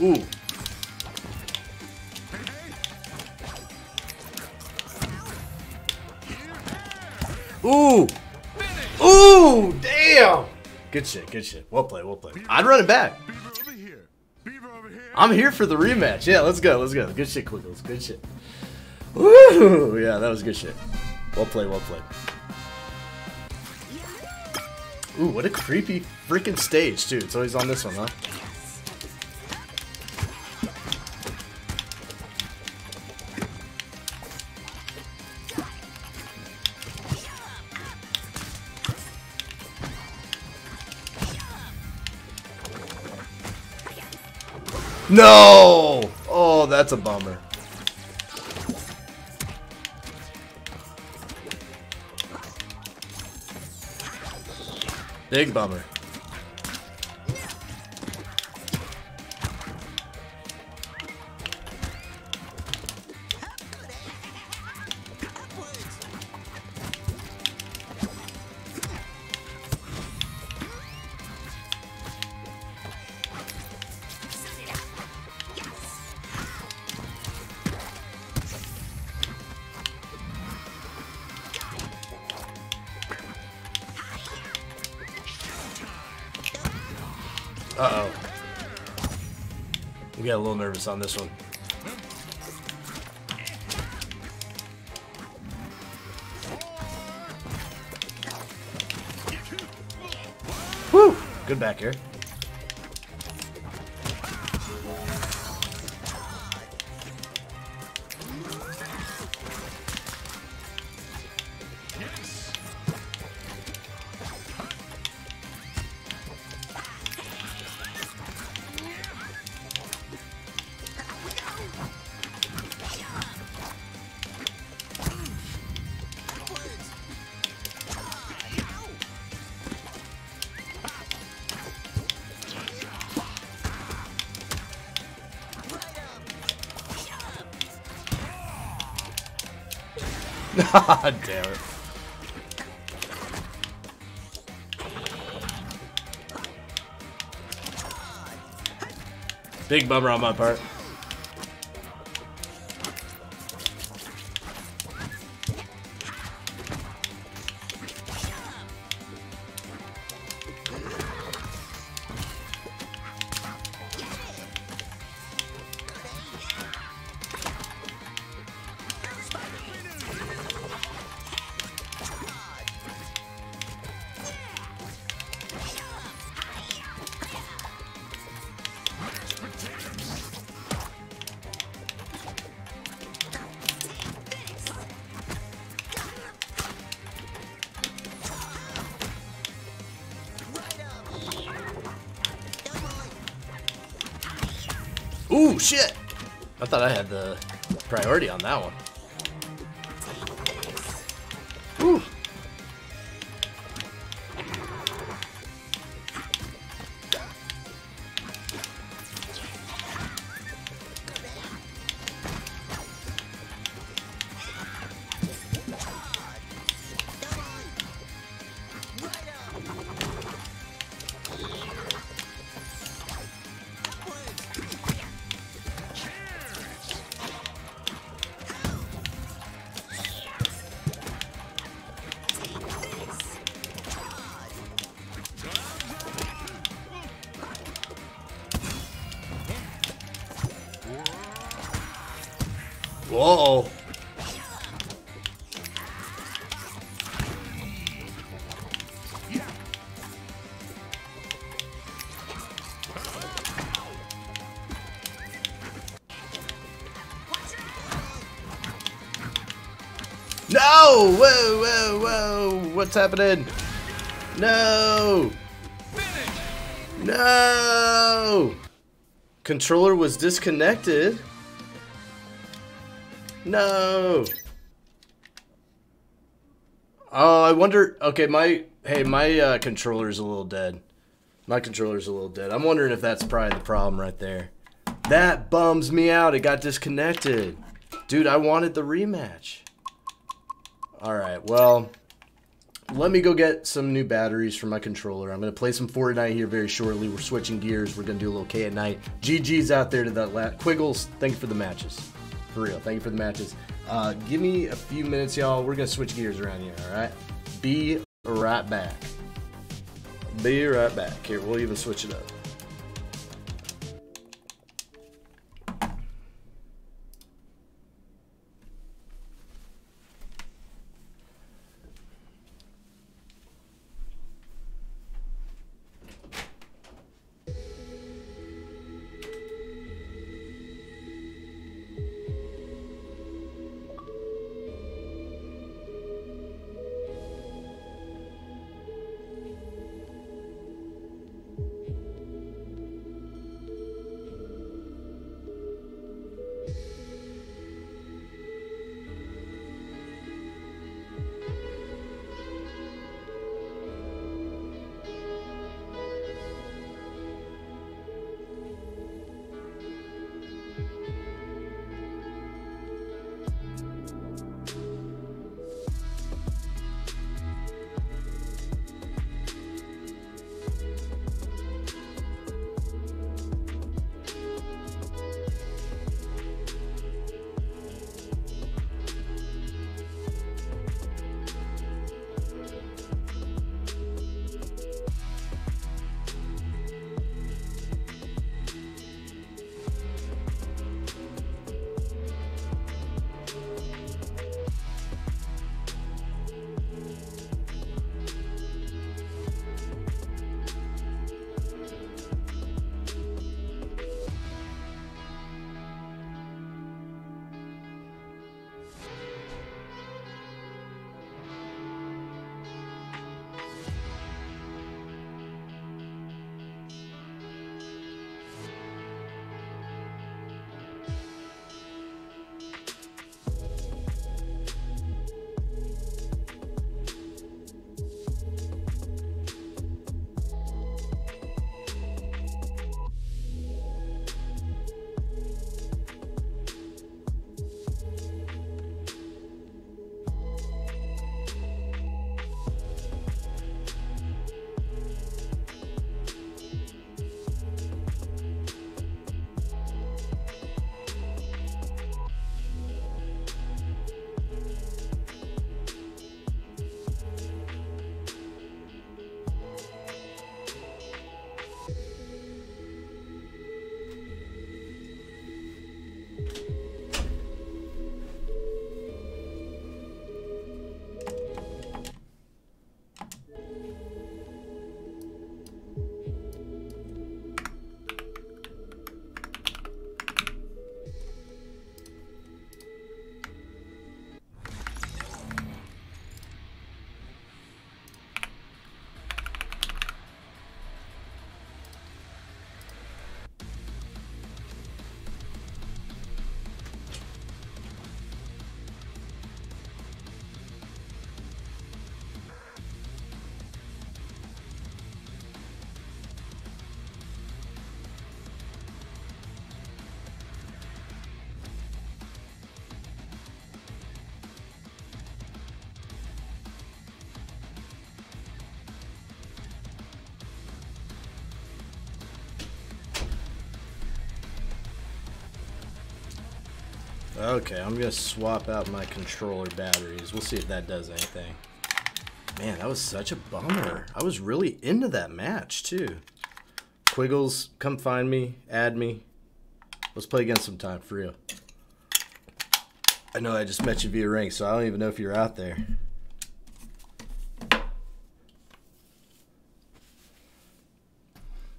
Ooh, ooh. Ooh! Ooh! Damn! Good shit, good shit. Well played, well played. I'd run it back. I'm here for the rematch. Yeah, let's go, let's go. Good shit, Quiggles. Good shit. Woo! Yeah, that was good shit. Well played, well played. Ooh, what a creepy freaking stage, too. It's always on this one, huh? No! Oh, that's a bummer. Big bummer. A little nervous on this one. Whew! Good back here. God damn it. Big bummer on my part. Priority on that one. What's happening? No! No! Controller was disconnected. No. Oh, I wonder. Okay, my hey, my uh, controller's a little dead. My controller's a little dead. I'm wondering if that's probably the problem right there. That bums me out. It got disconnected. Dude, I wanted the rematch. All right, well, let me go get some new batteries for my controller. I'm going to play some Fortnite here very shortly. We're switching gears. We're going to do a little K at night. GG's out there to that la Quiggles, thank you for the matches. For real, thank you for the matches. Uh, give me a few minutes, y'all. We're going to switch gears around here, all right? Be right back. Be right back. Here, we'll even switch it up. Okay, I'm gonna swap out my controller batteries. We'll see if that does anything. Man, that was such a bummer. I was really into that match, too. Quiggles, come find me, add me. Let's play again sometime, for real. I know I just met you via ring, so I don't even know if you're out there.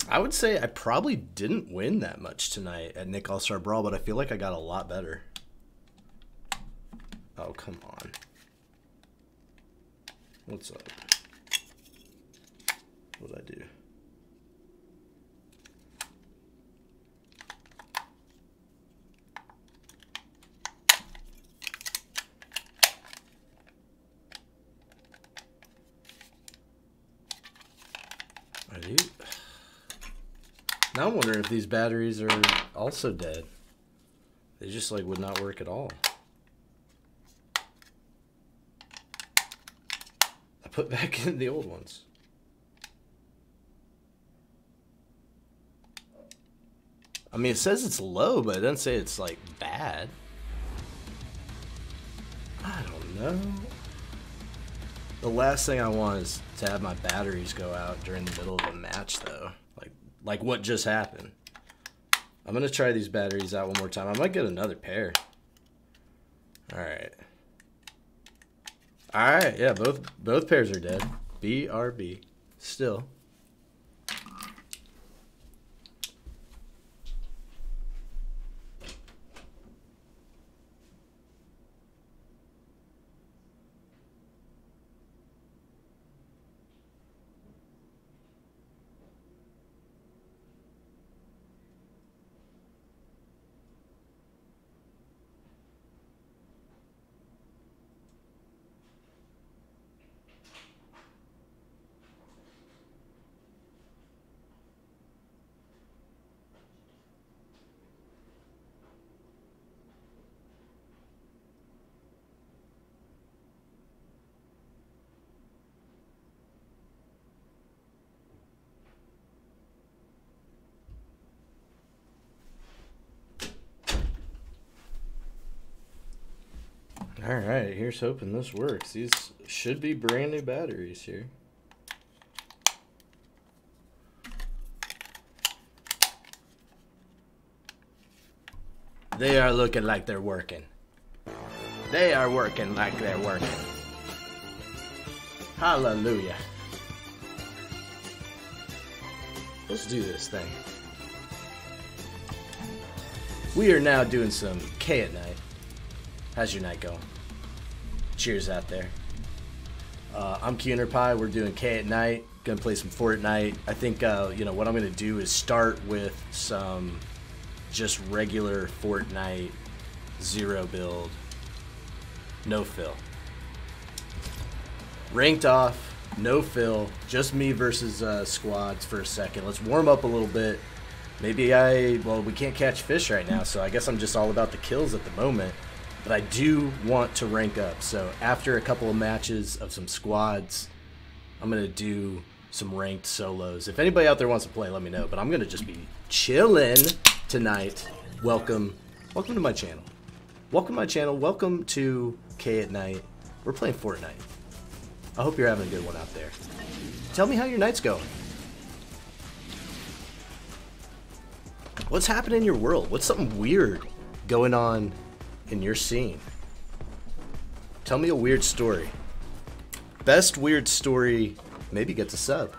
I would say I probably didn't win that much tonight at Nick All Star Brawl, but I feel like I got a lot better. Oh, come on. What's up? What'd I do? Now I'm wondering if these batteries are also dead. They just like would not work at all. Put back in the old ones. I mean, it says it's low, but it doesn't say it's like bad. I don't know. The last thing I want is to have my batteries go out during the middle of a match, though. Like, like what just happened. I'm gonna try these batteries out one more time. I might get another pair. All right. All right. Yeah, both both pairs are dead. BRB. Still. All right, here's hoping this works. These should be brand new batteries here. They are looking like they're working. They are working like they're working. Hallelujah. Let's do this thing. We are now doing some K at night. How's your night going? Cheers out there. Uh, I'm Kuhner Pie. We're doing K at night. Gonna play some Fortnite. I think uh, you know what I'm gonna do is start with some just regular Fortnite zero build, no fill. Ranked off, no fill, just me versus uh, squads for a second. Let's warm up a little bit. Maybe I well we can't catch fish right now, so I guess I'm just all about the kills at the moment but I do want to rank up. So after a couple of matches of some squads, I'm gonna do some ranked solos. If anybody out there wants to play, let me know. But I'm gonna just be chilling tonight. Welcome, welcome to my channel. Welcome to my channel. Welcome to K at Night. We're playing Fortnite. I hope you're having a good one out there. Tell me how your night's going. What's happening in your world? What's something weird going on in your scene. Tell me a weird story. Best weird story, maybe gets a sub.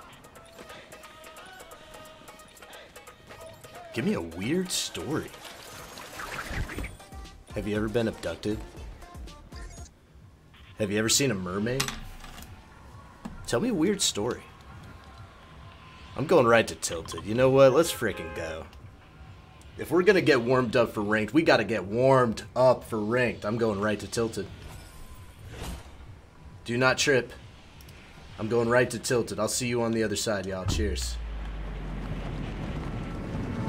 Give me a weird story. Have you ever been abducted? Have you ever seen a mermaid? Tell me a weird story. I'm going right to Tilted. You know what? Let's freaking go. If we're gonna get warmed up for ranked, we gotta get warmed up for ranked. I'm going right to tilted. Do not trip. I'm going right to tilted. I'll see you on the other side, y'all. Cheers.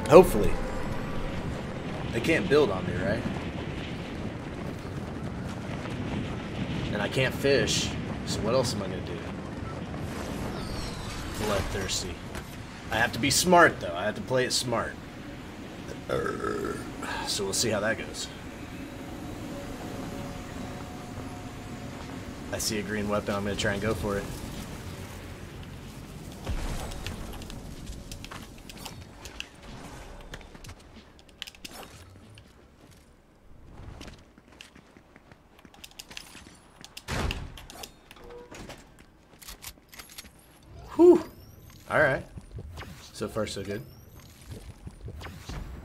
Hopefully. They can't build on me, right? And I can't fish. So what else am I gonna do? Bloodthirsty. I have to be smart, though. I have to play it smart. Uh, so we'll see how that goes. I see a green weapon, I'm gonna try and go for it. Whew! Alright. So far so good.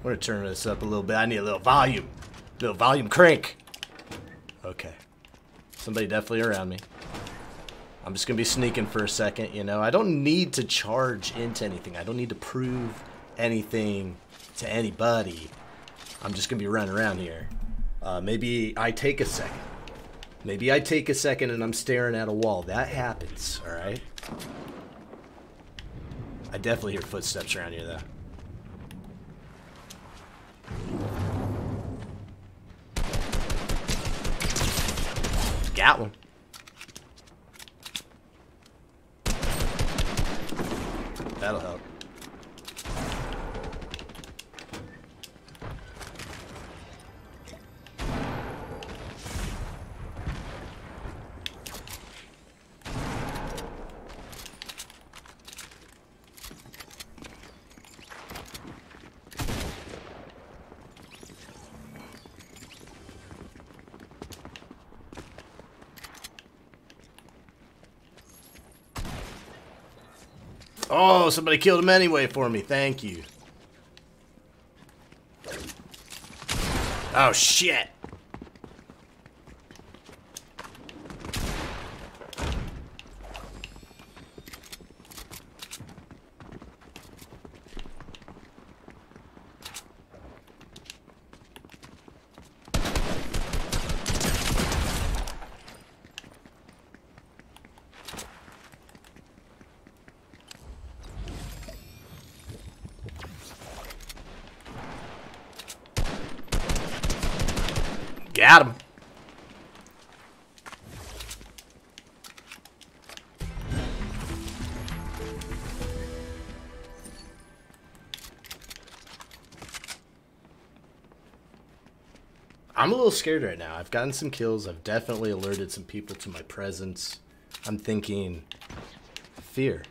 We're gonna turn this up a little bit. I need a little volume. little volume crank. Okay. Somebody definitely around me. I'm just gonna be sneaking for a second, you know. I don't need to charge into anything. I don't need to prove anything to anybody. I'm just gonna be running around here. Uh, maybe I take a second. Maybe I take a second and I'm staring at a wall. That happens, alright? I definitely hear footsteps around here, though. Got one. That'll help. Oh, somebody killed him anyway for me. Thank you. Oh, shit. Little scared right now. I've gotten some kills. I've definitely alerted some people to my presence. I'm thinking fear.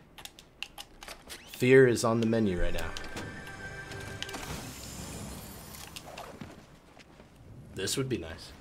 Fear is on the menu right now. This would be nice.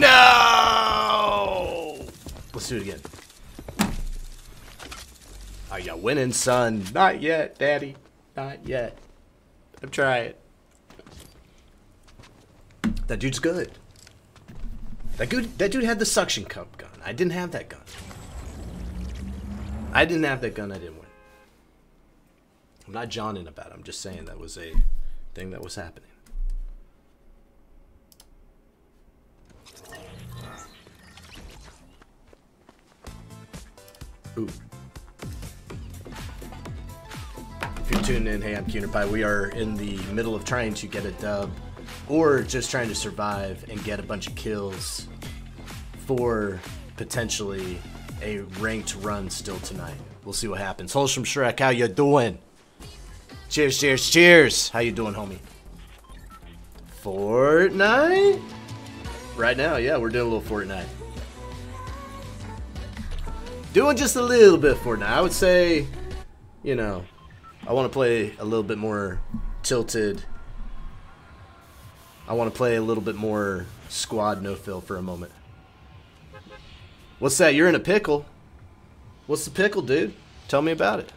No! Let's do it again. Winning, son? Not yet, daddy. Not yet. I'm trying. That dude's good. That dude, that dude had the suction cup gun. I didn't have that gun. I didn't have that gun. I didn't win. I'm not Johning about it. I'm just saying that was a thing that was happening. Tuning in, hey, I'm Kuhner Pie. We are in the middle of trying to get a dub, or just trying to survive and get a bunch of kills for potentially a ranked run still tonight. We'll see what happens. Wholesome Shrek, how you doing? Cheers, cheers, cheers. How you doing, homie? Fortnite? Right now, yeah, we're doing a little Fortnite. Doing just a little bit Fortnite. I would say, you know, I want to play a little bit more tilted. I want to play a little bit more squad no fill for a moment. What's that? You're in a pickle. What's the pickle, dude? Tell me about it.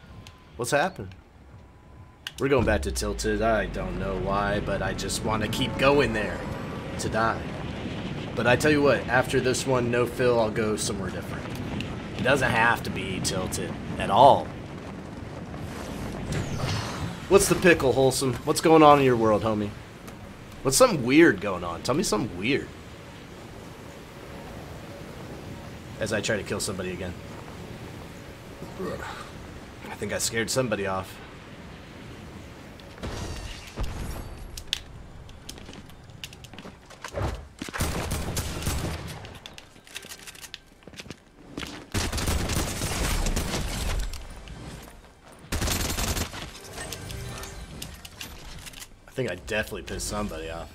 What's happening? We're going back to tilted. I don't know why, but I just want to keep going there to die. But I tell you what, after this one, no fill, I'll go somewhere different. It doesn't have to be tilted at all. What's the pickle, Wholesome? What's going on in your world, homie? What's something weird going on? Tell me something weird. as I try to kill somebody again. I think I scared somebody off. I think I definitely pissed somebody off.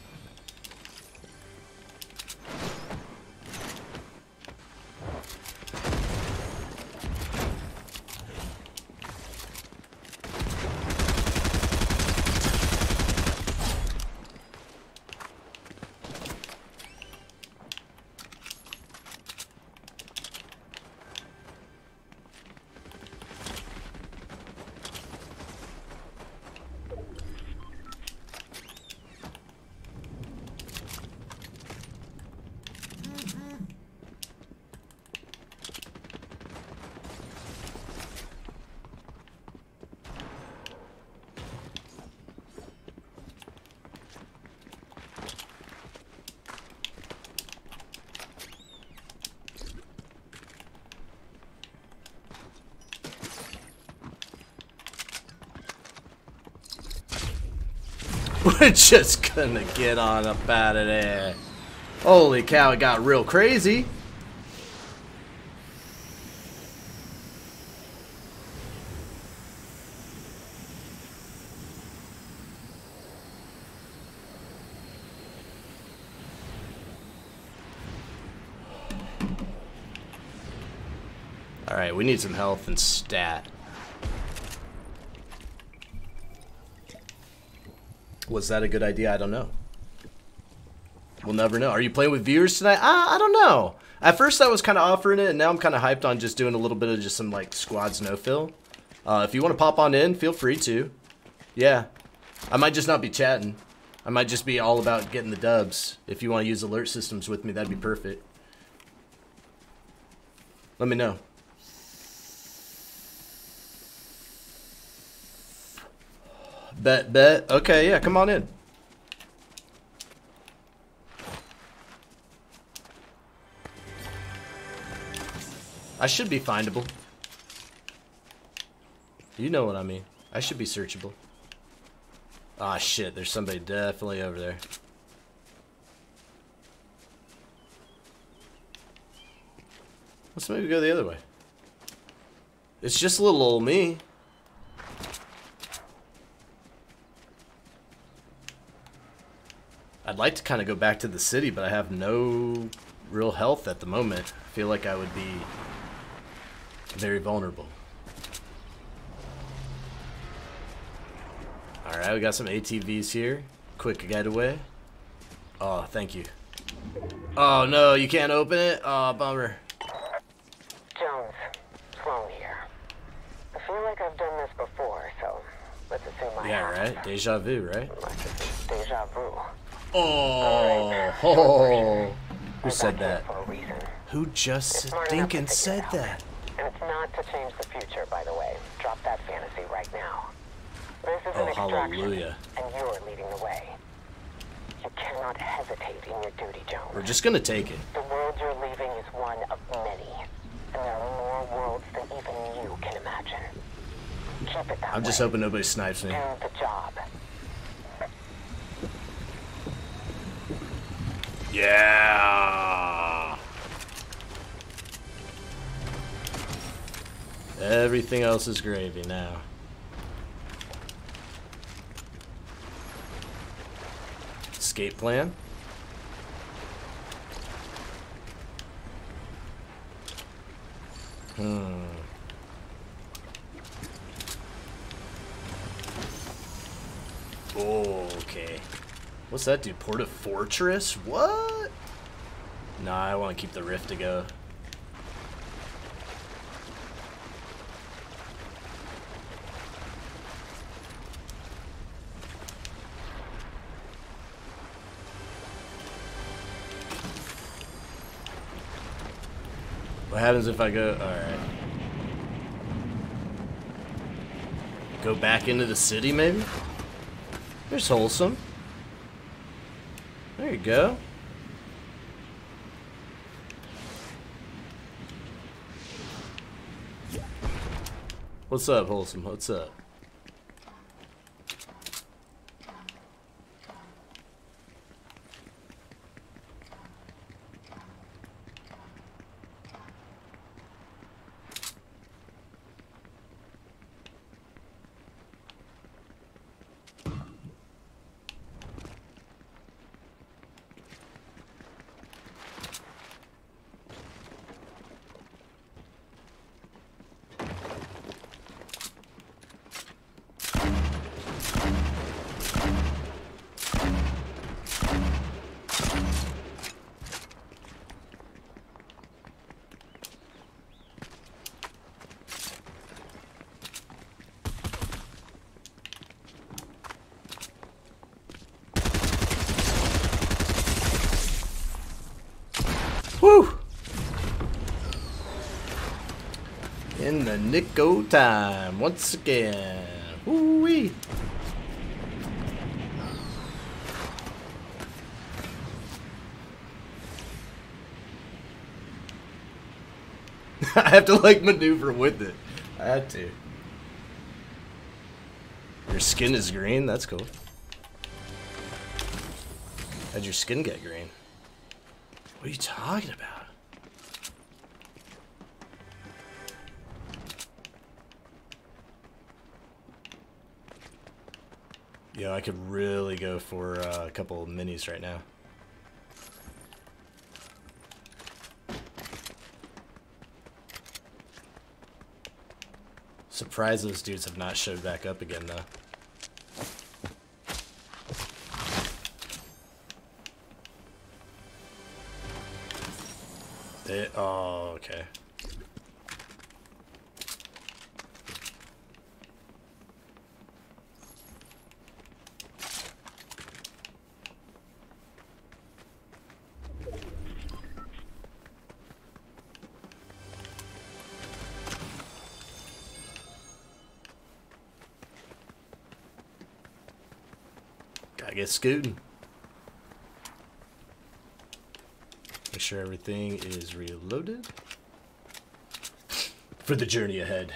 We're just gonna get on up out of there. Eh? Holy cow, it got real crazy. Alright, we need some health and stat. Was that a good idea? I don't know. We'll never know. Are you playing with viewers tonight? Ah, I don't know. At first I was kind of offering it, and now I'm kind of hyped on just doing a little bit of just some like squads no fill. Uh, if you want to pop on in, feel free to. Yeah. I might just not be chatting. I might just be all about getting the dubs. If you want to use alert systems with me, that'd be perfect. Let me know. Bet, bet. Okay, yeah, come on in. I should be findable. You know what I mean. I should be searchable. Ah, shit, there's somebody definitely over there. Let's maybe go the other way. It's just a little old me. I'd like to kind of go back to the city, but I have no real health at the moment. I feel like I would be very vulnerable. Alright, we got some ATVs here. Quick getaway. Oh, thank you. Oh no, you can't open it? Oh, bummer. Jones, Sloan here. I feel like I've done this before, so let's assume I Yeah, have. right? Deja vu, right? Deja vu. Oh, oh. Who said that? For a reason. Who just It's smart enough to stinking said that? And it's not to change the future, by the way. Drop that fantasy right now. This is Oh, an extraction, hallelujah. and you're leading the way. You cannot hesitate in your duty, Jones. We're just gonna take it. The world you're leaving is one of many, and there are more worlds than even you can imagine. Keep it that I'm just hoping nobody snipes me. Do the job. Yeah. Everything else is gravy now. Escape plan? Hmm. Okay. What's that do? Port-a-Fortress? What? Nah, I want to keep the rift to go. What happens if I go? Alright. Go back into the city, maybe? There's wholesome. There you go. What's up, Wholesome? What's up? In the nick of time, once again. Woo-wee. I have to like maneuver with it. I had to. Your skin is green? That's cool. How'd your skin get green? What are you talking about? I could really go for uh, a couple minis right now. Surprised those dudes have not showed back up again, though. Scooting. Make sure everything is reloaded for the journey ahead.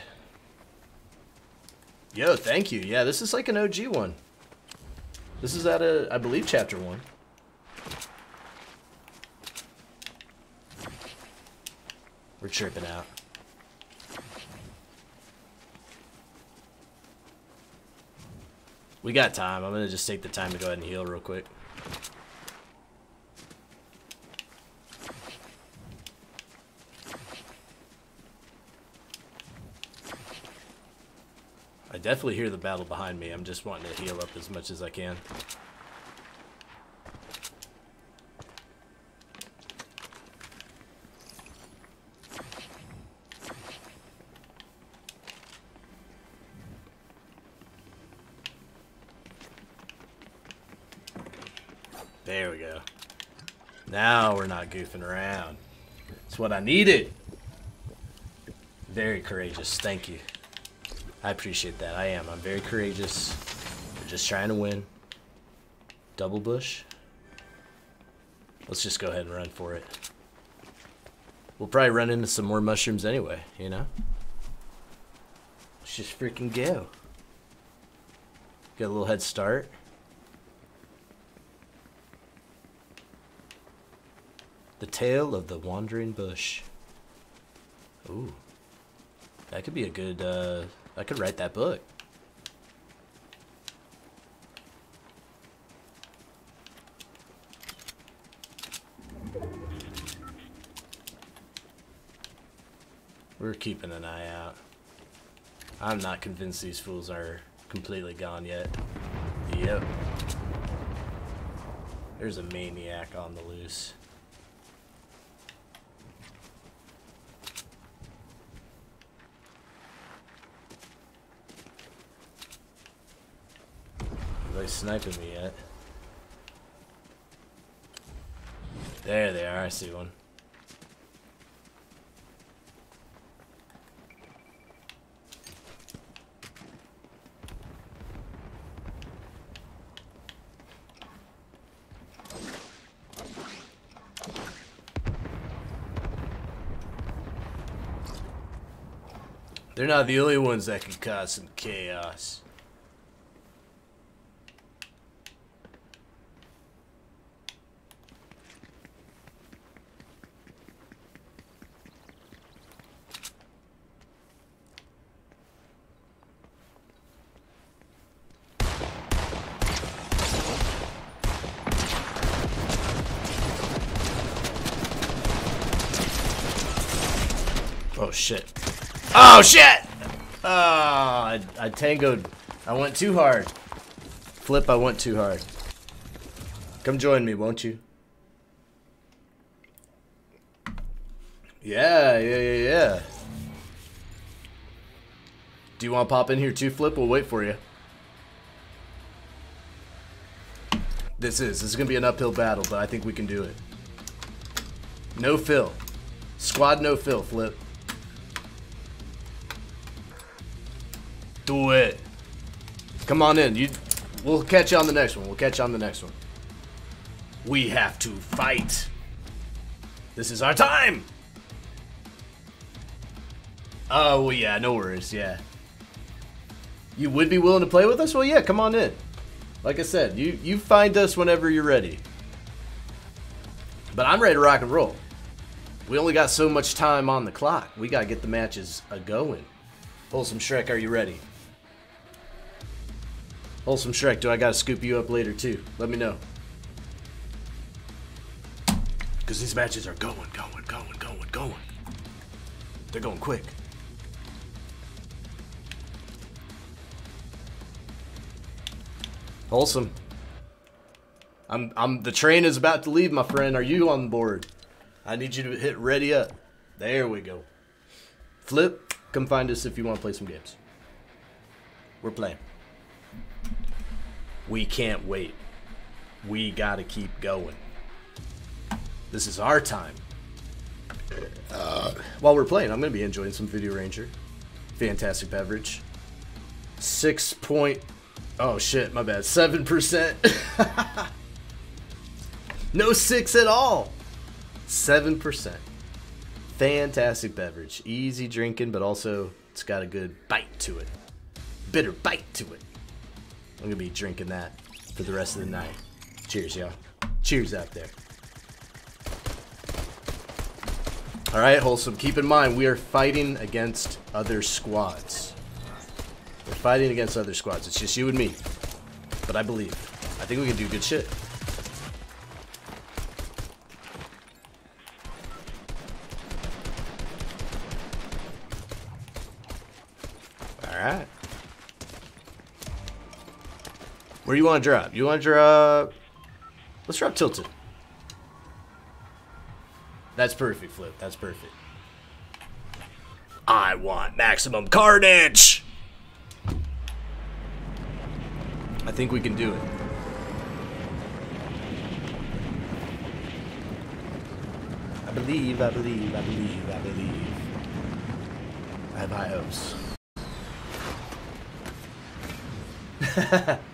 Yo, thank you. Yeah, this is like an OG one. This is at a, I believe, chapter one. We're tripping out. We got time. I'm gonna just take the time to go ahead and heal real quick. I definitely hear the battle behind me. I'm just wanting to heal up as much as I can. There we go. Now we're not goofing around. It's what I needed. Very courageous. Thank you. I appreciate that. I am. I'm very courageous. We're just trying to win. Double bush. Let's just go ahead and run for it. We'll probably run into some more mushrooms anyway, you know? Let's just freaking go. Get a little head start. The Tale of the Wandering Bush. Ooh. That could be a good, uh, I could write that book. We're keeping an eye out. I'm not convinced these fools are completely gone yet. Yep. There's a maniac on the loose. Sniping me yet. There they are, I see one. They're not the only ones that can cause some chaos. Oh shit. Oh shit! Ah, I, I tangoed. I went too hard. Flip, I went too hard. Come join me, won't you? Yeah, yeah, yeah, yeah. Do you want to pop in here too, Flip? We'll wait for you. This is. This is going to be an uphill battle, but I think we can do it. No fill. Squad no fill, Flip. Do it. Come on in. You we'll catch you on the next one. We'll catch you on the next one. We have to fight. This is our time. Oh, well, yeah, no worries. Yeah. You would be willing to play with us? Well, yeah, come on in. Like I said, you you find us whenever you're ready. But I'm ready to rock and roll. We only got so much time on the clock. We got to get the matches a going. Wholesome Shrek, are you ready? Wholesome Shrek, do I gotta scoop you up later too? Let me know. Because these matches are going, going, going, going, going. They're going quick. Wholesome. I'm, I'm, the train is about to leave, my friend. Are you on board? I need you to hit ready up. There we go. Flip, come find us if you want to play some games. We're playing. We can't wait. We gotta keep going. This is our time. Uh, while we're playing, I'm gonna be enjoying some Video Ranger. Fantastic beverage. Six point. Oh shit, my bad. Seven percent. no six at all. Seven percent. Fantastic beverage. Easy drinking, but also it's got a good bite to it. Bitter bite to it. I'm gonna be drinking that for the rest of the night. Cheers, y'all. Cheers out there. Alright, Wholesome, keep in mind we are fighting against other squads. We're fighting against other squads. It's just you and me. But I believe. I think we can do good shit. Alright. Where you want to drop? You want to drop... Let's drop Tilted. That's perfect, Flip. That's perfect. I want maximum carnage! I think we can do it. I believe, I believe, I believe, I believe. I have high hopes.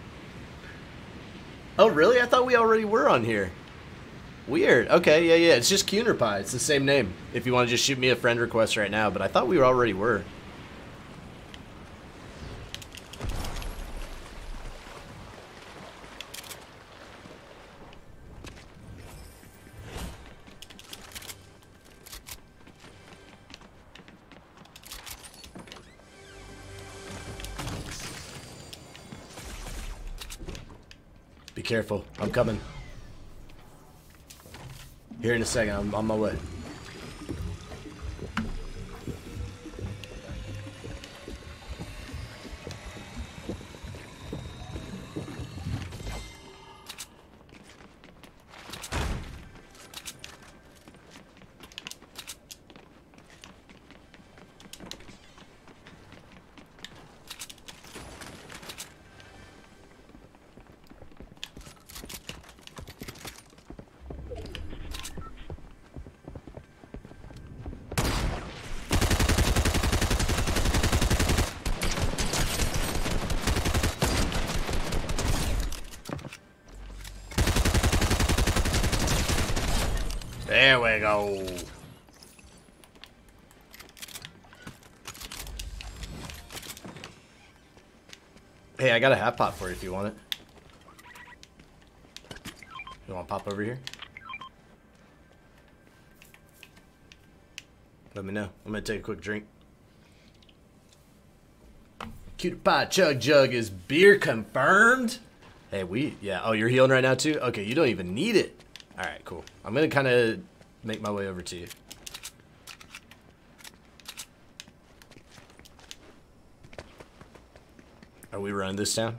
oh, really? I thought we already were on here. Weird. Okay, yeah, yeah. It's just Kuhner Pie. It's the same name. If you want to just shoot me a friend request right now, but I thought we already were. Careful. I'm coming. Here in a second. I'm on my way. There we go. Hey, I got a half pot for you if you want it. You want to pop over here? Let me know. I'm gonna take a quick drink. Cute pie chug jug is beer confirmed. Hey, we yeah. Oh, you're healing right now too. Okay, you don't even need it. All right, cool. I'm gonna kind of make my way over to you. Are we running this down?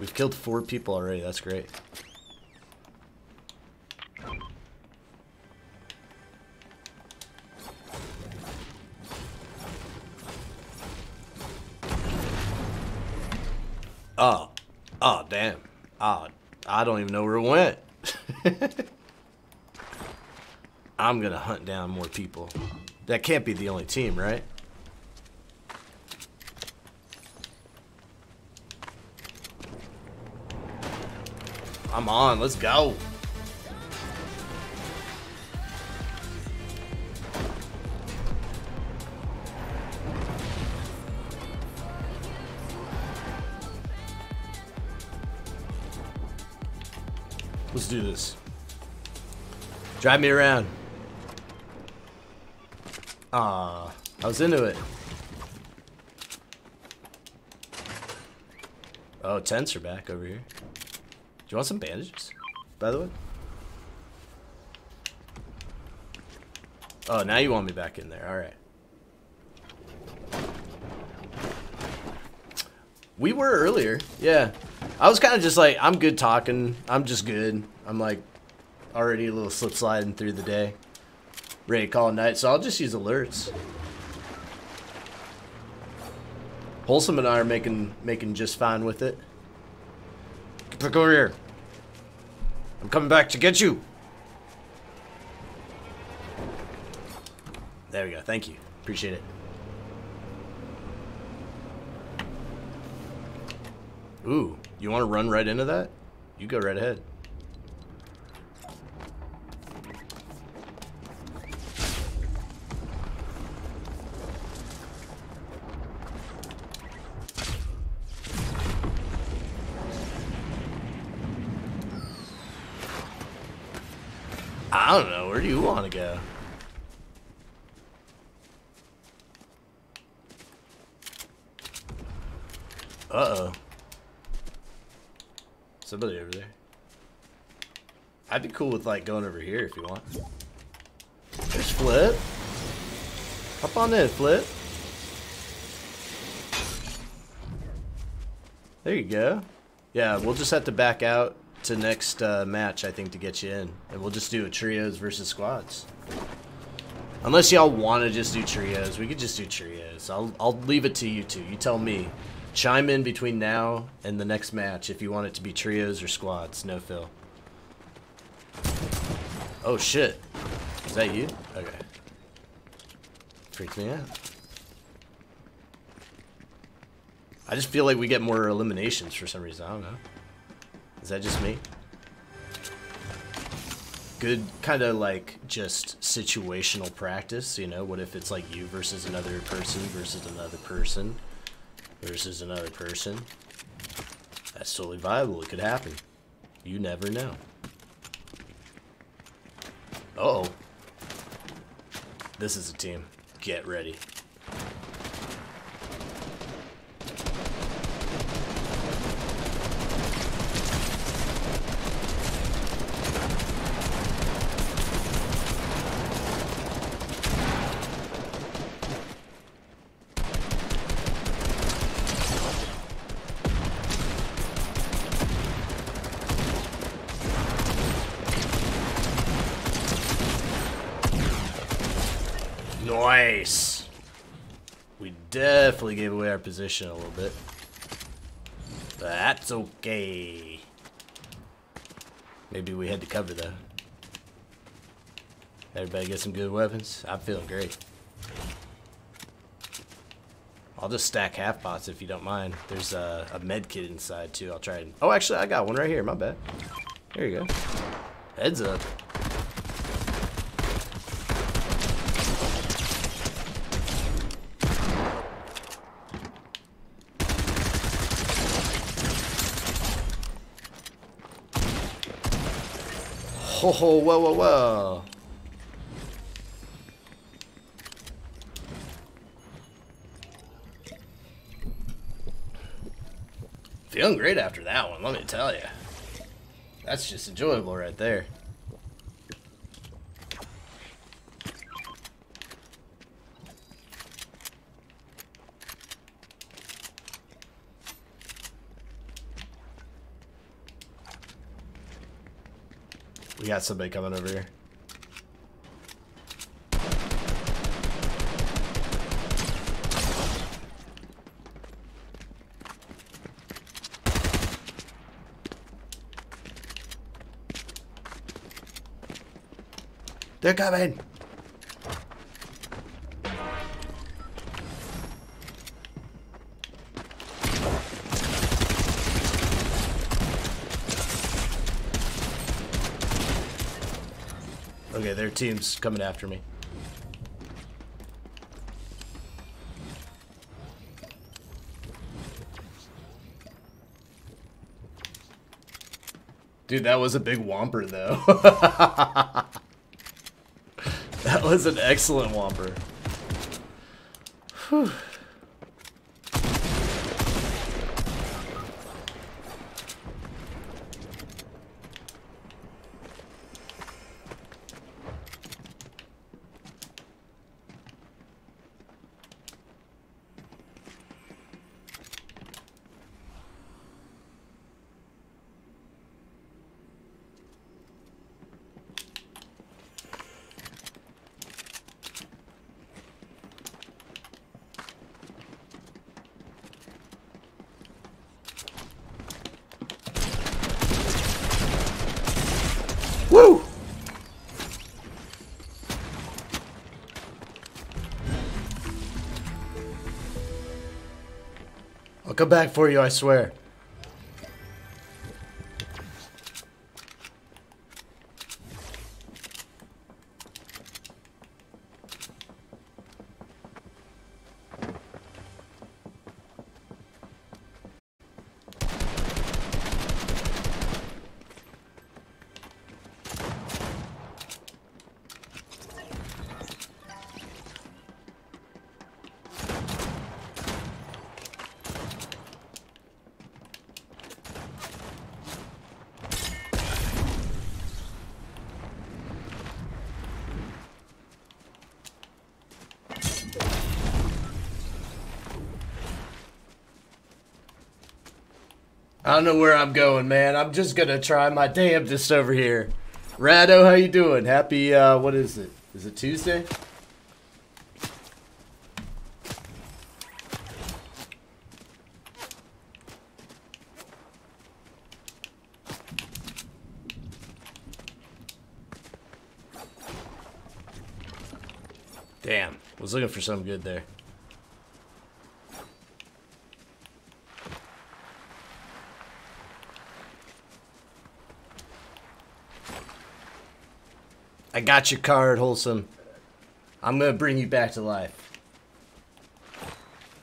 We've killed four people already. That's great. Oh. Oh, damn. Oh, I don't even know where it went. I'm gonna hunt down more people. That can't be the only team, right? I'm on. Let's go. Let's do this. Drive me around. Ah, I was into it. Oh, tents are back over here. You want some bandages, by the way? Oh, now you want me back in there. All right. We were earlier. Yeah. I was kind of just like, I'm good talking. I'm just good. I'm like already a little slip sliding through the day. Ready to call it night, so I'll just use alerts. Wholesome and I are making making just fine with it. Get over here. I'm coming back to get you. There we go. Thank you. Appreciate it. Ooh, you want to run right into that? You go right ahead. Do you want to go? Uh-oh. Somebody over there. I'd be cool with, like, going over here if you want. There's Flip. Hop on in, Flip. There you go. Yeah, we'll just have to back out to next uh, match, I think, to get you in. And we'll just do a trios versus squads. Unless y'all want to just do trios, we could just do trios. I'll, I'll leave it to you two. You tell me. Chime in between now and the next match if you want it to be trios or squads. No fill. Oh, shit. Is that you? Okay. Freaks me out. I just feel like we get more eliminations for some reason. I don't know. Is that just me? Good kind of like just situational practice, you know? What if it's like you versus another person versus another person versus another person? That's totally viable. It could happen. You never know. Uh oh This is a team. Get ready. Nice. We definitely gave away our position a little bit. That's okay. Maybe we had to cover though. Everybody get some good weapons? I'm feeling great. I'll just stack half pots if you don't mind. There's a, a med kit inside too. I'll try and... Oh, actually, I got one right here. My bad. There you go. Heads up. Ho ho, whoa, whoa, whoa. Feeling great after that one, let me tell you. That's just enjoyable right there. We got somebody coming over here. They're coming. Team's coming after me. Dude, that was a big whomper, though. that was an excellent whomper. Whew. Come back for you, I swear. Know where I'm going, man. I'm just gonna try my damnedest over here. Rado, how you doing? Happy, uh, what is it? Is it Tuesday? Damn, was looking for something good there. Got your card, Wholesome. I'm gonna bring you back to life.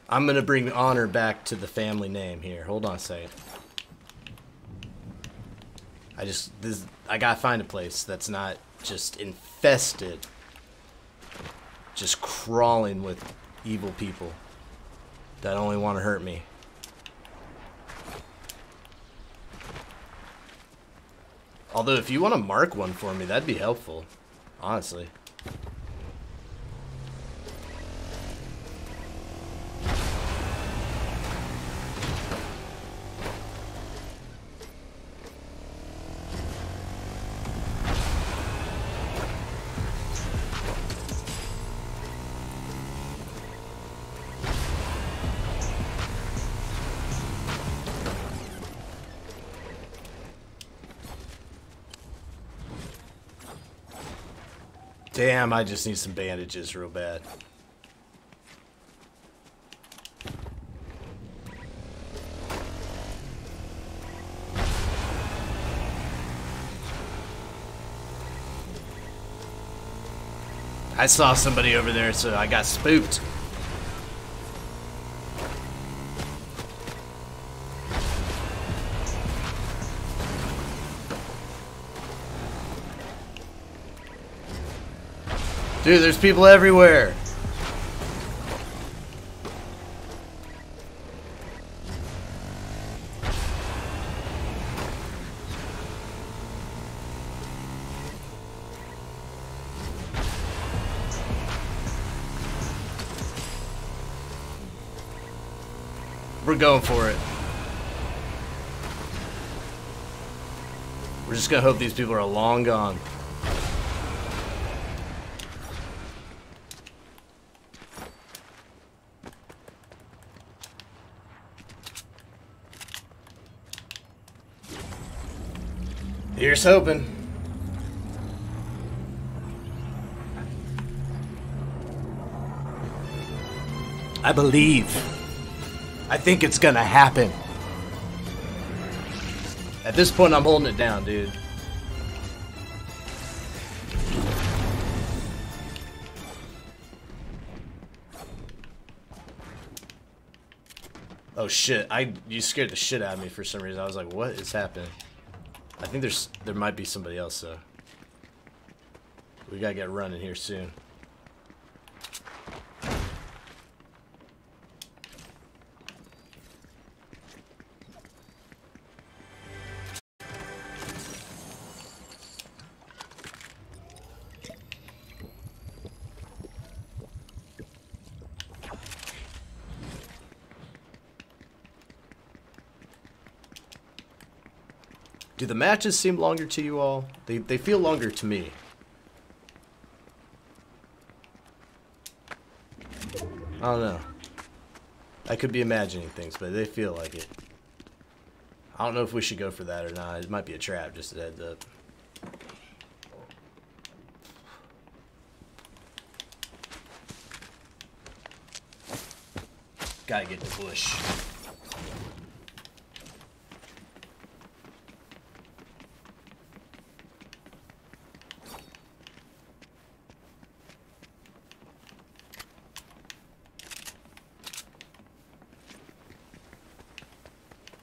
I'm gonna bring honor back to the family name here. Hold on a second. I just this I gotta find a place that's not just infested, just crawling with evil people that only want to hurt me. Although if you want to mark one for me, that'd be helpful. Honestly. I just need some bandages real bad. I saw somebody over there, so I got spooked. Dude, there's people everywhere. We're going for it. We're just gonna hope these people are long gone. Here's hoping. I believe. I think it's gonna happen. At this point, I'm holding it down, dude. Oh shit! I you scared the shit out of me for some reason. I was like, "What is happening?" I think there's there might be somebody else though. We gotta get running here soon. The matches seem longer to you all? They they feel longer to me. I don't know. I could be imagining things, but they feel like it. I don't know if we should go for that or not. It might be a trap, just a heads up. Gotta get the bush.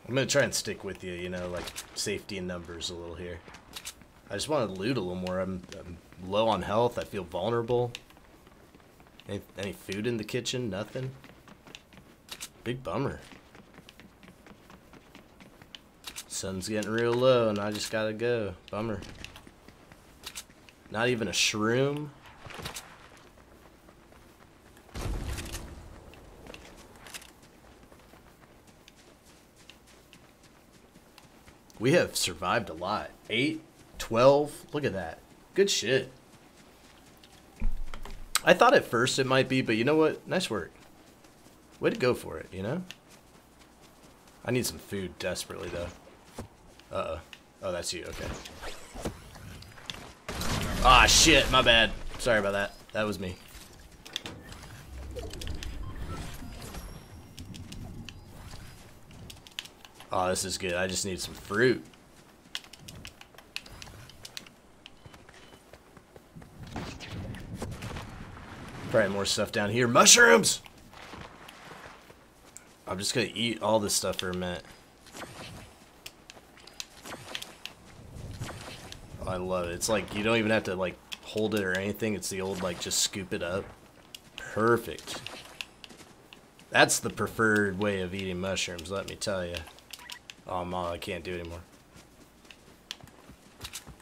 I'm gonna try and stick with you, you know, like safety in numbers a little here. I just want to loot a little more. I'm, I'm low on health. I feel vulnerable. Any, any food in the kitchen? Nothing. Big bummer. Sun's getting real low, and I just gotta go. Bummer. Not even a shroom. We have survived a lot. 8, 12, look at that. Good shit. I thought at first it might be, but you know what? Nice work. Way to go for it, you know? I need some food desperately, though. Uh-oh. Oh, that's you, okay. Ah, shit, my bad. Sorry about that. That was me. Oh, this is good. I just need some fruit. Probably more stuff down here. Mushrooms! I'm just gonna eat all this stuff for a minute. Oh, I love it. It's like you don't even have to like hold it or anything. It's the old like just scoop it up. Perfect. That's the preferred way of eating mushrooms, let me tell you. Oh, mom, I can't do it anymore.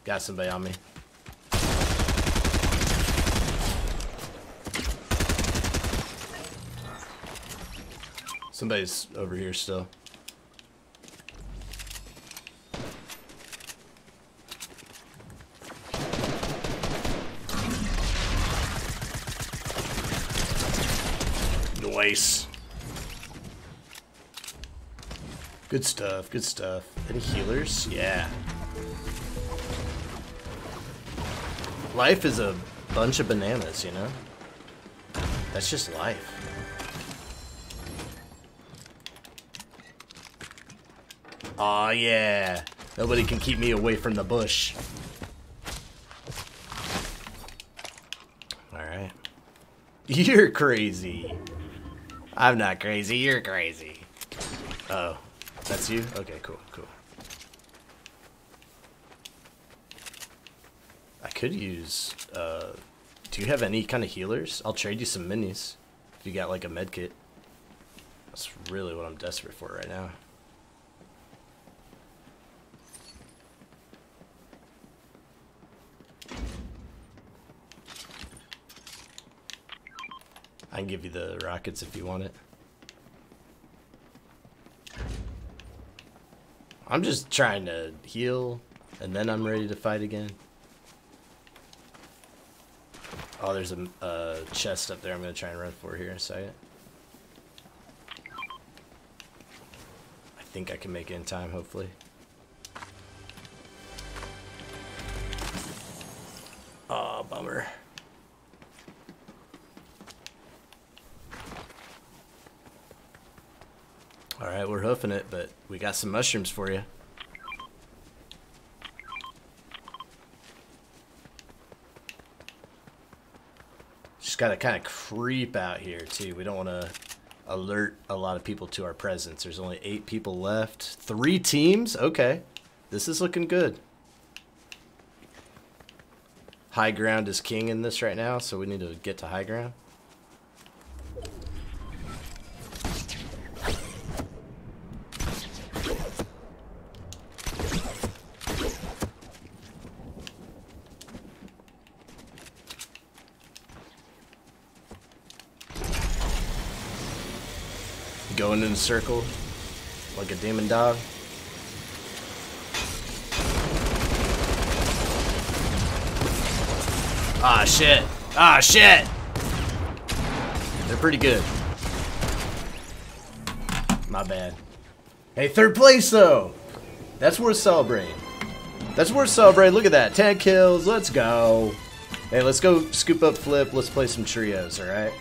Got somebody on me. Somebody's over here still. Nice. Good stuff, good stuff. Any healers? Yeah. Life is a bunch of bananas, you know? That's just life. Aw, yeah. Nobody can keep me away from the bush. Alright. You're crazy. I'm not crazy, you're crazy. Uh oh. That's you? Okay, cool, cool. I could use uh, Do you have any kind of healers? I'll trade you some minis. If you got like a med kit. That's really what I'm desperate for right now. I can give you the rockets if you want it. I'm just trying to heal, and then I'm ready to fight again. Oh, there's a, a chest up there I'm going to try and run for here in a second. I think I can make it in time, hopefully. Oh, bummer. Alright, we're hoofing it, but we got some mushrooms for you. Just gotta kind of creep out here, too. We don't want to alert a lot of people to our presence. There's only eight people left. Three teams? Okay. This is looking good. High ground is king in this right now, so we need to get to high ground. Going circle like a demon dog. Ah, shit. Ah, shit. They're pretty good. My bad. Hey, third place, though. That's worth celebrating. That's worth celebrating. Look at that. 10 kills. Let's go. Hey, let's go scoop up Flip. Let's play some trios, alright?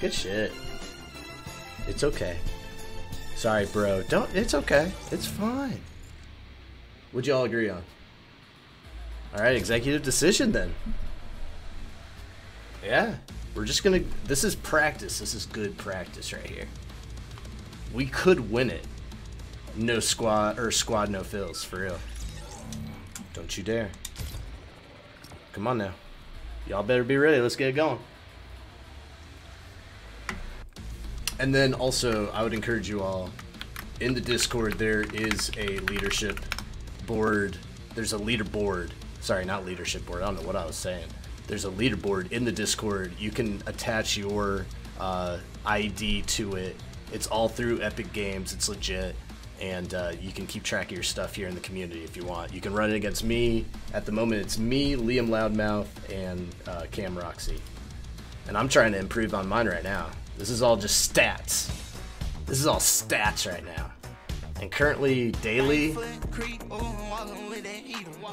Good shit. It's okay. Sorry, bro. Don't. It's okay. It's fine. Would you all agree on? Alright, executive decision then. Yeah. We're just gonna. This is practice. This is good practice right here. We could win it. No squad or squad no fills for real. Don't you dare. Come on now. Y'all better be ready. Let's get it going. And then also, I would encourage you all in the Discord. There is a leadership board. There's a leaderboard. Sorry, not leadership board. I don't know what I was saying. There's a leaderboard in the Discord. You can attach your uh, ID to it. It's all through Epic Games. It's legit. And uh, you can keep track of your stuff here in the community if you want. You can run it against me. At the moment, it's me, Liam Loudmouth, and uh, Cam Roxy. And I'm trying to improve on mine right now. This is all just stats. This is all stats right now. And currently, daily,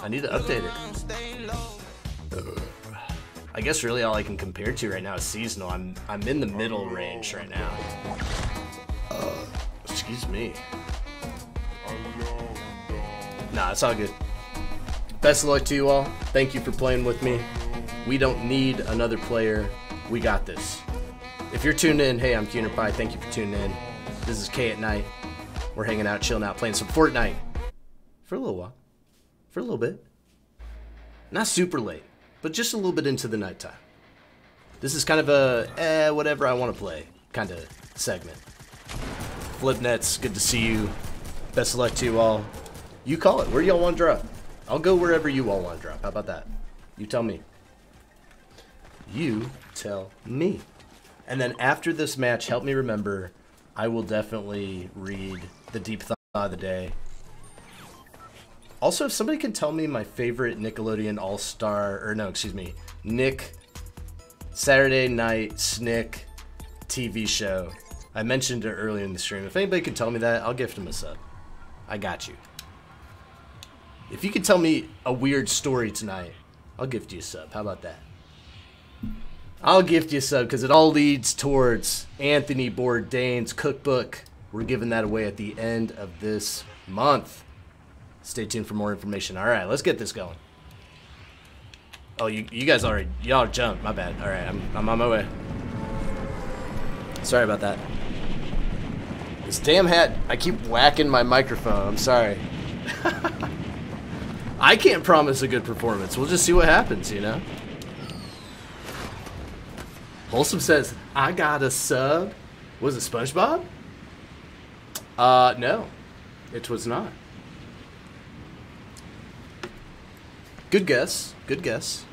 I need to update it. I guess really all I can compare to right now is seasonal. I'm I'm in the middle range right now. Uh, excuse me. Nah, it's all good. Best of luck to you all. Thank you for playing with me. We don't need another player. We got this. If you're tuned in, hey, I'm Kuhner Pie. Thank you for tuning in. This is K at night. We're hanging out, chilling out, playing some Fortnite for a little while, for a little bit. Not super late, but just a little bit into the nighttime. This is kind of a eh, whatever I want to play kind of segment. Flipnets, good to see you. Best of luck to you all. You call it. Where y'all want to drop? I'll go wherever you all want to drop. How about that? You tell me. You tell me. And then after this match, help me remember, I will definitely read the deep thought of the day. Also, if somebody can tell me my favorite Nickelodeon All Star, or no, excuse me, Nick Saturday Night Snick TV show. I mentioned it earlier in the stream. If anybody can tell me that, I'll gift them a sub. I got you. If you can tell me a weird story tonight, I'll gift you a sub. How about that? I'll gift you some because it all leads towards Anthony Bourdain's cookbook. We're giving that away at the end of this month. Stay tuned for more information. All right, let's get this going. Oh, you, you guys already, y'all jumped. My bad. All right, I'm, I'm on my way. Sorry about that. This damn hat, I keep whacking my microphone. I'm sorry. I can't promise a good performance. We'll just see what happens, you know? Wholesome says, I got a sub. Was it SpongeBob? Uh, no. It was not. Good guess. Good guess.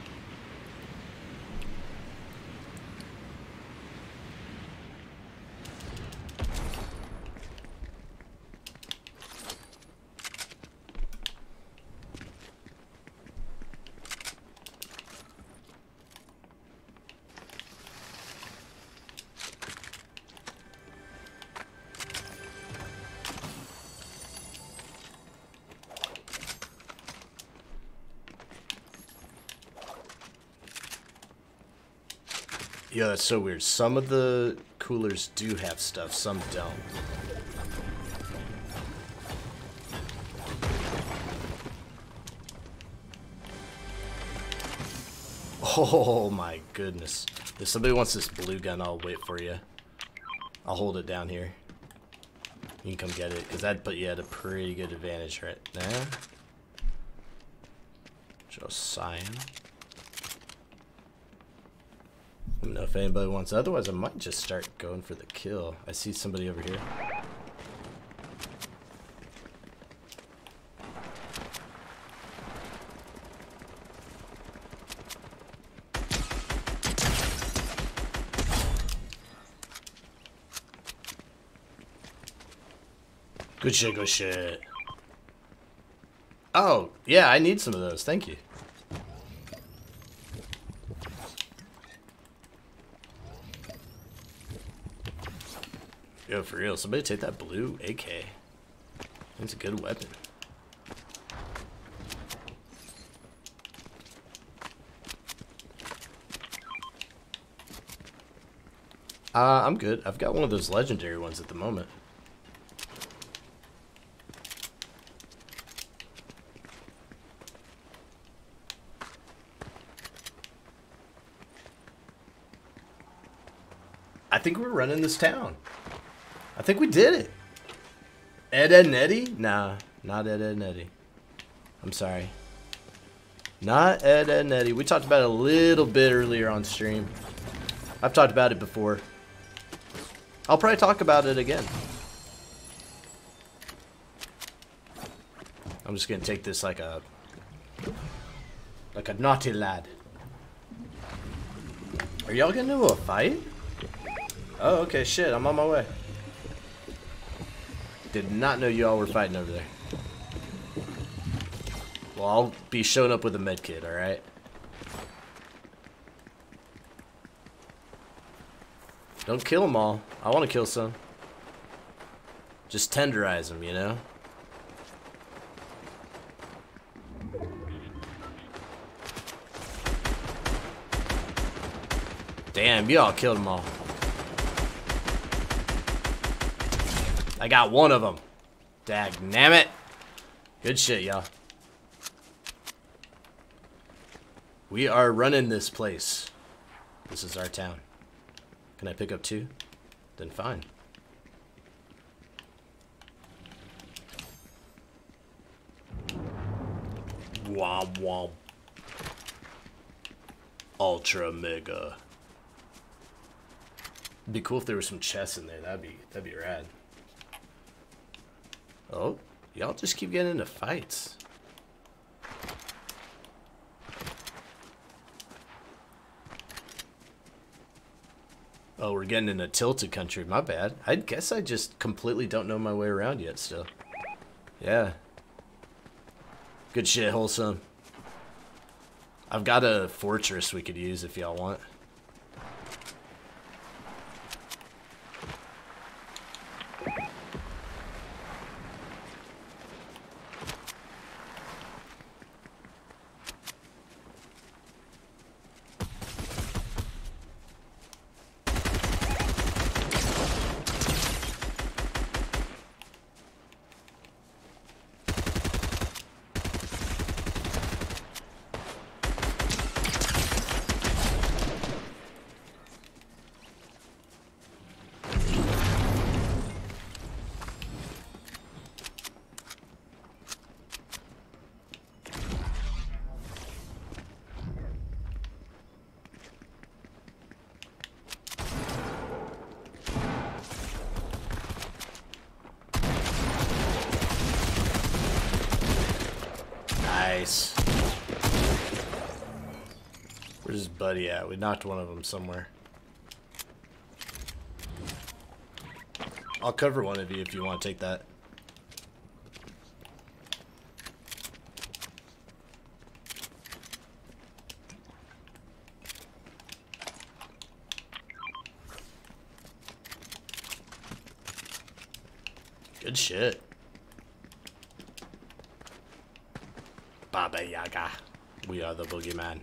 Yeah, that's so weird. Some of the coolers do have stuff, some don't. Oh my goodness. If somebody wants this blue gun, I'll wait for you. I'll hold it down here. You can come get it, because that'd put you at a pretty good advantage right now. Josiah. Let me know if anybody wants. Otherwise, I might just start going for the kill. I see somebody over here. Good shit, good shit. Oh, yeah, I need some of those. Thank you. Yo, for real, somebody take that blue AK. It's a good weapon. Uh, I'm good. I've got one of those legendary ones at the moment. I think we're running this town. I think we did it. Ed, Ed, and Eddie? Nah, not Ed, Ed, and Eddie. I'm sorry. Not Ed, Ed, and Eddie. We talked about it a little bit earlier on stream. I've talked about it before. I'll probably talk about it again. I'm just gonna take this like a like a naughty lad. Are y'all getting into a fight? Oh, okay, shit, I'm on my way. Did not know you all were fighting over there. Well, I'll be showing up with a med kit, alright? Don't kill them all. I want to kill some. Just tenderize them, you know? Damn, you all killed them all. I got one of them. Dag it. Good shit, y'all. We are running this place. This is our town. Can I pick up two? Then fine. Womp womp. Ultra mega. It'd be cool if there was some chests in there. That'd be that'd be rad. Oh, y'all just keep getting into fights. Oh, we're getting into tilted country. My bad. I guess I just completely don't know my way around yet still. Yeah. Good shit, wholesome. I've got a fortress we could use if y'all want. At? We knocked one of them somewhere. I'll cover one of you if you want to take that. Good shit. Baba Yaga. We are the boogeyman.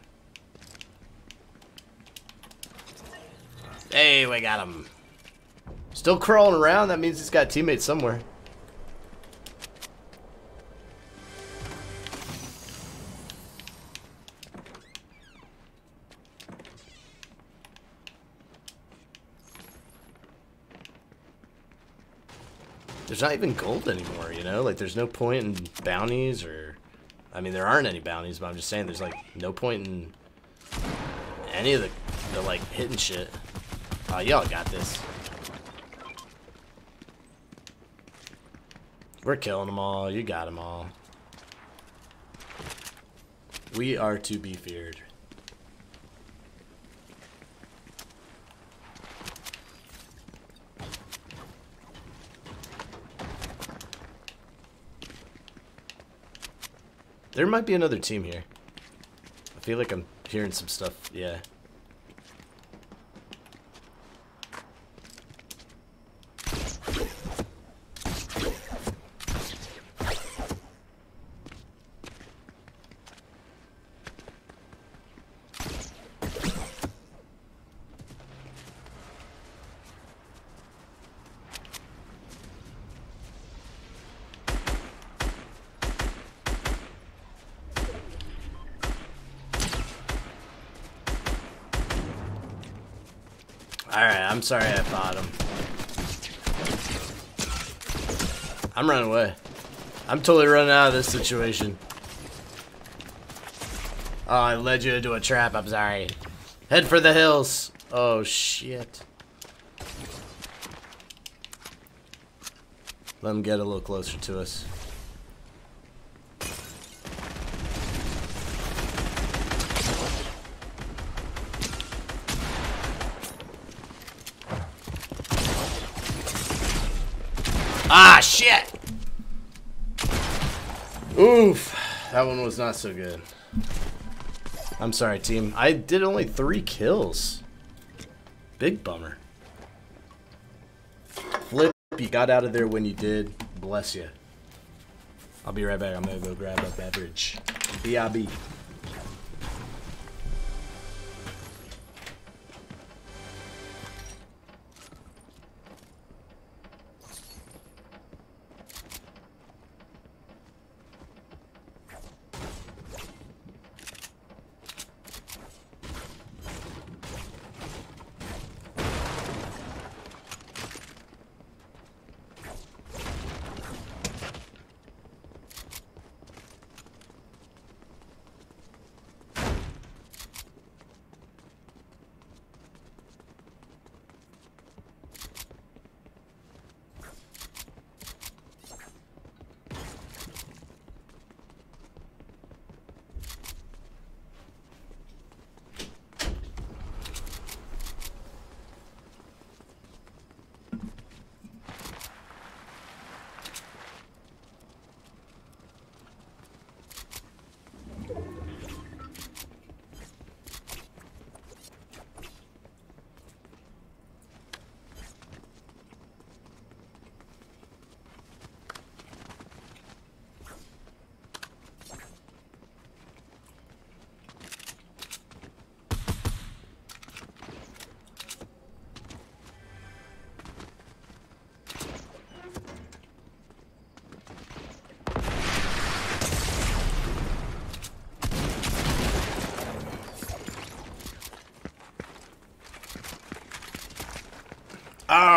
We got him. Still crawling around. That means he's got teammates somewhere. There's not even gold anymore, you know? Like, there's no point in bounties or... I mean, there aren't any bounties, but I'm just saying there's, like, no point in any of the, the like, hitting shit. Oh, y'all got this. We're killing them all. You got them all. We are to be feared. There might be another team here. I feel like I'm hearing some stuff. Yeah. Alright, I'm sorry I fought him. I'm running away. I'm totally running out of this situation. Oh, I led you into a trap, I'm sorry. Head for the hills. Oh, shit. Let him get a little closer to us. Ah, shit! Oof. That one was not so good. I'm sorry, team. I did only three kills. Big bummer. Flip, you got out of there when you did. Bless you. I'll be right back. I'm gonna go grab a beverage. BRB.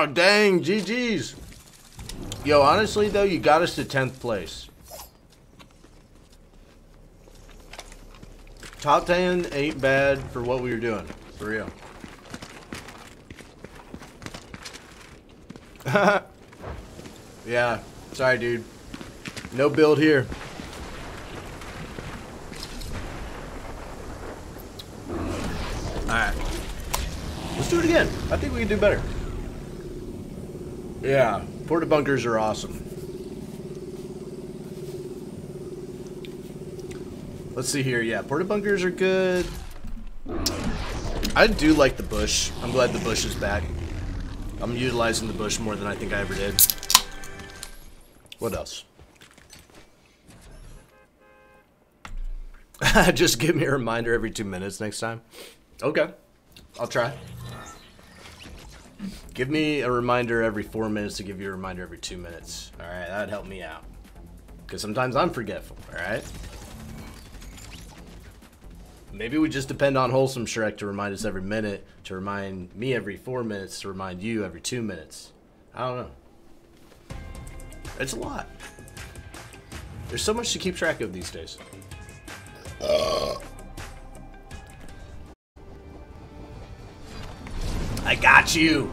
Dang, GG's. Yo, honestly, though, you got us to 10th place. Top 10 ain't bad for what we were doing. For real. yeah. Sorry, dude. No build here. Alright. Let's do it again. I think we can do better. Yeah, Port-a-Bunkers are awesome. Let's see here. Yeah, Port-a-Bunkers are good. I do like the bush. I'm glad the bush is back. I'm utilizing the bush more than I think I ever did. What else? Just give me a reminder every two minutes next time. Okay. I'll try. Give me a reminder every four minutes to give you a reminder every two minutes. Alright, that'd help me out. Because sometimes I'm forgetful, alright? Maybe we just depend on Wholesome Shrek to remind us every minute, to remind me every four minutes, to remind you every two minutes. I don't know. It's a lot. There's so much to keep track of these days. I got you.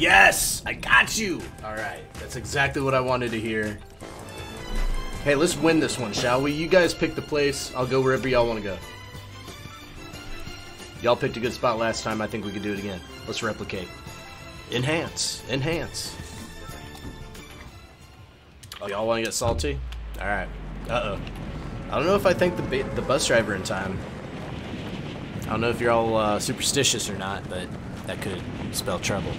Yes, I got you. All right, that's exactly what I wanted to hear. Hey, let's win this one, shall we? You guys pick the place. I'll go wherever y'all want to go. Y'all picked a good spot last time. I think we could do it again. Let's replicate. Enhance. Enhance. Oh, y'all want to get salty? All right. Uh-oh. I don't know if I thanked the, the bus driver in time. I don't know if you're all uh, superstitious or not, but that could spell trouble.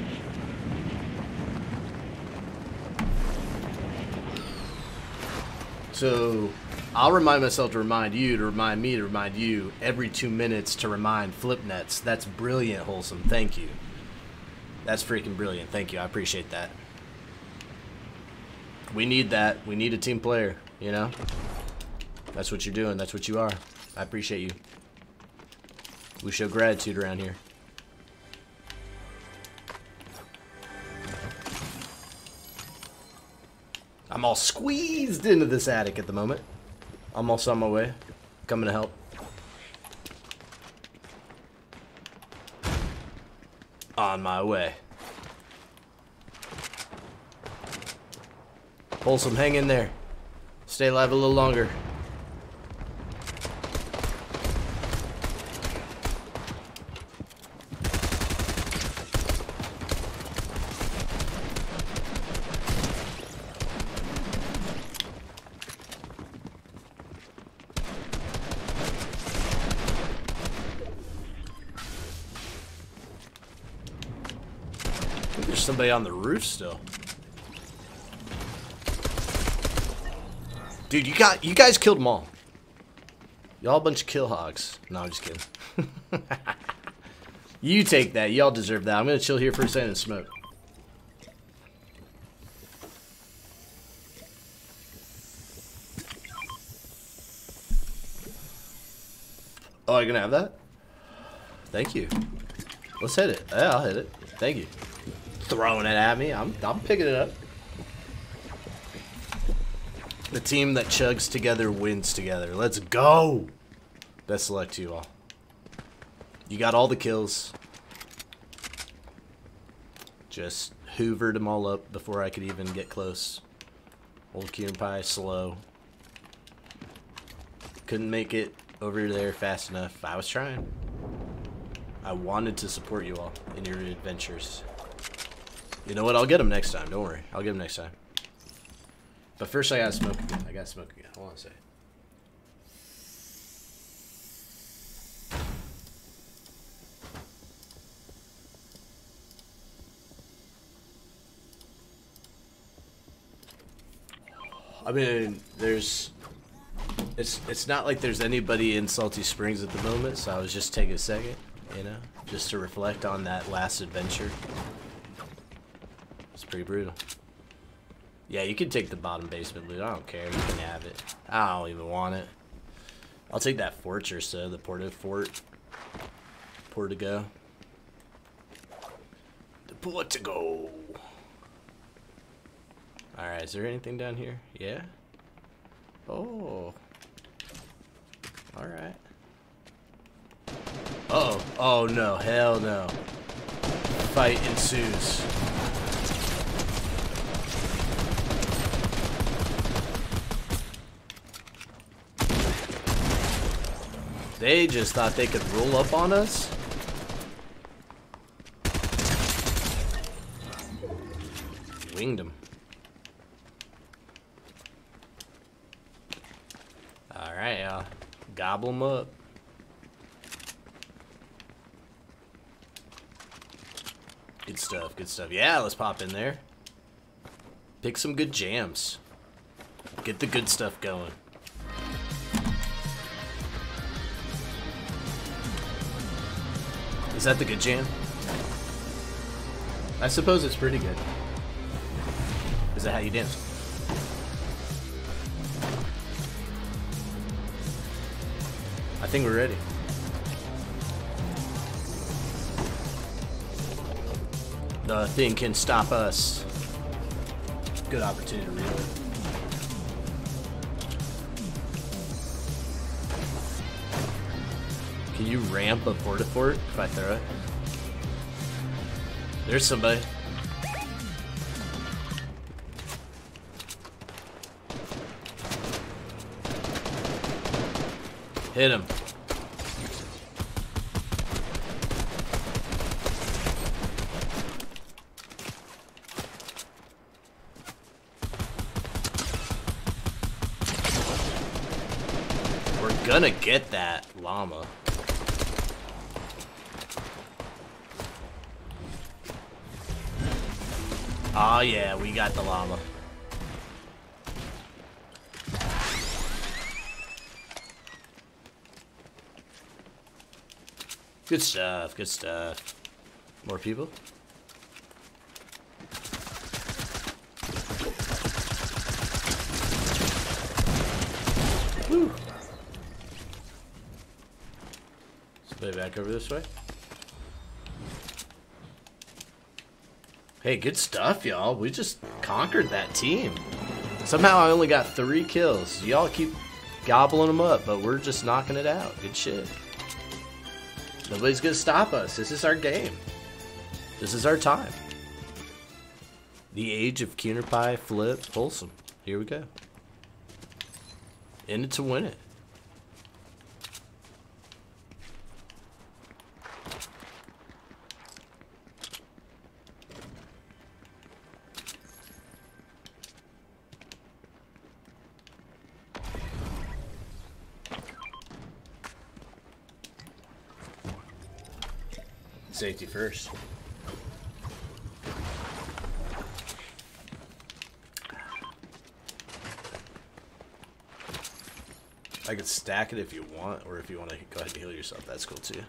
So, I'll remind myself to remind you, to remind me, to remind you every two minutes to remind Flipnets. That's brilliant, Wholesome. Thank you. That's freaking brilliant. Thank you. I appreciate that. We need that. We need a team player, you know? That's what you're doing. That's what you are. I appreciate you. We show gratitude around here. I'm all squeezed into this attic at the moment. I'm almost on my way. Coming to help. On my way. Wholesome, hang in there. Stay alive a little longer. Somebody on the roof still. Dude, you got you guys killed them all. Y'all a bunch of kill hogs. No, I'm just kidding. you take that. Y'all deserve that. I'm gonna chill here for a second and smoke. Oh, you gonna have that? Thank you. Let's hit it. Yeah, I'll hit it. Thank you. Throwing it at me. I'm I'm picking it up. The team that chugs together wins together. Let's go. Best of luck to you all. You got all the kills. Just hoovered them all up before I could even get close. Old Kuhner Pie, slow. Couldn't make it over there fast enough. I was trying. I wanted to support you all in your adventures. You know what? I'll get them next time. Don't worry. I'll get them next time. But first, I gotta smoke again. I gotta smoke again. Hold on a second. I mean, there's. It's it's not like there's anybody in Salty Springs at the moment, so I was just taking a second, you know, just to reflect on that last adventure. It's pretty brutal. Yeah, you can take the bottom basement loot. I don't care. You can have it. I don't even want it. I'll take that fortress, though. The Port-a-Fort. Portigo. The Portigo. Alright, is there anything down here? Yeah? Oh. Alright. Uh oh. Oh, no. Hell no. Fight ensues. They just thought they could roll up on us. Winged them. Alright, y'all. Gobble them up. Good stuff, good stuff. Yeah, let's pop in there. Pick some good jams. Get the good stuff going. Is that the good jam? I suppose it's pretty good. Is that how you dance? I think we're ready. Nothing can stop us. Good opportunity to Can you ramp a Port-a-Fort if I throw it? There's somebody. Hit him. We're gonna get that llama. Oh yeah, we got the llama. Good stuff, good stuff. More people? Woo. Let's play back over this way. Hey, good stuff, y'all. We just conquered that team. Somehow I only got three kills. Y'all keep gobbling them up, but we're just knocking it out. Good shit. Nobody's gonna stop us. This is our game. This is our time. The age of Kuhner Pie, Flip, Wholesome. Here we go. In it to win it. First. I could stack it if you want, or if you want to go ahead and heal yourself, that's cool too.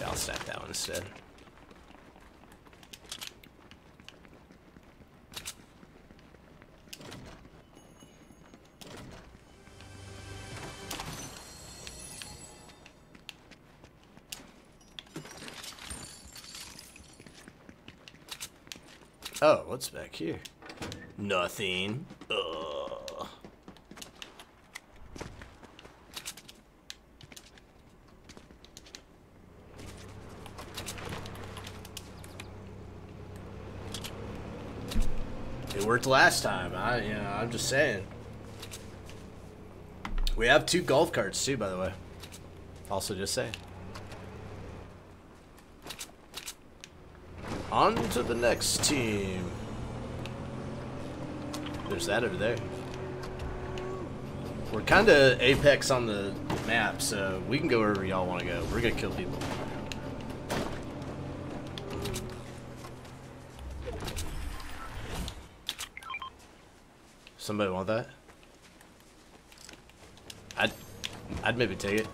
Yeah, I'll stack that one instead. What's back here? Nothing. Ugh. It worked last time. I, you know, I'm just saying. We have two golf carts too, by the way. Also, just saying. On to the next team. There's that over there. We're kind of apex on the map, so we can go wherever y'all want to go. We're gonna kill people. Somebody want that? I'd, I'd maybe take it.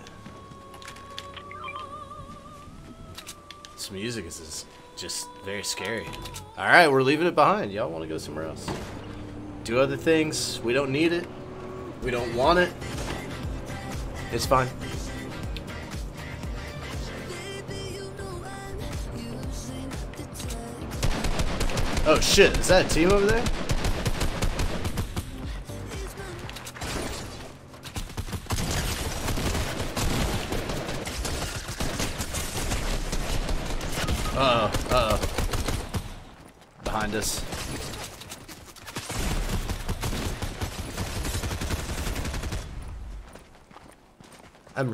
This music is just, just very scary. All right, we're leaving it behind. Y'all want to go somewhere else? Do other things. We don't need it. We don't want it. It's fine. Oh shit, is that a team over there?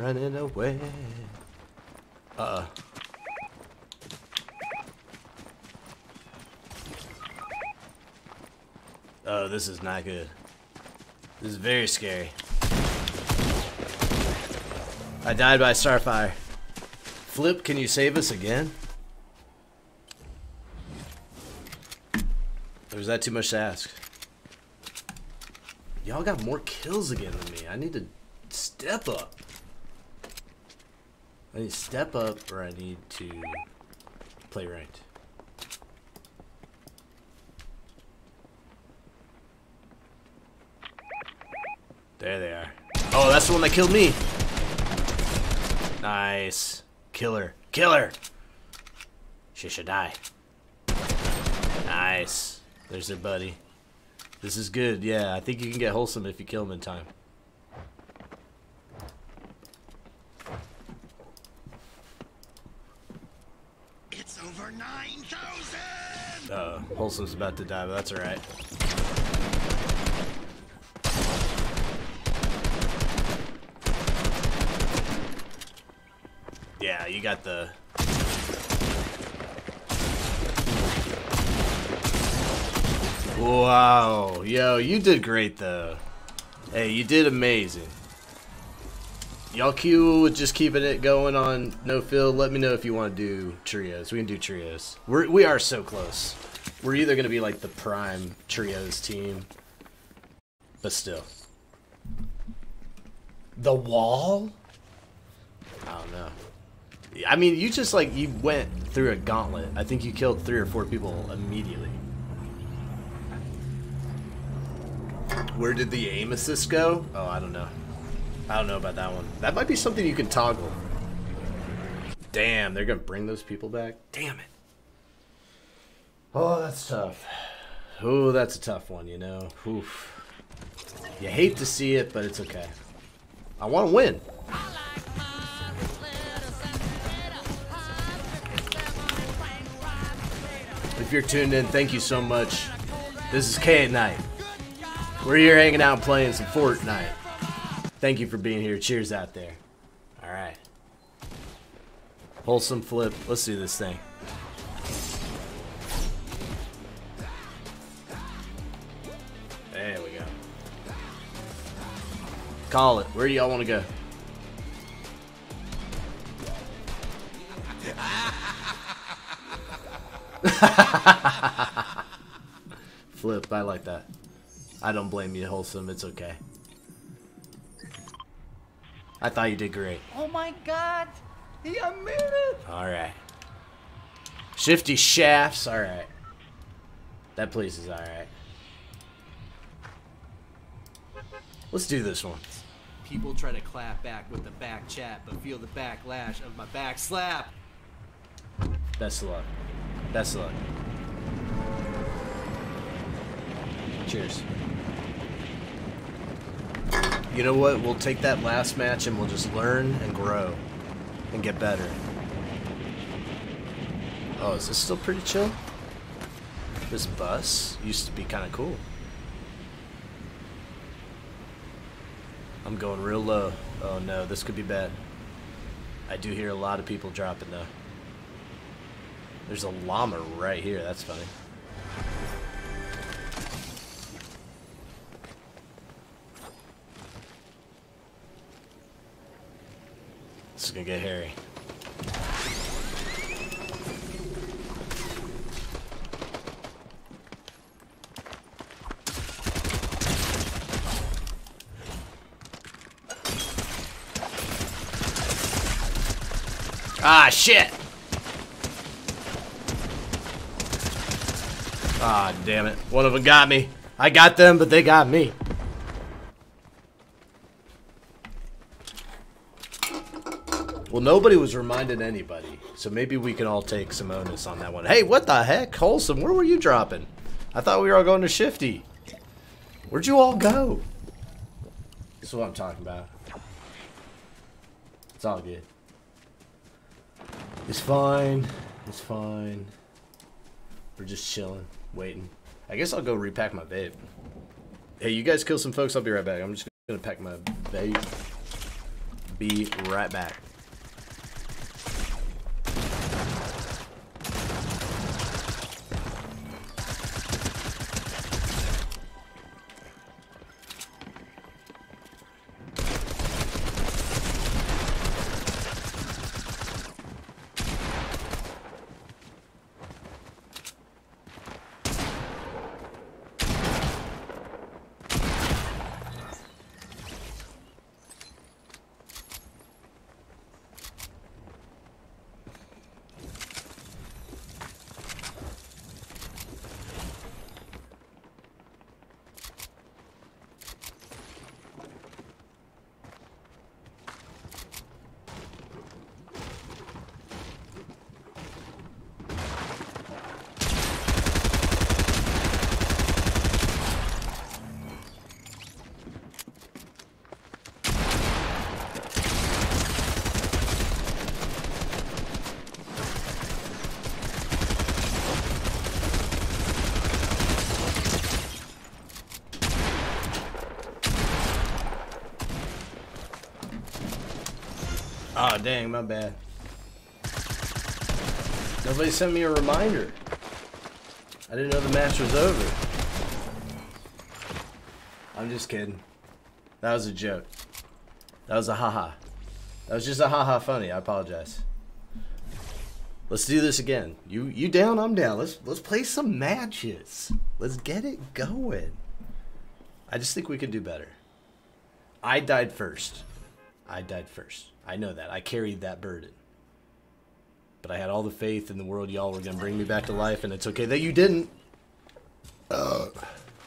Running away. Uh oh. Oh, this is not good. This is very scary. I died by Starfire. Flip, can you save us again? Or is that too much to ask? Y'all got more kills again than me. I need to step up. I need to step up or I need to play ranked. There they are. Oh, that's the one that killed me. Nice. Killer. Killer! She should die. Nice. There's their buddy. This is good. Yeah, I think you can get wholesome if you kill him in time. It's over 9,000! Uh, wholesome's about to die, but that's alright. Yeah, you got the Wow, yo, you did great though. Hey, you did amazing. Y'all cool with just keeping it going on no fill? Let me know if you want to do trios. We can do trios. We're we are so close. We're either gonna be like the prime trios team, but still. The wall? I don't know. I mean, you just like you went through a gauntlet. I think you killed three or four people immediately. Where did the aim assist go? Oh, I don't know. I don't know about that one. That might be something you can toggle. Damn, they're gonna bring those people back? Damn it. Oh, that's tough. Oh, that's a tough one, you know. Oof. You hate to see it, but it's okay. I want to win. If you're tuned in, thank you so much. This is K at Night. We're here hanging out playing some Fortnite. Thank you for being here. Cheers out there. Alright. Wholesome flip. Let's do this thing. There we go. Call it. Where do y'all want to go? Flip, I like that. I don't blame you, Wholesome. It's okay. I thought you did great. Oh my god! He made it! Alright. Shifty shafts, alright. That place is alright. Let's do this one. People try to clap back with the back chat, but feel the backlash of my back slap. Best of luck. Best of luck. Cheers. You know what? We'll take that last match and we'll just learn and grow and get better. Oh, is this still pretty chill? This bus used to be kind of cool. I'm going real low. Oh no, this could be bad. I do hear a lot of people dropping though. There's a llama right here. That's funny. This is gonna get hairy. Ah, shit! Ah, damn it. One of them got me. I got them, but they got me. Well, nobody was reminding anybody, so maybe we can all take some onus on that one. Hey, what the heck? Wholesome, where were you dropping? I thought we were all going to Shifty. Where'd you all go? This is what I'm talking about. It's all good. It's fine. It's fine. We're just chilling, waiting. I guess I'll go repack my vape. Hey, you guys kill some folks. I'll be right back. I'm just gonna pack my vape. Be right back. Dang, my bad. Nobody sent me a reminder. I didn't know the match was over. I'm just kidding. That was a joke. That was a haha. That was just a haha funny. I apologize. Let's do this again. You you down? I'm down. Let's let's play some matches. Let's get it going. I just think we could do better. I died first. I died first. I know that. I carried that burden. But I had all the faith in the world y'all were going to bring me back to life, and it's okay that you didn't. Uh,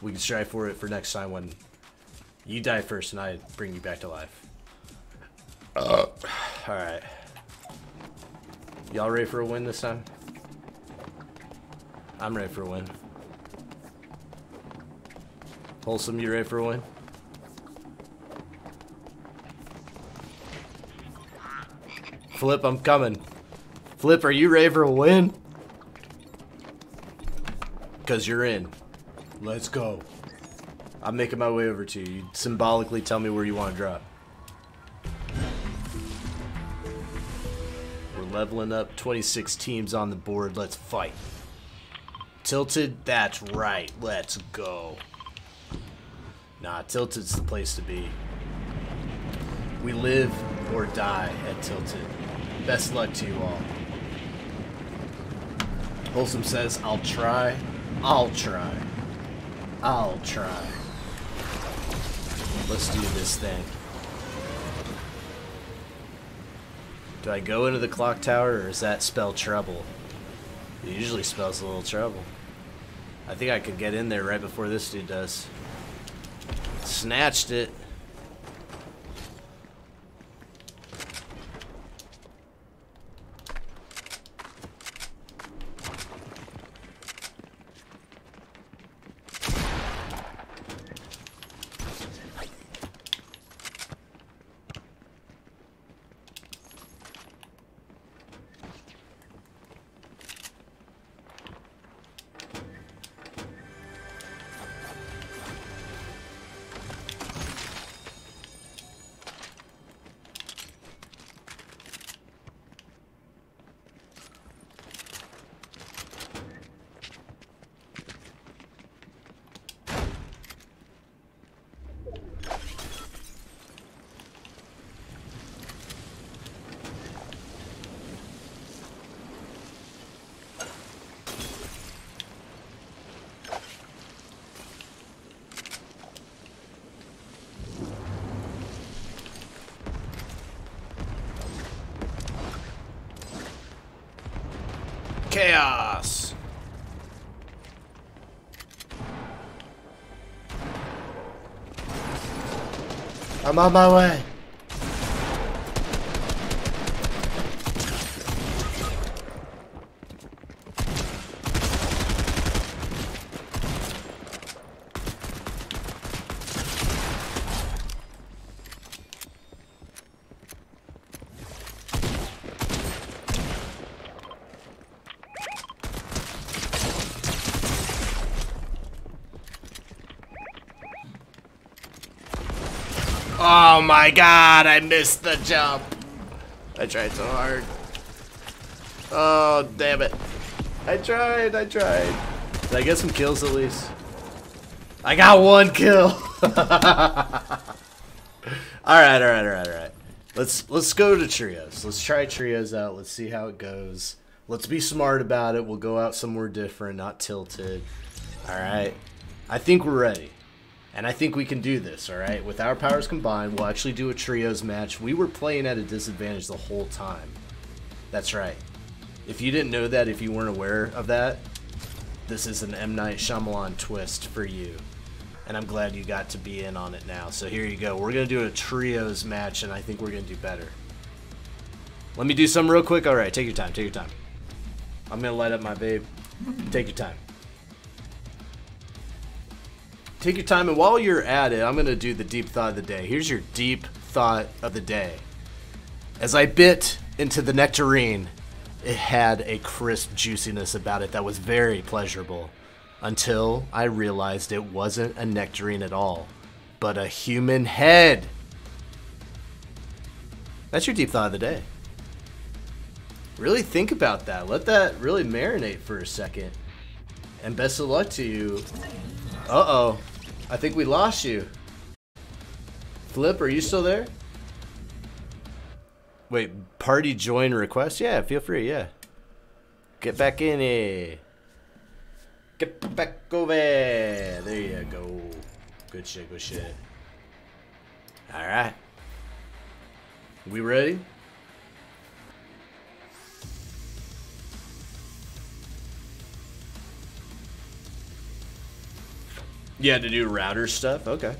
we can strive for it for next time when you die first and I bring you back to life. Uh, Alright. Y'all ready for a win this time? I'm ready for a win. Wholesome, you ready for a win? Flip, I'm coming. Flip, are you ready for a win? Because you're in. Let's go. I'm making my way over to you. You symbolically tell me where you want to drop. We're leveling up 26 teams on the board. Let's fight. Tilted? That's right. Let's go. Nah, Tilted's the place to be. We live or die at Tilted. Best luck to you all. Wholesome says, I'll try. I'll try. I'll try. Let's do this thing. Do I go into the clock tower or does that spell trouble? It usually spells a little trouble. I think I could get in there right before this dude does. Snatched it. I'm on my way. Oh my god, I missed the jump. I tried so hard. Oh, damn it. I tried, I tried. Did I get some kills at least? I got one kill. alright, alright, alright, alright. Let's let's go to trios. Let's try trios out. Let's see how it goes. Let's be smart about it. We'll go out somewhere different, not tilted. Alright. I think we're ready. And I think we can do this, alright? With our powers combined, we'll actually do a trios match. We were playing at a disadvantage the whole time. That's right. If you didn't know that, if you weren't aware of that, this is an M. Night Shyamalan twist for you. And I'm glad you got to be in on it now. So here you go. We're going to do a trios match, and I think we're going to do better. Let me do some real quick. Alright, take your time, take your time. I'm going to light up my babe. Take your time take your time and while you're at it i'm to do the deep thought of the day here's your deep thought of the day as i bit into the nectarine it had a crisp juiciness about it that was very pleasurable until i realized it wasn't a nectarine at all but a human head That's your deep thought of the day. Really think about that. Let that really marinate for a second. And best of luck to you. Uh-oh. I think we lost you. Flip, are you still there? Wait, party join request? Yeah, feel free, yeah. Get back in here. Get back over. There you go. Good shit, good shit. Alright. We ready? Yeah, to do router stuff? Okay.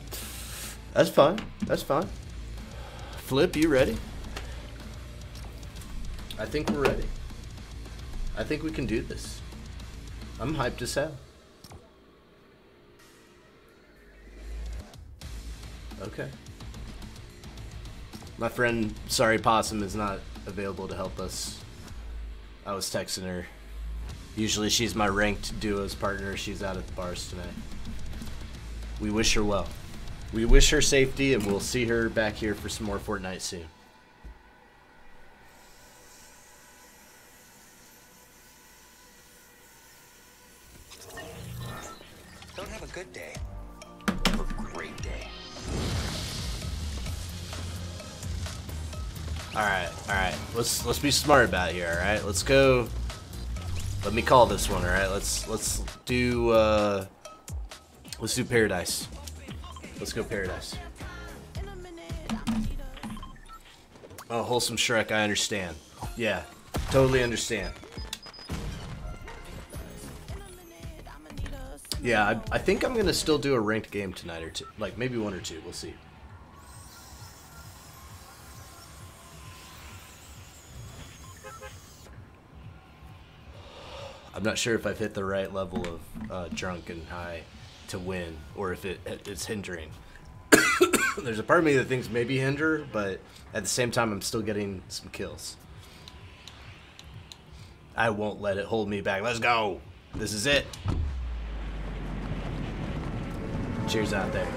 That's fine. That's fine. Flip, you ready? I think we're ready. I think we can do this. I'm hyped as hell. Okay. My friend Sorry Possum is not available to help us. I was texting her. Usually she's my ranked duos partner. She's out at the bars tonight. We wish her well. We wish her safety and we'll see her back here for some more Fortnite soon. Don't have a good day. Have a great day. Alright, alright. Let's let's be smart about it here, alright? Let's go let me call this one, alright? Let's let's do uh let's do paradise. Let's go paradise. Oh, wholesome Shrek, I understand. Yeah, totally understand. Yeah, I, I think I'm gonna still do a ranked game tonight or two, like maybe one or two. We'll see. I'm not sure if I've hit the right level of uh, drunk and high to win, or if it it's hindering. There's a part of me that thinks maybe hinder, but at the same time, I'm still getting some kills. I won't let it hold me back. Let's go. This is it. Cheers out there.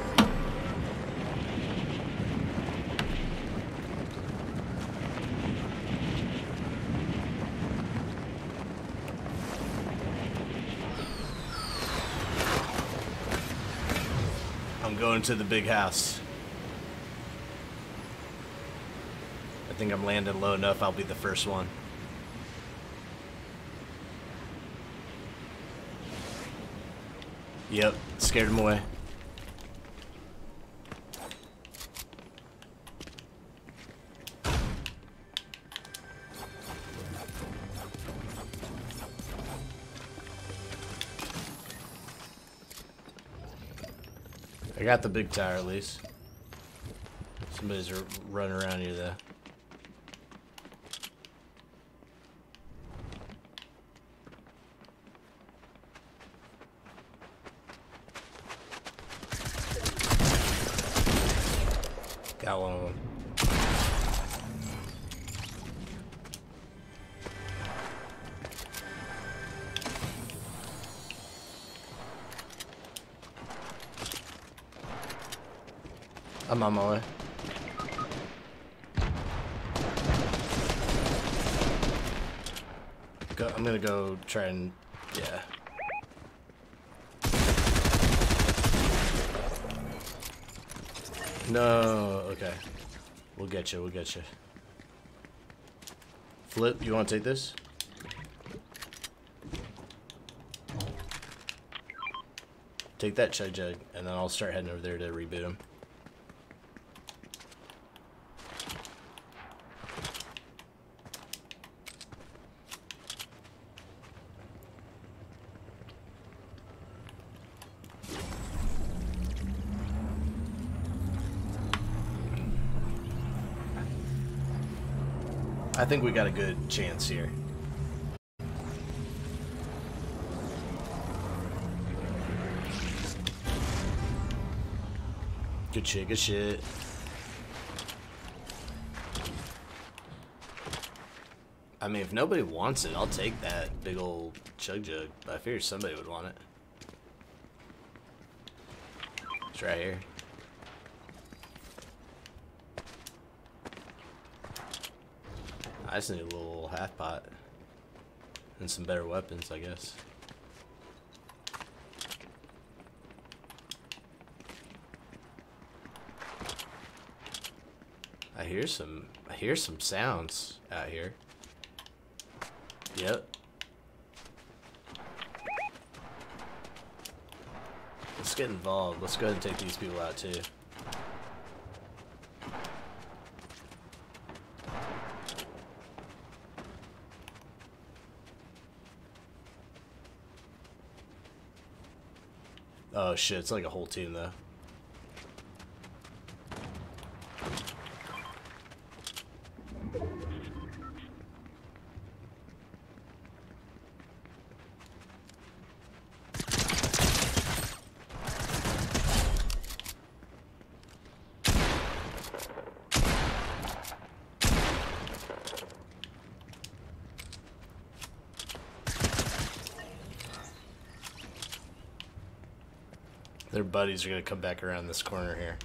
I'm going to the big house. I think I'm landing low enough, I'll be the first one. Yep, scared him away. I got the big tire at least. Somebody's running around here though. Got one of them. I'm on my way. Go, I'm gonna go try and yeah. No, okay. We'll get you. We'll get you. Flip, you want to take this? Take that chug jug, and then I'll start heading over there to reboot him. Think we got a good chance here. Good shit, good shit. I mean, if nobody wants it, I'll take that big old chug jug. I figure somebody would want it. It's right here. I just need a little half pot. And some better weapons, I guess. I hear some I hear some sounds out here. Yep. Let's get involved. Let's go ahead and take these people out too. Oh shit, it's like a whole team though. Their buddies are gonna come back around this corner here.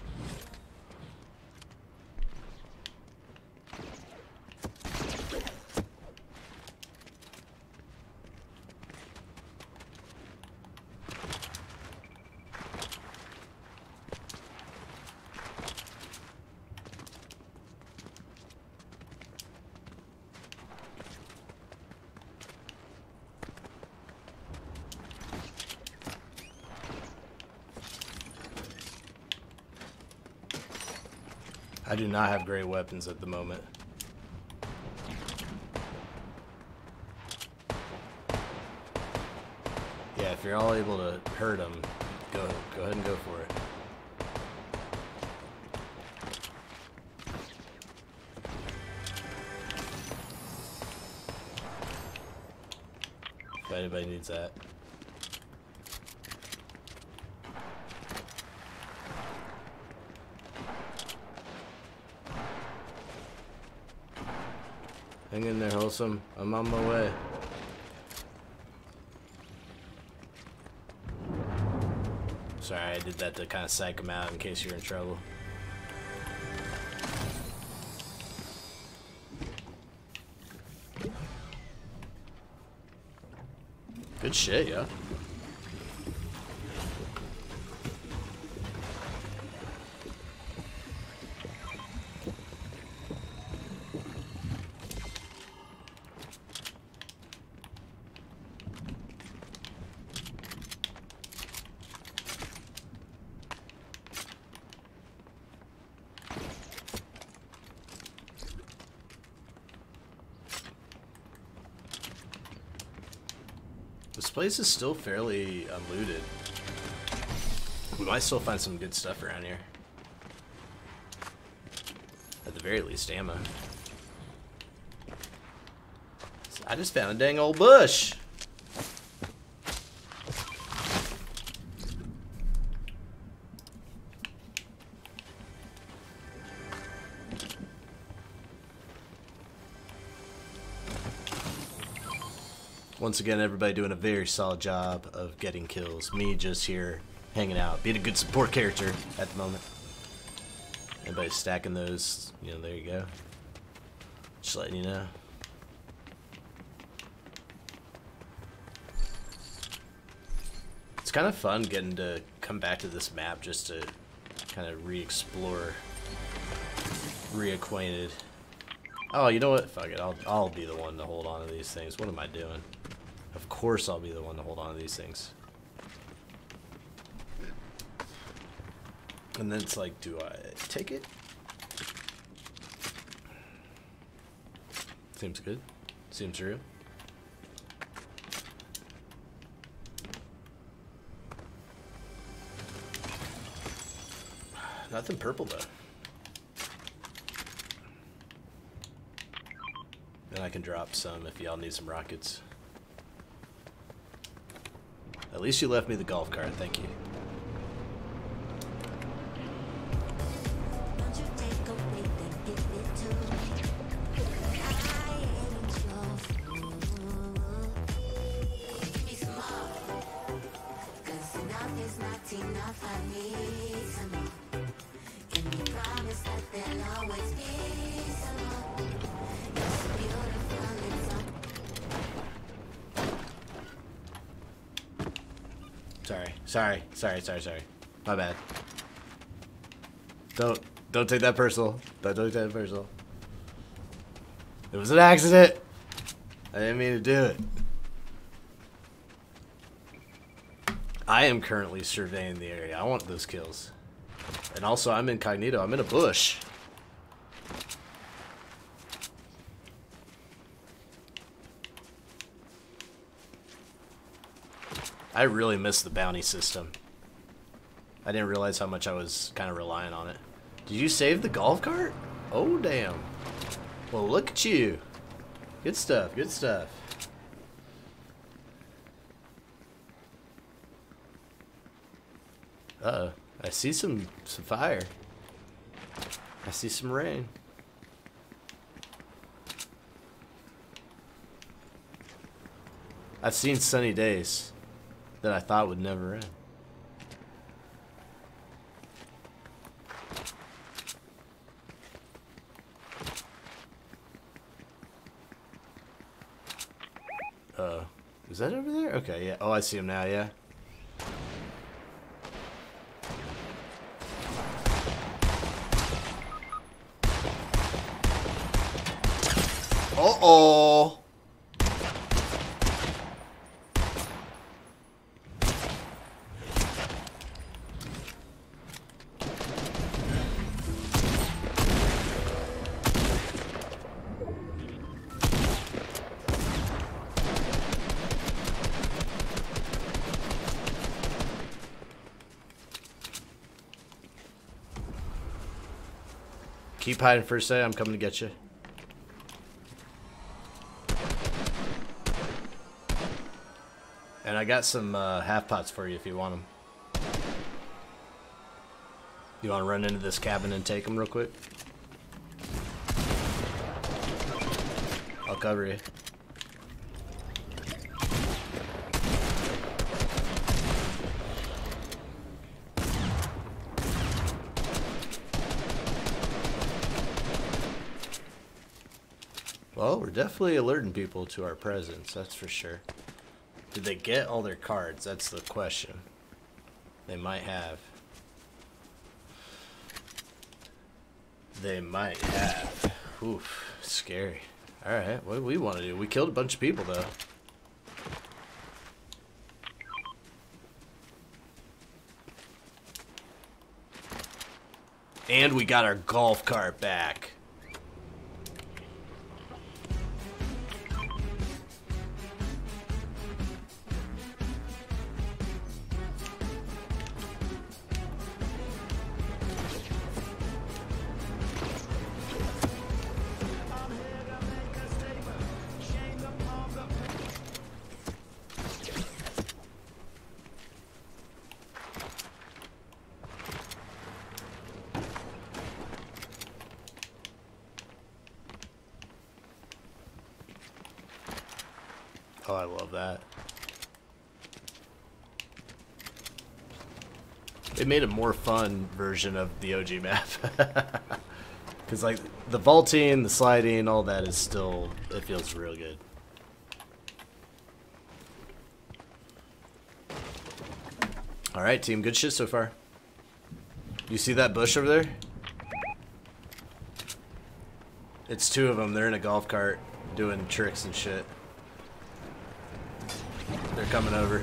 Do not have great weapons at the moment. Yeah, if you're all able to hurt them, go go ahead and go for it. If anybody needs that. Hang wholesome. I'm on my way. Sorry, I did that to kind of psych him out in case you're in trouble. Good shit, yeah. This place is still fairly unlooted. We might still find some good stuff around here. At the very least, ammo. I just found a dang old bush. Once again, everybody doing a very solid job of getting kills. Me just here hanging out, being a good support character at the moment. Everybody stacking those, you know, there you go. Just letting you know. It's kind of fun getting to come back to this map just to kind of re-explore, reacquainted. Oh, you know what? Fuck it. I'll, I'll be the one to hold on to these things. What am I doing? Of course I'll be the one to hold on to these things. And then it's like, do I take it? Seems good. Seems real. Nothing purple though. Then I can drop some if y'all need some rockets. At least you left me the golf cart, thank you. Sorry, sorry, sorry, sorry. My bad. Don't don't take that personal. Don't, don't take that personal. It was an accident. I didn't mean to do it. I am currently surveying the area. I want those kills. And also, I'm incognito. I'm in a bush. I really miss the bounty system. I didn't realize how much I was kind of relying on it. Did you save the golf cart? Oh, damn. Well, look at you. Good stuff, good stuff. Uh oh I see some, some fire. I see some rain. I've seen sunny days that I thought would never end. Uh, is that over there? Okay, yeah. Oh, I see him now, yeah. Uh-oh. Hiding for a second. I'm coming to get you. And I got some uh, half pots for you if you want them. You want to run into this cabin and take them real quick? I'll cover you. Definitely alerting people to our presence, that's for sure. Did they get all their cards? That's the question. They might have. They might have. Oof, scary. Alright, what do we want to do? We killed a bunch of people, though. And we got our golf cart back. More fun version of the OG map. Because, like, the vaulting, the sliding, all that is still, it feels real good. Alright, team, good shit so far. You see that bush over there? It's two of them. They're in a golf cart doing tricks and shit. They're coming over.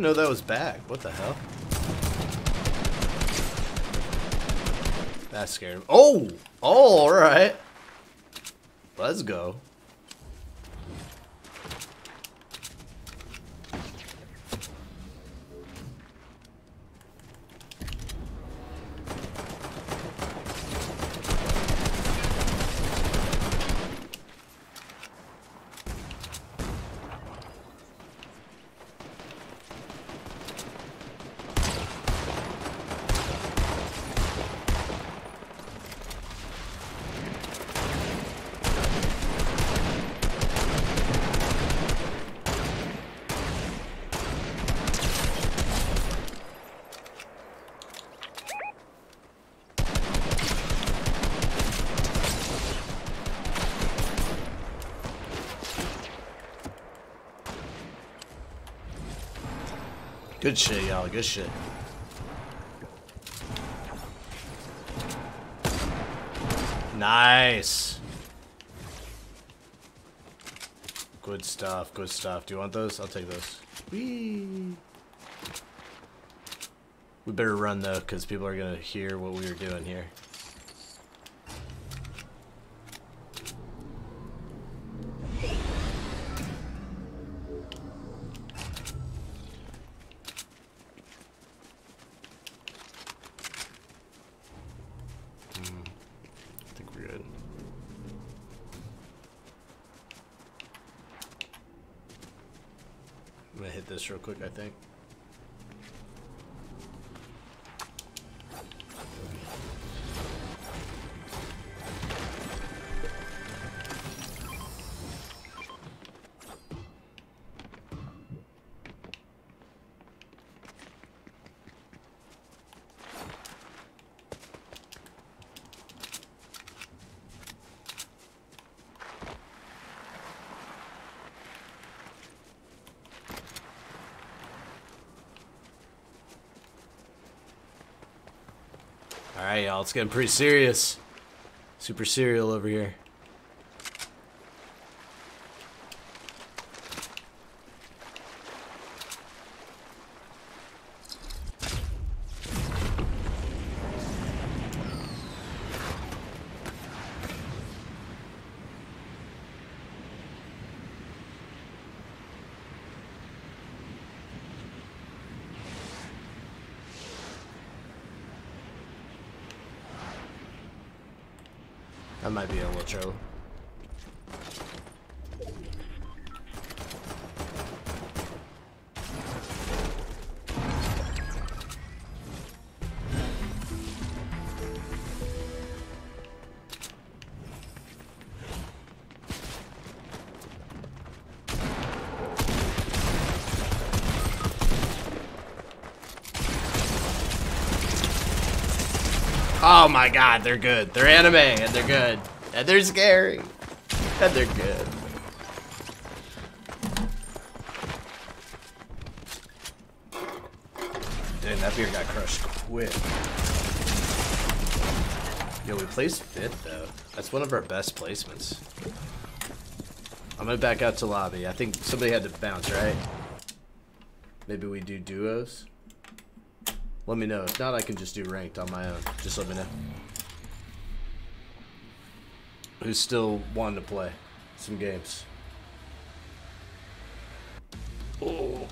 Didn't know that was back. What the hell? That scared him. Oh! Oh, alright. Let's go. Good shit, y'all. Good shit. Nice. Good stuff. Good stuff. Do you want those? I'll take those. Whee. We better run though, because people are gonna hear what we were doing here. Quick, I think. It's getting pretty serious. Super serial over here. My god, they're good. They're anime and they're good. And they're scary. And they're good. Dang, that beer got crushed quick. Yo, we placed fifth though. That's one of our best placements. I'm gonna back out to lobby. I think somebody had to bounce, right? Maybe we do duos. Let me know. If not, I can just do ranked on my own. Just let me know. Who's still wanting to play some games? Oh.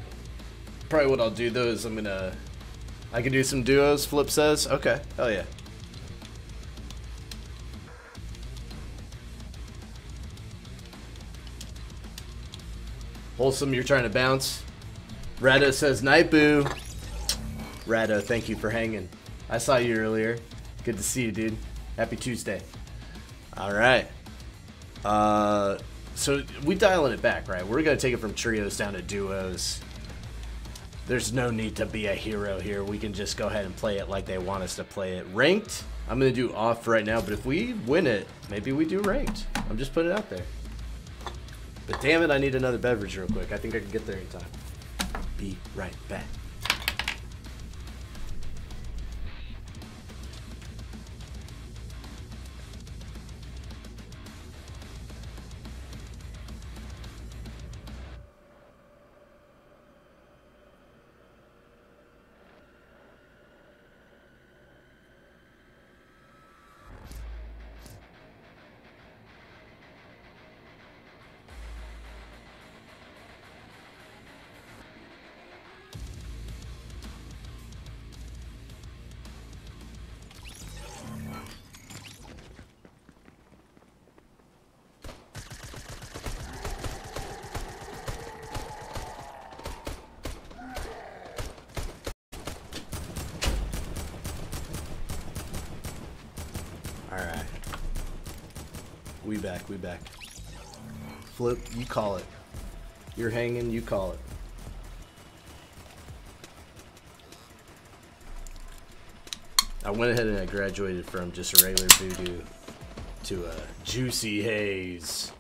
Probably what I'll do though is I'm gonna. I can do some duos. Flip says. Okay. Hell yeah. Wholesome, you're trying to bounce. Rado says night boo. Rado, thank you for hanging. I saw you earlier. Good to see you, dude. Happy Tuesday. All right. Uh, so we dialing it back, right? We're gonna take it from trios down to duos. There's no need to be a hero here. We can just go ahead and play it like they want us to play it. Ranked, I'm gonna do off right now, but if we win it, maybe we do ranked. I'm just putting it out there. But damn it, I need another beverage real quick. I think I can get there in time. Be right back. We back. Flip, you call it. You're hanging, you call it. I went ahead and I graduated from just a regular voodoo to a juicy haze.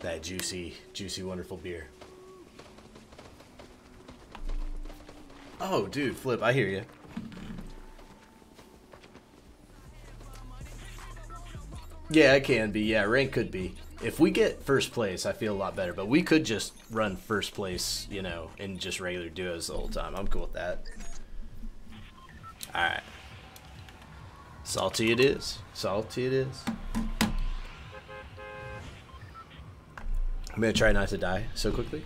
That juicy, juicy, wonderful beer. Oh, dude, flip. I hear you. Yeah, it can be. Yeah, rank could be. If we get first place, I feel a lot better. But we could just run first place, you know, in just regular duos the whole time. I'm cool with that. All right. Salty it is. Salty it is. I'm gonna try not to die so quickly.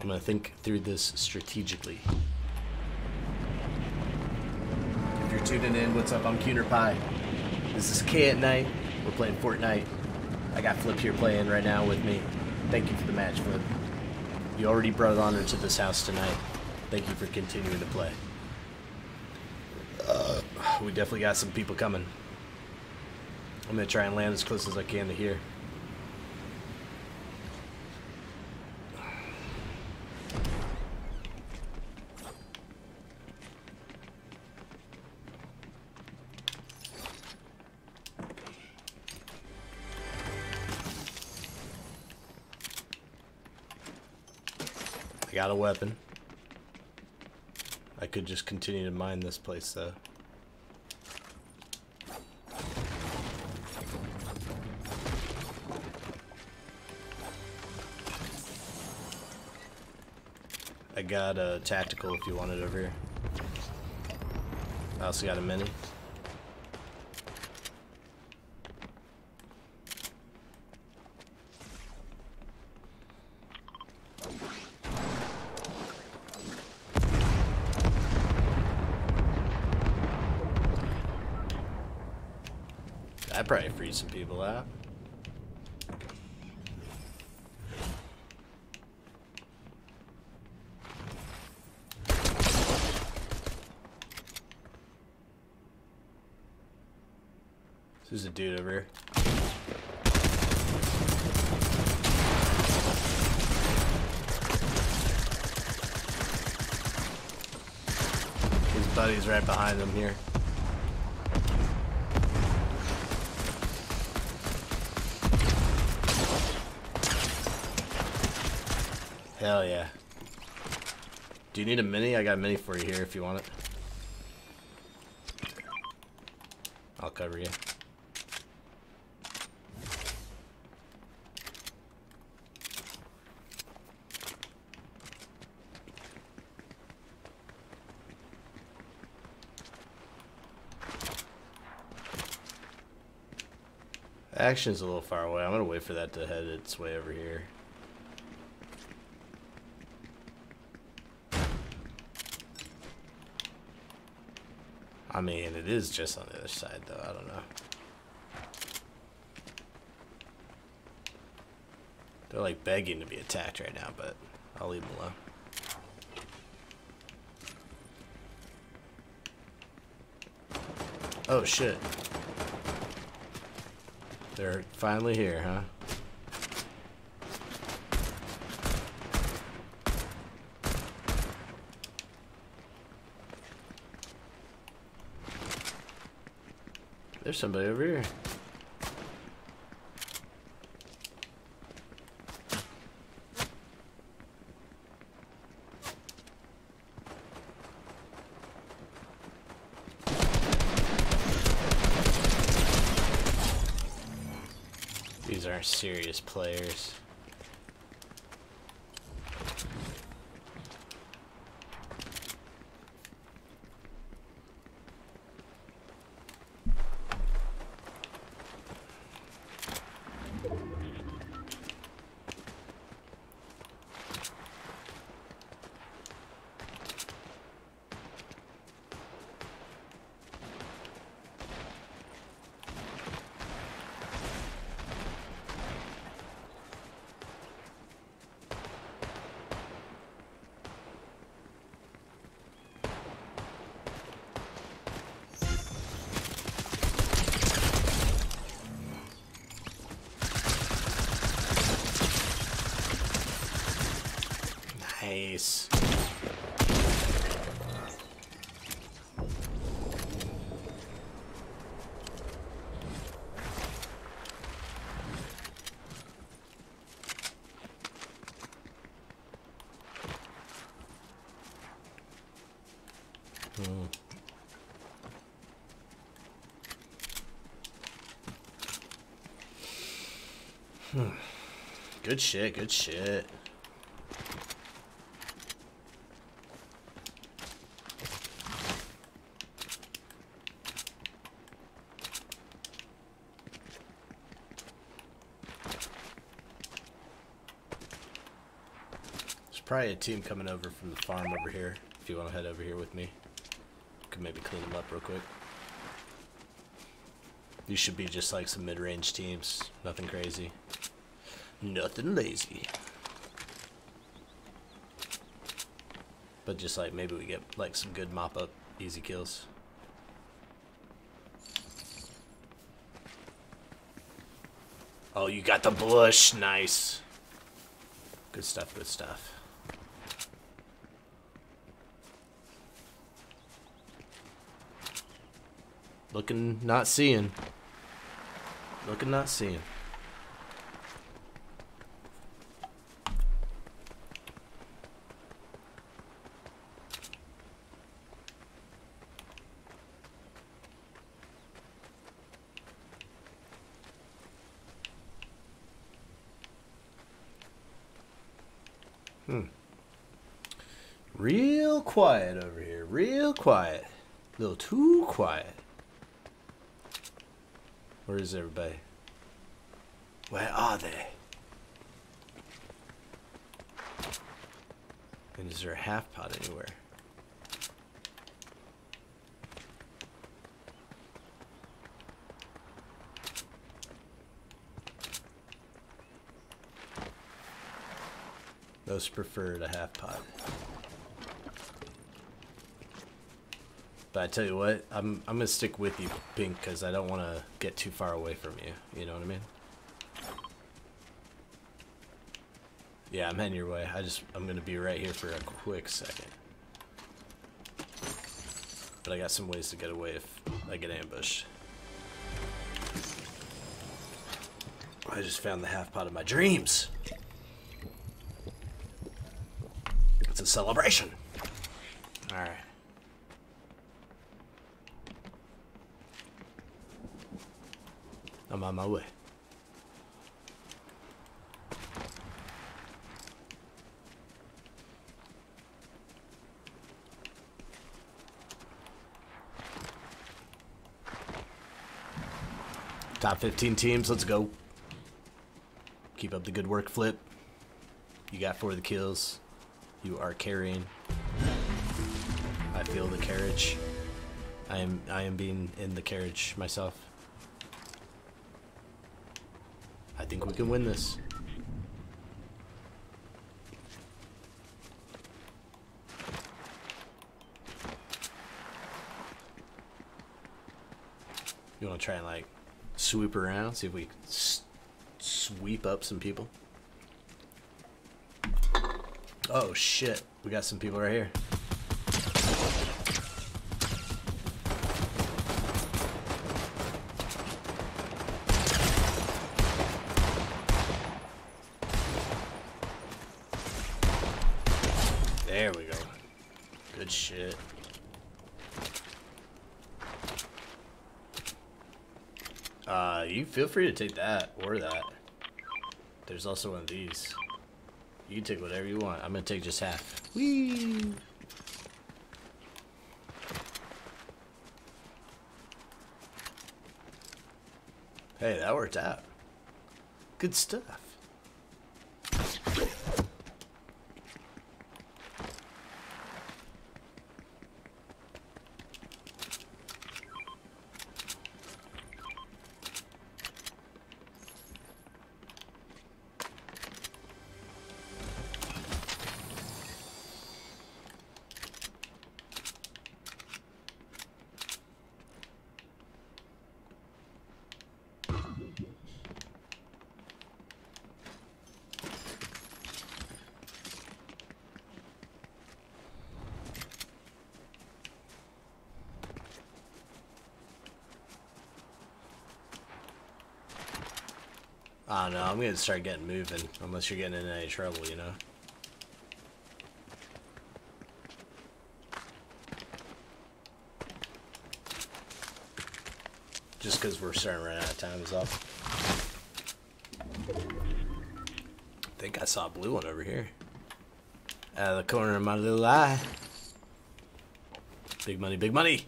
I'm gonna think through this strategically. If you're tuning in, what's up? I'm Kuhner Pie. This is K at night. We're playing Fortnite. I got Flip here playing right now with me. Thank you for the match, Flip. You already brought honor to this house tonight. Thank you for continuing to play. Uh, we definitely got some people coming. I'm gonna try and land as close as I can to here. Got a weapon. I could just continue to mine this place though. I got a tactical if you want it over here. I also got a mini. Some people out. There's a dude over here. His buddy's right behind him here. Hell yeah. Do you need a mini? I got a mini for you here if you want it. I'll cover you. Action's a little far away. I'm gonna wait for that to head its way over here. I mean, it is just on the other side, though. I don't know. They're like begging to be attacked right now, but I'll leave them alone. Oh shit. They're finally here, huh? There's somebody over here. These aren't serious players. Nice. Hmm. Good shit, good shit. There's probably a team coming over from the farm over here. If you want to head over here with me, could maybe clean them up real quick. These should be just like some mid-range teams. Nothing crazy. Nothing lazy. But just like maybe we get like some good mop up easy kills. Oh, you got the bush. Nice. Good stuff, good stuff. Looking, not seeing. Looking, not seeing. Hmm. Real quiet over here. Real quiet. A little too quiet. Where is everybody? Where are they? And is there a half pot anywhere? Most preferred a half pot. But I tell you what, I'm I'm gonna stick with you, Pink, because I don't want to get too far away from you. You know what I mean? Yeah, I'm heading your way. I just I'm gonna be right here for a quick second. But I got some ways to get away if I get ambushed. I just found the half pot of my dreams. It's a celebration. All right. I'm on my way. Top 15 teams, let's go. Keep up the good work, Flip. You got four of the kills. You are carrying. I feel the carriage. I am I am being in the carriage myself. I think we can win this. You want to try and like swoop around, see if we sweep up some people? Oh shit, we got some people right here. There we go. Good shit. Uh, you feel free to take that or that. There's also one of these. You can take whatever you want. I'm gonna take just half. Whee! Hey, that worked out. Good stuff. I'm gonna start getting moving, unless you're getting in any trouble, you know? Just because we're starting to run out of time is all. I think I saw a blue one over here. Out of the corner of my little eye. Big money, big money!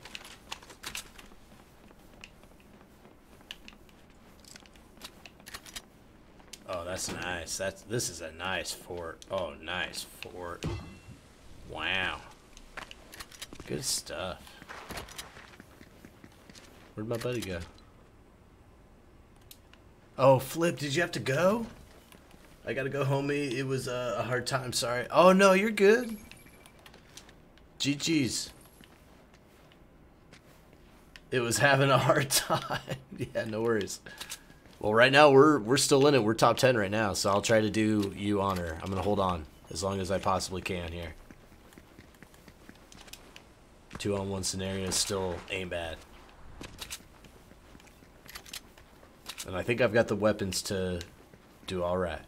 Nice. That's this is a nice fort. Oh, nice fort. Wow. Good stuff. Where'd my buddy go? Oh, Flip, did you have to go? I gotta go, homie. It was uh, a hard time. Sorry. Oh no, you're good. GG's. It was having a hard time. yeah, no worries. Well, right now we're we're still in it. We're top ten right now, so I'll try to do you honor. I'm gonna hold on as long as I possibly can here. Two on one scenario still ain't bad. And I think I've got the weapons to do alright.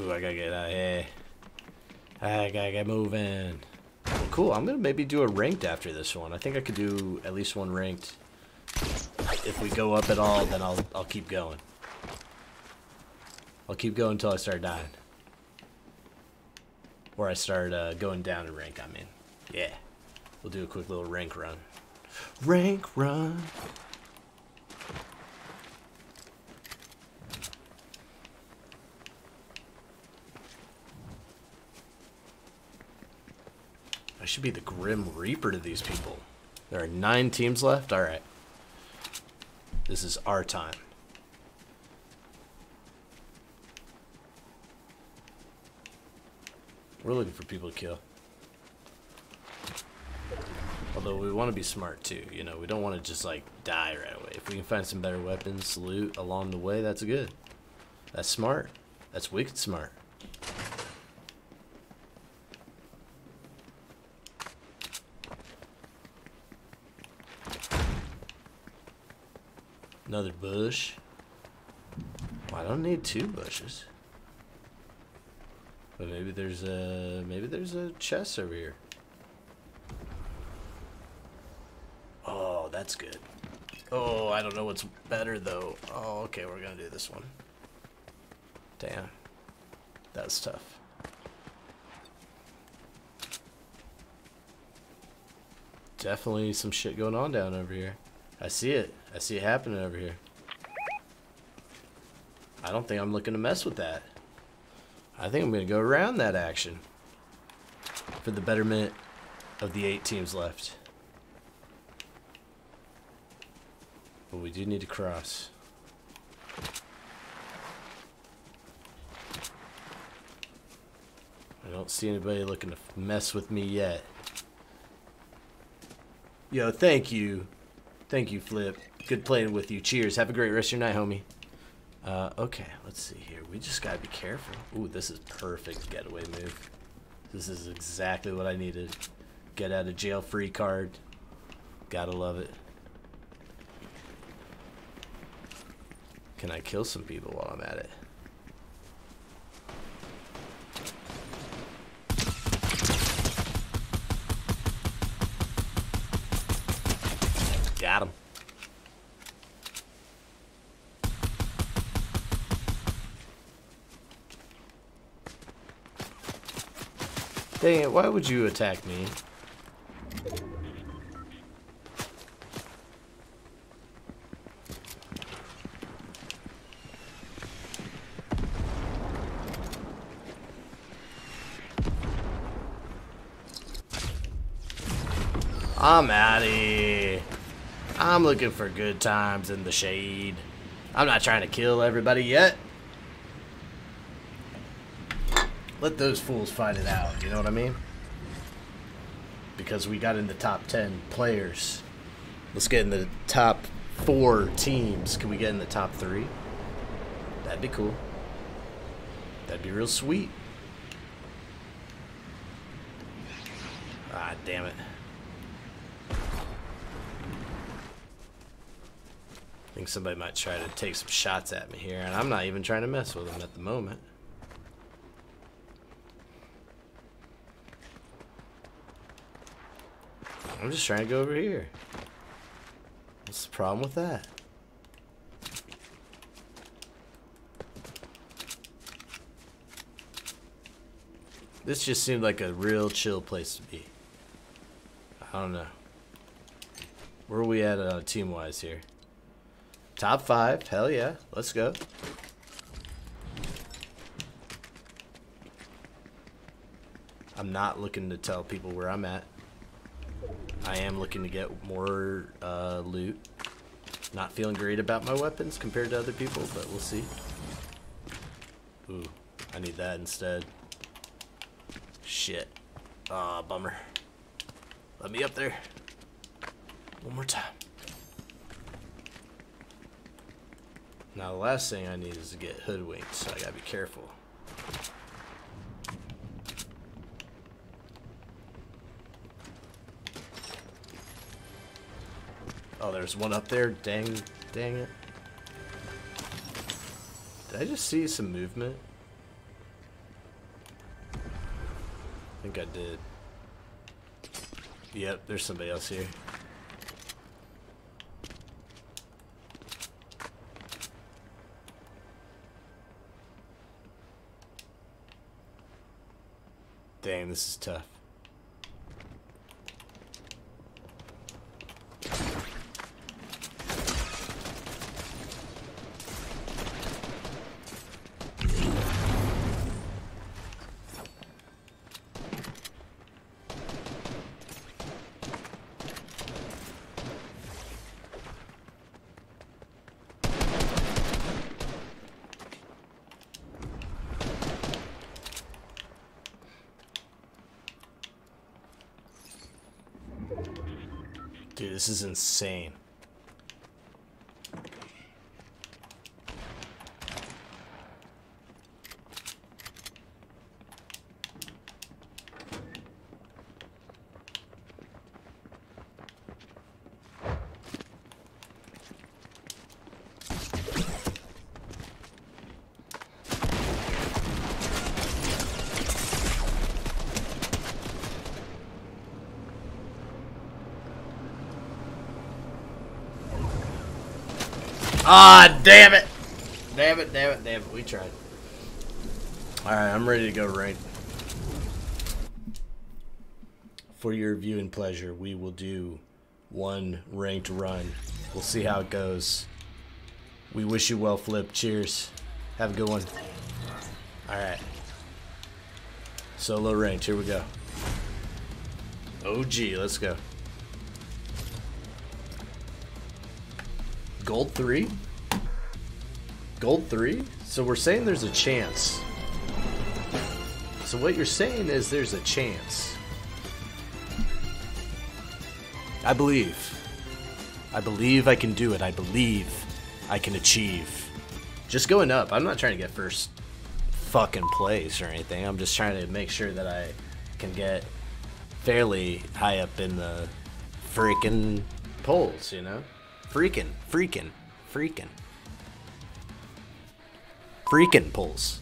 Ooh, I gotta get out of here. I gotta get moving. Well, cool. I'm gonna maybe do a ranked after this one. I think I could do at least one ranked. If we go up at all, then I'll I'll keep going. I'll keep going until I start dying. Or I start uh, going down in rank, I mean. Yeah. We'll do a quick little rank run. Rank run. I should be the Grim Reaper to these people. There are nine teams left? Alright. This is our time. We're looking for people to kill. Although we want to be smart too, you know, we don't want to just like die right away. If we can find some better weapons, loot along the way, that's good. That's smart. That's wicked smart. Another bush. Well, I don't need two bushes. But maybe there's a maybe there's a chest over here. Oh, that's good. Oh, I don't know what's better though. Oh, okay, we're gonna do this one. Damn, that's tough. Definitely some shit going on down over here. I see it. I see it happening over here. I don't think I'm looking to mess with that. I think I'm going to go around that action for the betterment of the eight teams left. But we do need to cross. I don't see anybody looking to mess with me yet. Yo, thank you. Thank you, Flip. Good playing with you. Cheers. Have a great rest of your night, homie. Uh, okay, let's see here. We just gotta be careful. Ooh, this is perfect getaway move. This is exactly what I needed. Get out of jail free card. Gotta love it. Can I kill some people while I'm at it? Got him. Dang it, why would you attack me? I'm out here. I'm looking for good times in the shade. I'm not trying to kill everybody yet. Let those fools fight it out, you know what I mean? Because we got in the top 10 players. Let's get in the top four teams. Can we get in the top three? That'd be cool. That'd be real sweet. Ah, damn it. I think somebody might try to take some shots at me here, and I'm not even trying to mess with them at the moment. I'm just trying to go over here. What's the problem with that? This just seemed like a real chill place to be. I don't know. Where are we at uh, team wise here? Top five. Hell yeah. Let's go. I'm not looking to tell people where I'm at. I am looking to get more uh, loot. Not feeling great about my weapons compared to other people, but we'll see. Ooh, I need that instead. Shit. Ah, bummer. Let me up there. One more time. Now the last thing I need is to get hoodwinked, so I gotta be careful. There's one up there. Dang, dang it. Did I just see some movement? I think I did. Yep, there's somebody else here. Dang, this is tough. Dude, this is insane. Ah, damn it! Damn it, damn it, damn it. We tried. Alright, I'm ready to go right. For your viewing pleasure, we will do one ranked run. We'll see how it goes. We wish you well, Flip. Cheers. Have a good one. Alright. Solo ranked. Here we go. OG, let's go. Gold 3? Gold 3? So we're saying there's a chance. So what you're saying is there's a chance. I believe. I believe I can do it. I believe I can achieve. Just going up. I'm not trying to get first fucking place or anything. I'm just trying to make sure that I can get fairly high up in the freaking polls, you know? Freaking, freaking, freaking. Freaking pulls.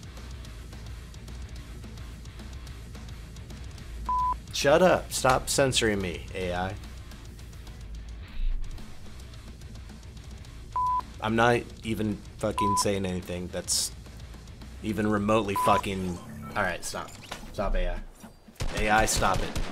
Shut up. Stop censoring me, AI. I'm not even fucking saying anything that's even remotely fucking. Alright, stop. Stop, AI. AI, stop it.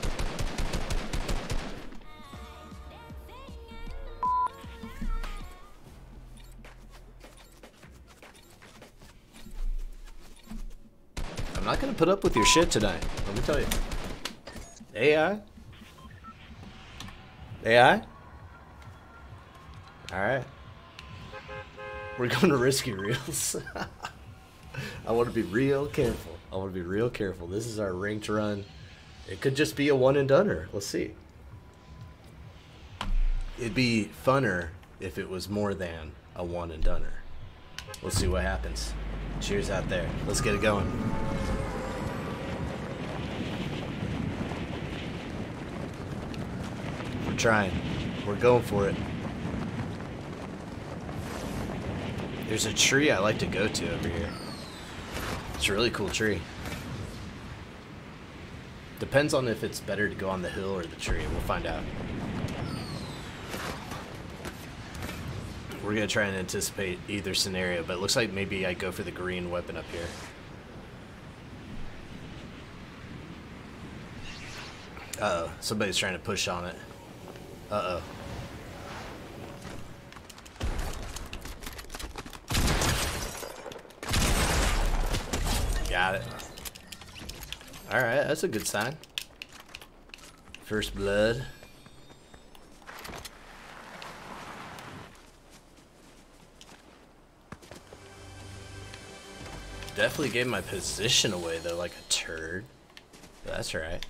Put up with your shit tonight. Let me tell you. AI? AI? Alright. We're going to risky reels. I want to be real careful. I want to be real careful. This is our ranked run. It could just be a one and doneer. Let's see. It'd be funner if it was more than a one and doneer. We'll see what happens. Cheers out there. Let's get it going. Trying. We're going for it. There's a tree I like to go to over here. It's a really cool tree. Depends on if it's better to go on the hill or the tree. We'll find out. We're gonna try and anticipate either scenario, but it looks like maybe I go for the green weapon up here. Uh-oh, somebody's trying to push on it. Uh-oh. Got it. Alright, that's a good sign. First blood. Definitely gave my position away though, like a turd. That's right.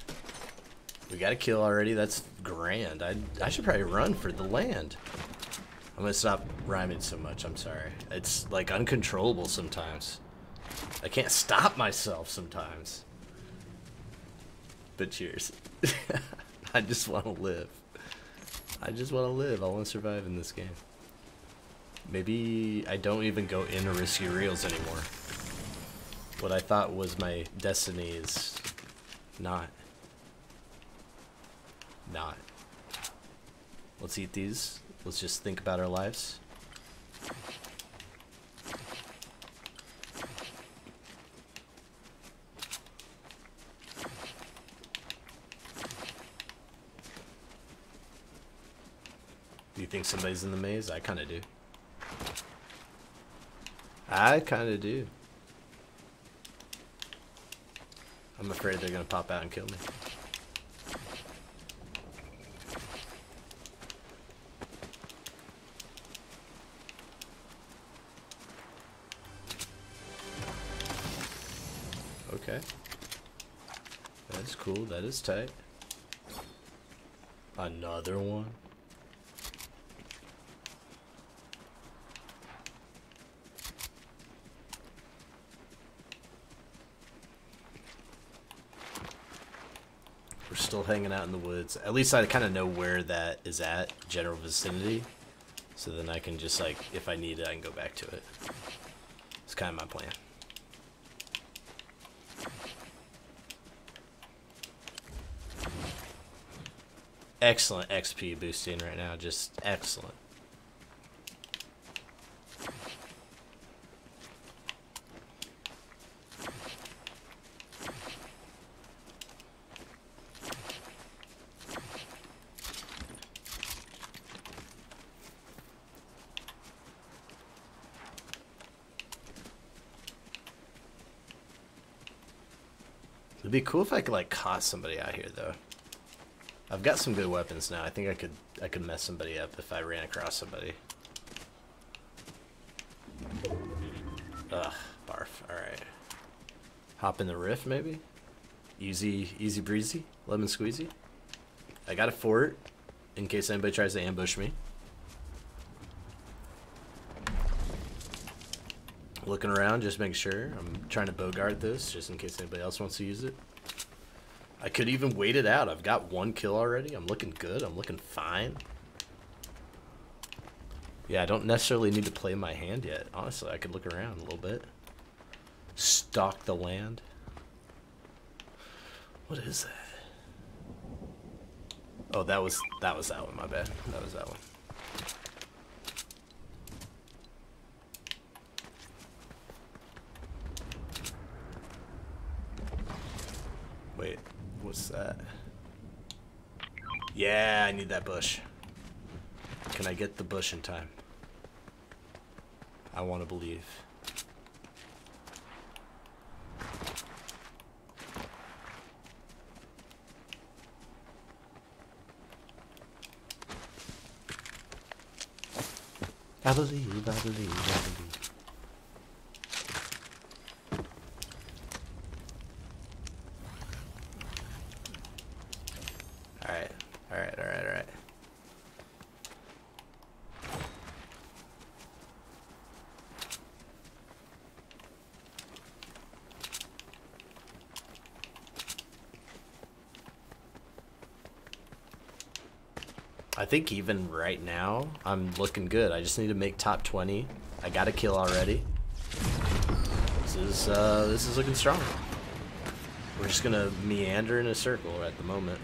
We got a kill already. That's grand. I I should probably run for the land. I'm gonna stop rhyming so much. I'm sorry. It's like uncontrollable sometimes. I can't stop myself sometimes. But cheers. I just want to live. I just want to live. I want to survive in this game. Maybe I don't even go into risky reels anymore. What I thought was my destiny is not. Not. Let's eat these. Let's just think about our lives. Do you think somebody's in the maze? I kind of do. I kind of do. I'm afraid they're going to pop out and kill me. Okay. That's cool. That is tight. Another one. We're still hanging out in the woods. At least I kind of know where that is at, general vicinity. So then I can just like, if I need it, I can go back to it. It's kind of my plan. Excellent XP boosting right now, just excellent. It'd be cool if I could like caught somebody out here though. I've got some good weapons now. I think I could I could mess somebody up if I ran across somebody. Ugh, barf. Alright. Hop in the rift maybe? Easy easy breezy? Lemon squeezy? I got a fort in case anybody tries to ambush me. Looking around, just make sure. I'm trying to bogart this, just in case anybody else wants to use it. I could even wait it out. I've got one kill already. I'm looking good. I'm looking fine. Yeah, I don't necessarily need to play my hand yet. Honestly, I could look around a little bit. Stalk the land. What is that? Oh, that was that was that one. My bad. That was that one. Wait, what's that? Yeah, I need that bush. Can I get the bush in time? I want to believe. I believe, I believe, I believe. Alright, alright, alright, alright. I think even right now, I'm looking good. I just need to make top 20. I got a kill already. This is, uh, this is looking strong. We're just gonna meander in a circle at the moment.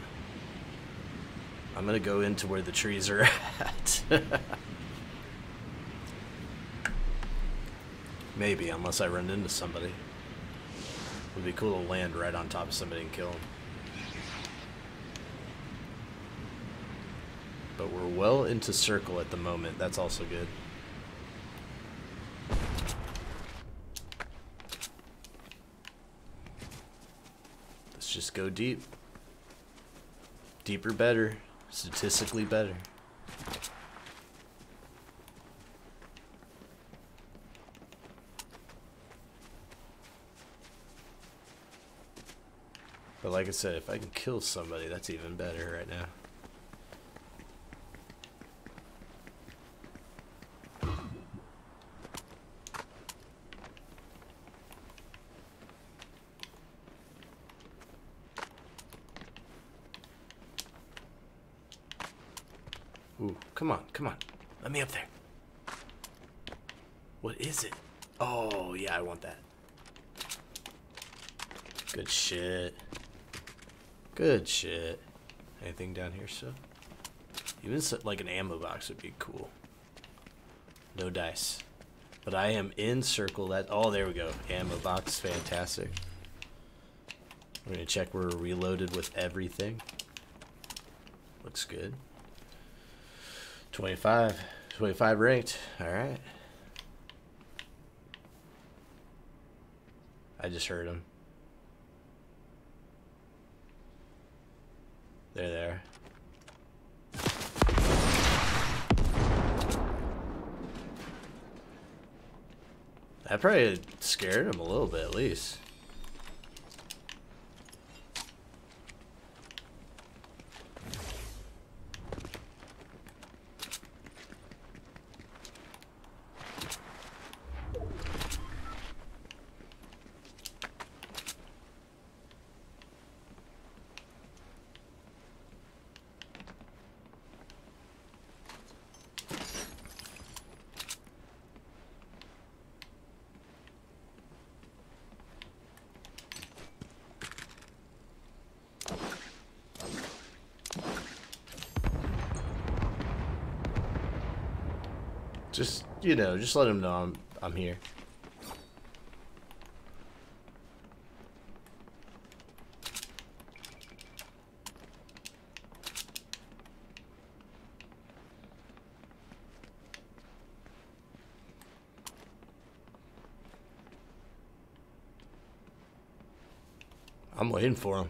I'm gonna go into where the trees are at. Maybe, unless I run into somebody. It Would be cool to land right on top of somebody and kill them. But we're well into circle at the moment. That's also good. Let's just go deep. Deeper better. Statistically better. But like I said, if I can kill somebody, that's even better right now. Ooh, come on, come on. Let me up there. What is it? Oh, yeah, I want that. Good shit. Good shit. Anything down here, so? Even so, like an ammo box would be cool. No dice. But I am in circle that. Oh, there we go. Ammo box, fantastic. We're gonna check we're reloaded with everything. Looks good. 25. 25 ranked. Alright. I just heard him. They're there. That probably scared him a little bit, at least. Just, you know, just let him know I'm, I'm here. I'm waiting for him.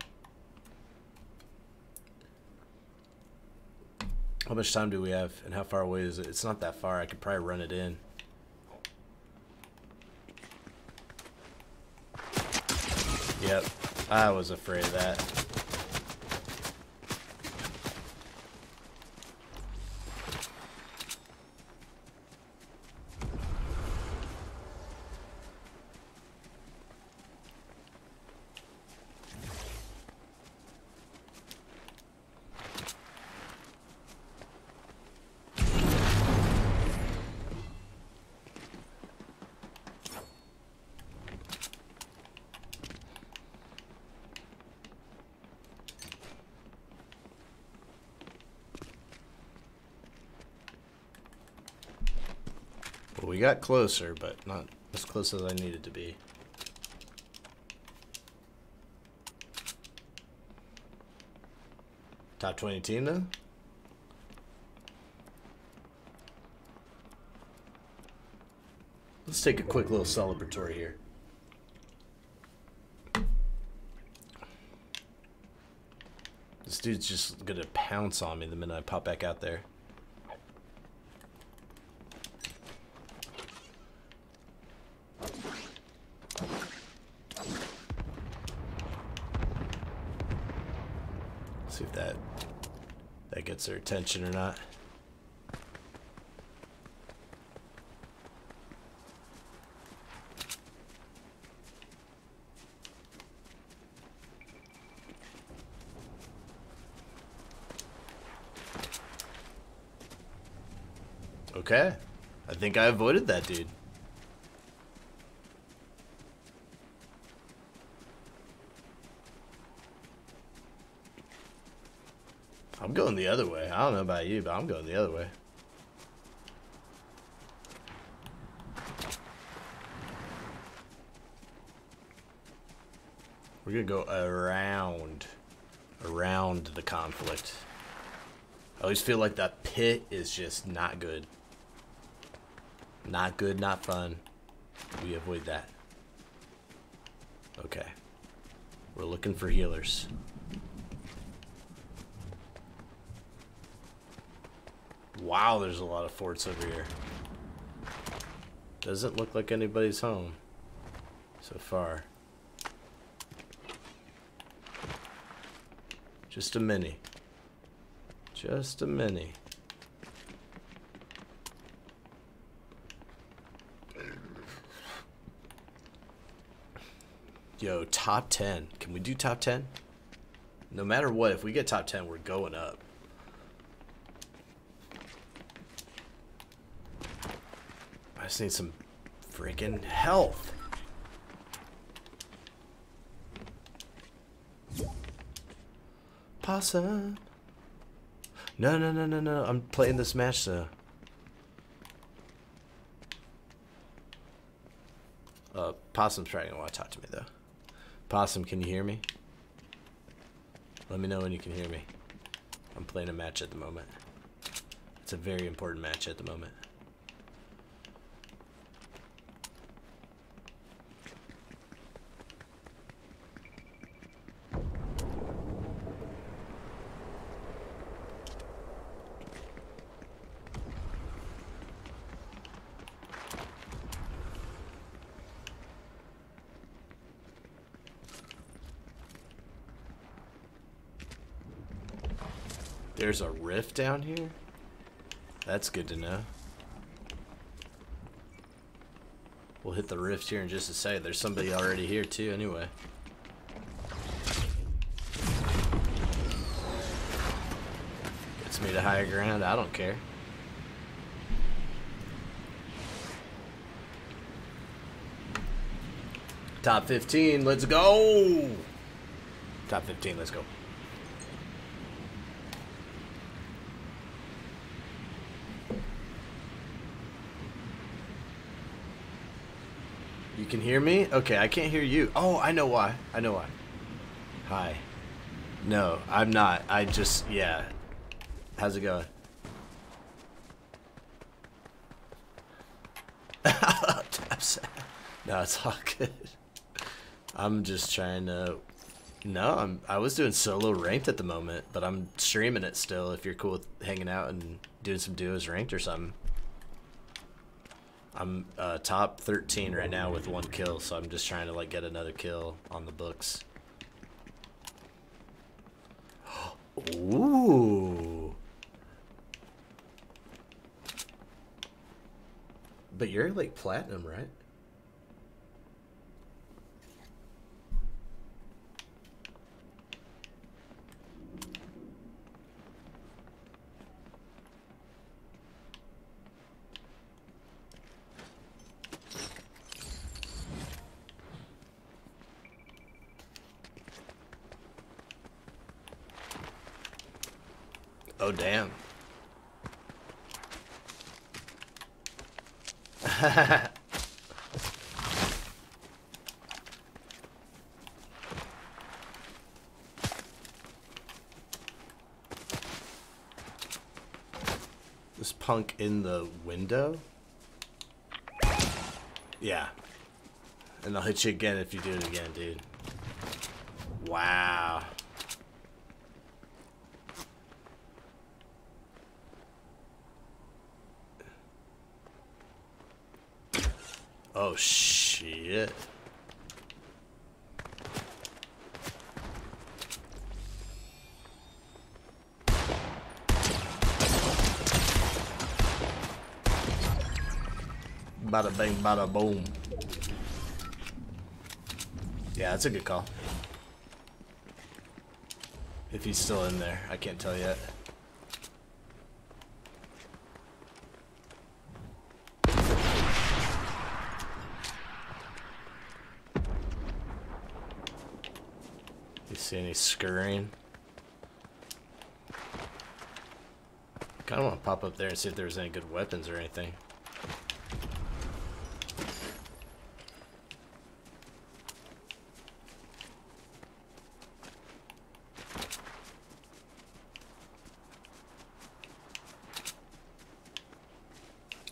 Much time do we have, and how far away is it? It's not that far. I could probably run it in. Yep, I was afraid of that. Got closer, but not as close as I needed to be. Top 20 team, though? Let's take a quick little celebratory here. This dude's just gonna pounce on me the minute I pop back out there. See if that that their attention or not. Okay. I think I avoided that dude. I'm going the other way. I don't know about you, but I'm going the other way. We're gonna go around, around the conflict. I always feel like that pit is just not good. Not good, not fun. We avoid that. Okay. We're looking for healers. Wow, there's a lot of forts over here. Doesn't look like anybody's home so far. Just a mini. Just a mini. Yo, top 10. Can we do top 10? No matter what, if we get top 10, we're going up. Just need some freaking health. Possum. No, no, no, no, no. I'm playing this match, though. Uh, Possum's probably gonna want to talk to me, though. Possum, can you hear me? Let me know when you can hear me. I'm playing a match at the moment. It's a very important match at the moment. There's a rift down here? That's good to know. We'll hit the rift here in just a second. There's somebody already here too anyway. Gets me to higher ground, I don't care. Top 15, let's go! Top 15, let's go. Hear me? Okay, I can't hear you. Oh, I know why. I know why. Hi. No, I'm not. I just, yeah. How's it going? No, it's all good. I'm just trying to. No, I'm. I was doing solo ranked at the moment, but I'm streaming it still. If you're cool with hanging out and doing some duos ranked or something. I'm uh, top 13 right now with one kill, so I'm just trying to like get another kill on the books. Ooh. But you're like platinum, right? Oh, damn. this punk in window? Yeah. And I'll hit you again if you do it again, dude. Wow. Oh shit. Bada bing, bada boom. Yeah, that's a good call. If he's still in there, I can't tell yet. You see any scurrying? kind of want to pop up there and see if there's any good weapons or anything.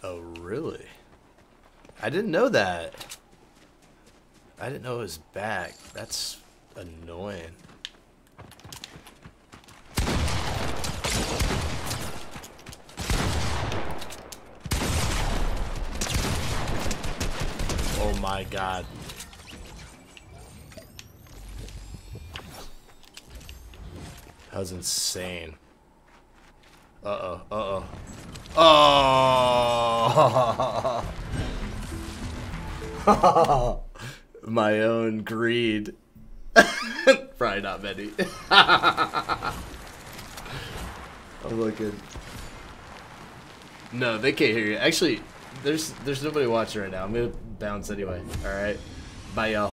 Oh, really? I didn't know that. I didn't know it was back. That's annoying. Oh my god. That was insane. Uh-oh, uh-oh. Oh! My own greed. Probably not many. I'm looking. No, they can't hear you. Actually, there's there's nobody watching right now. I'm gonna bounce anyway. All right. Bye, y'all.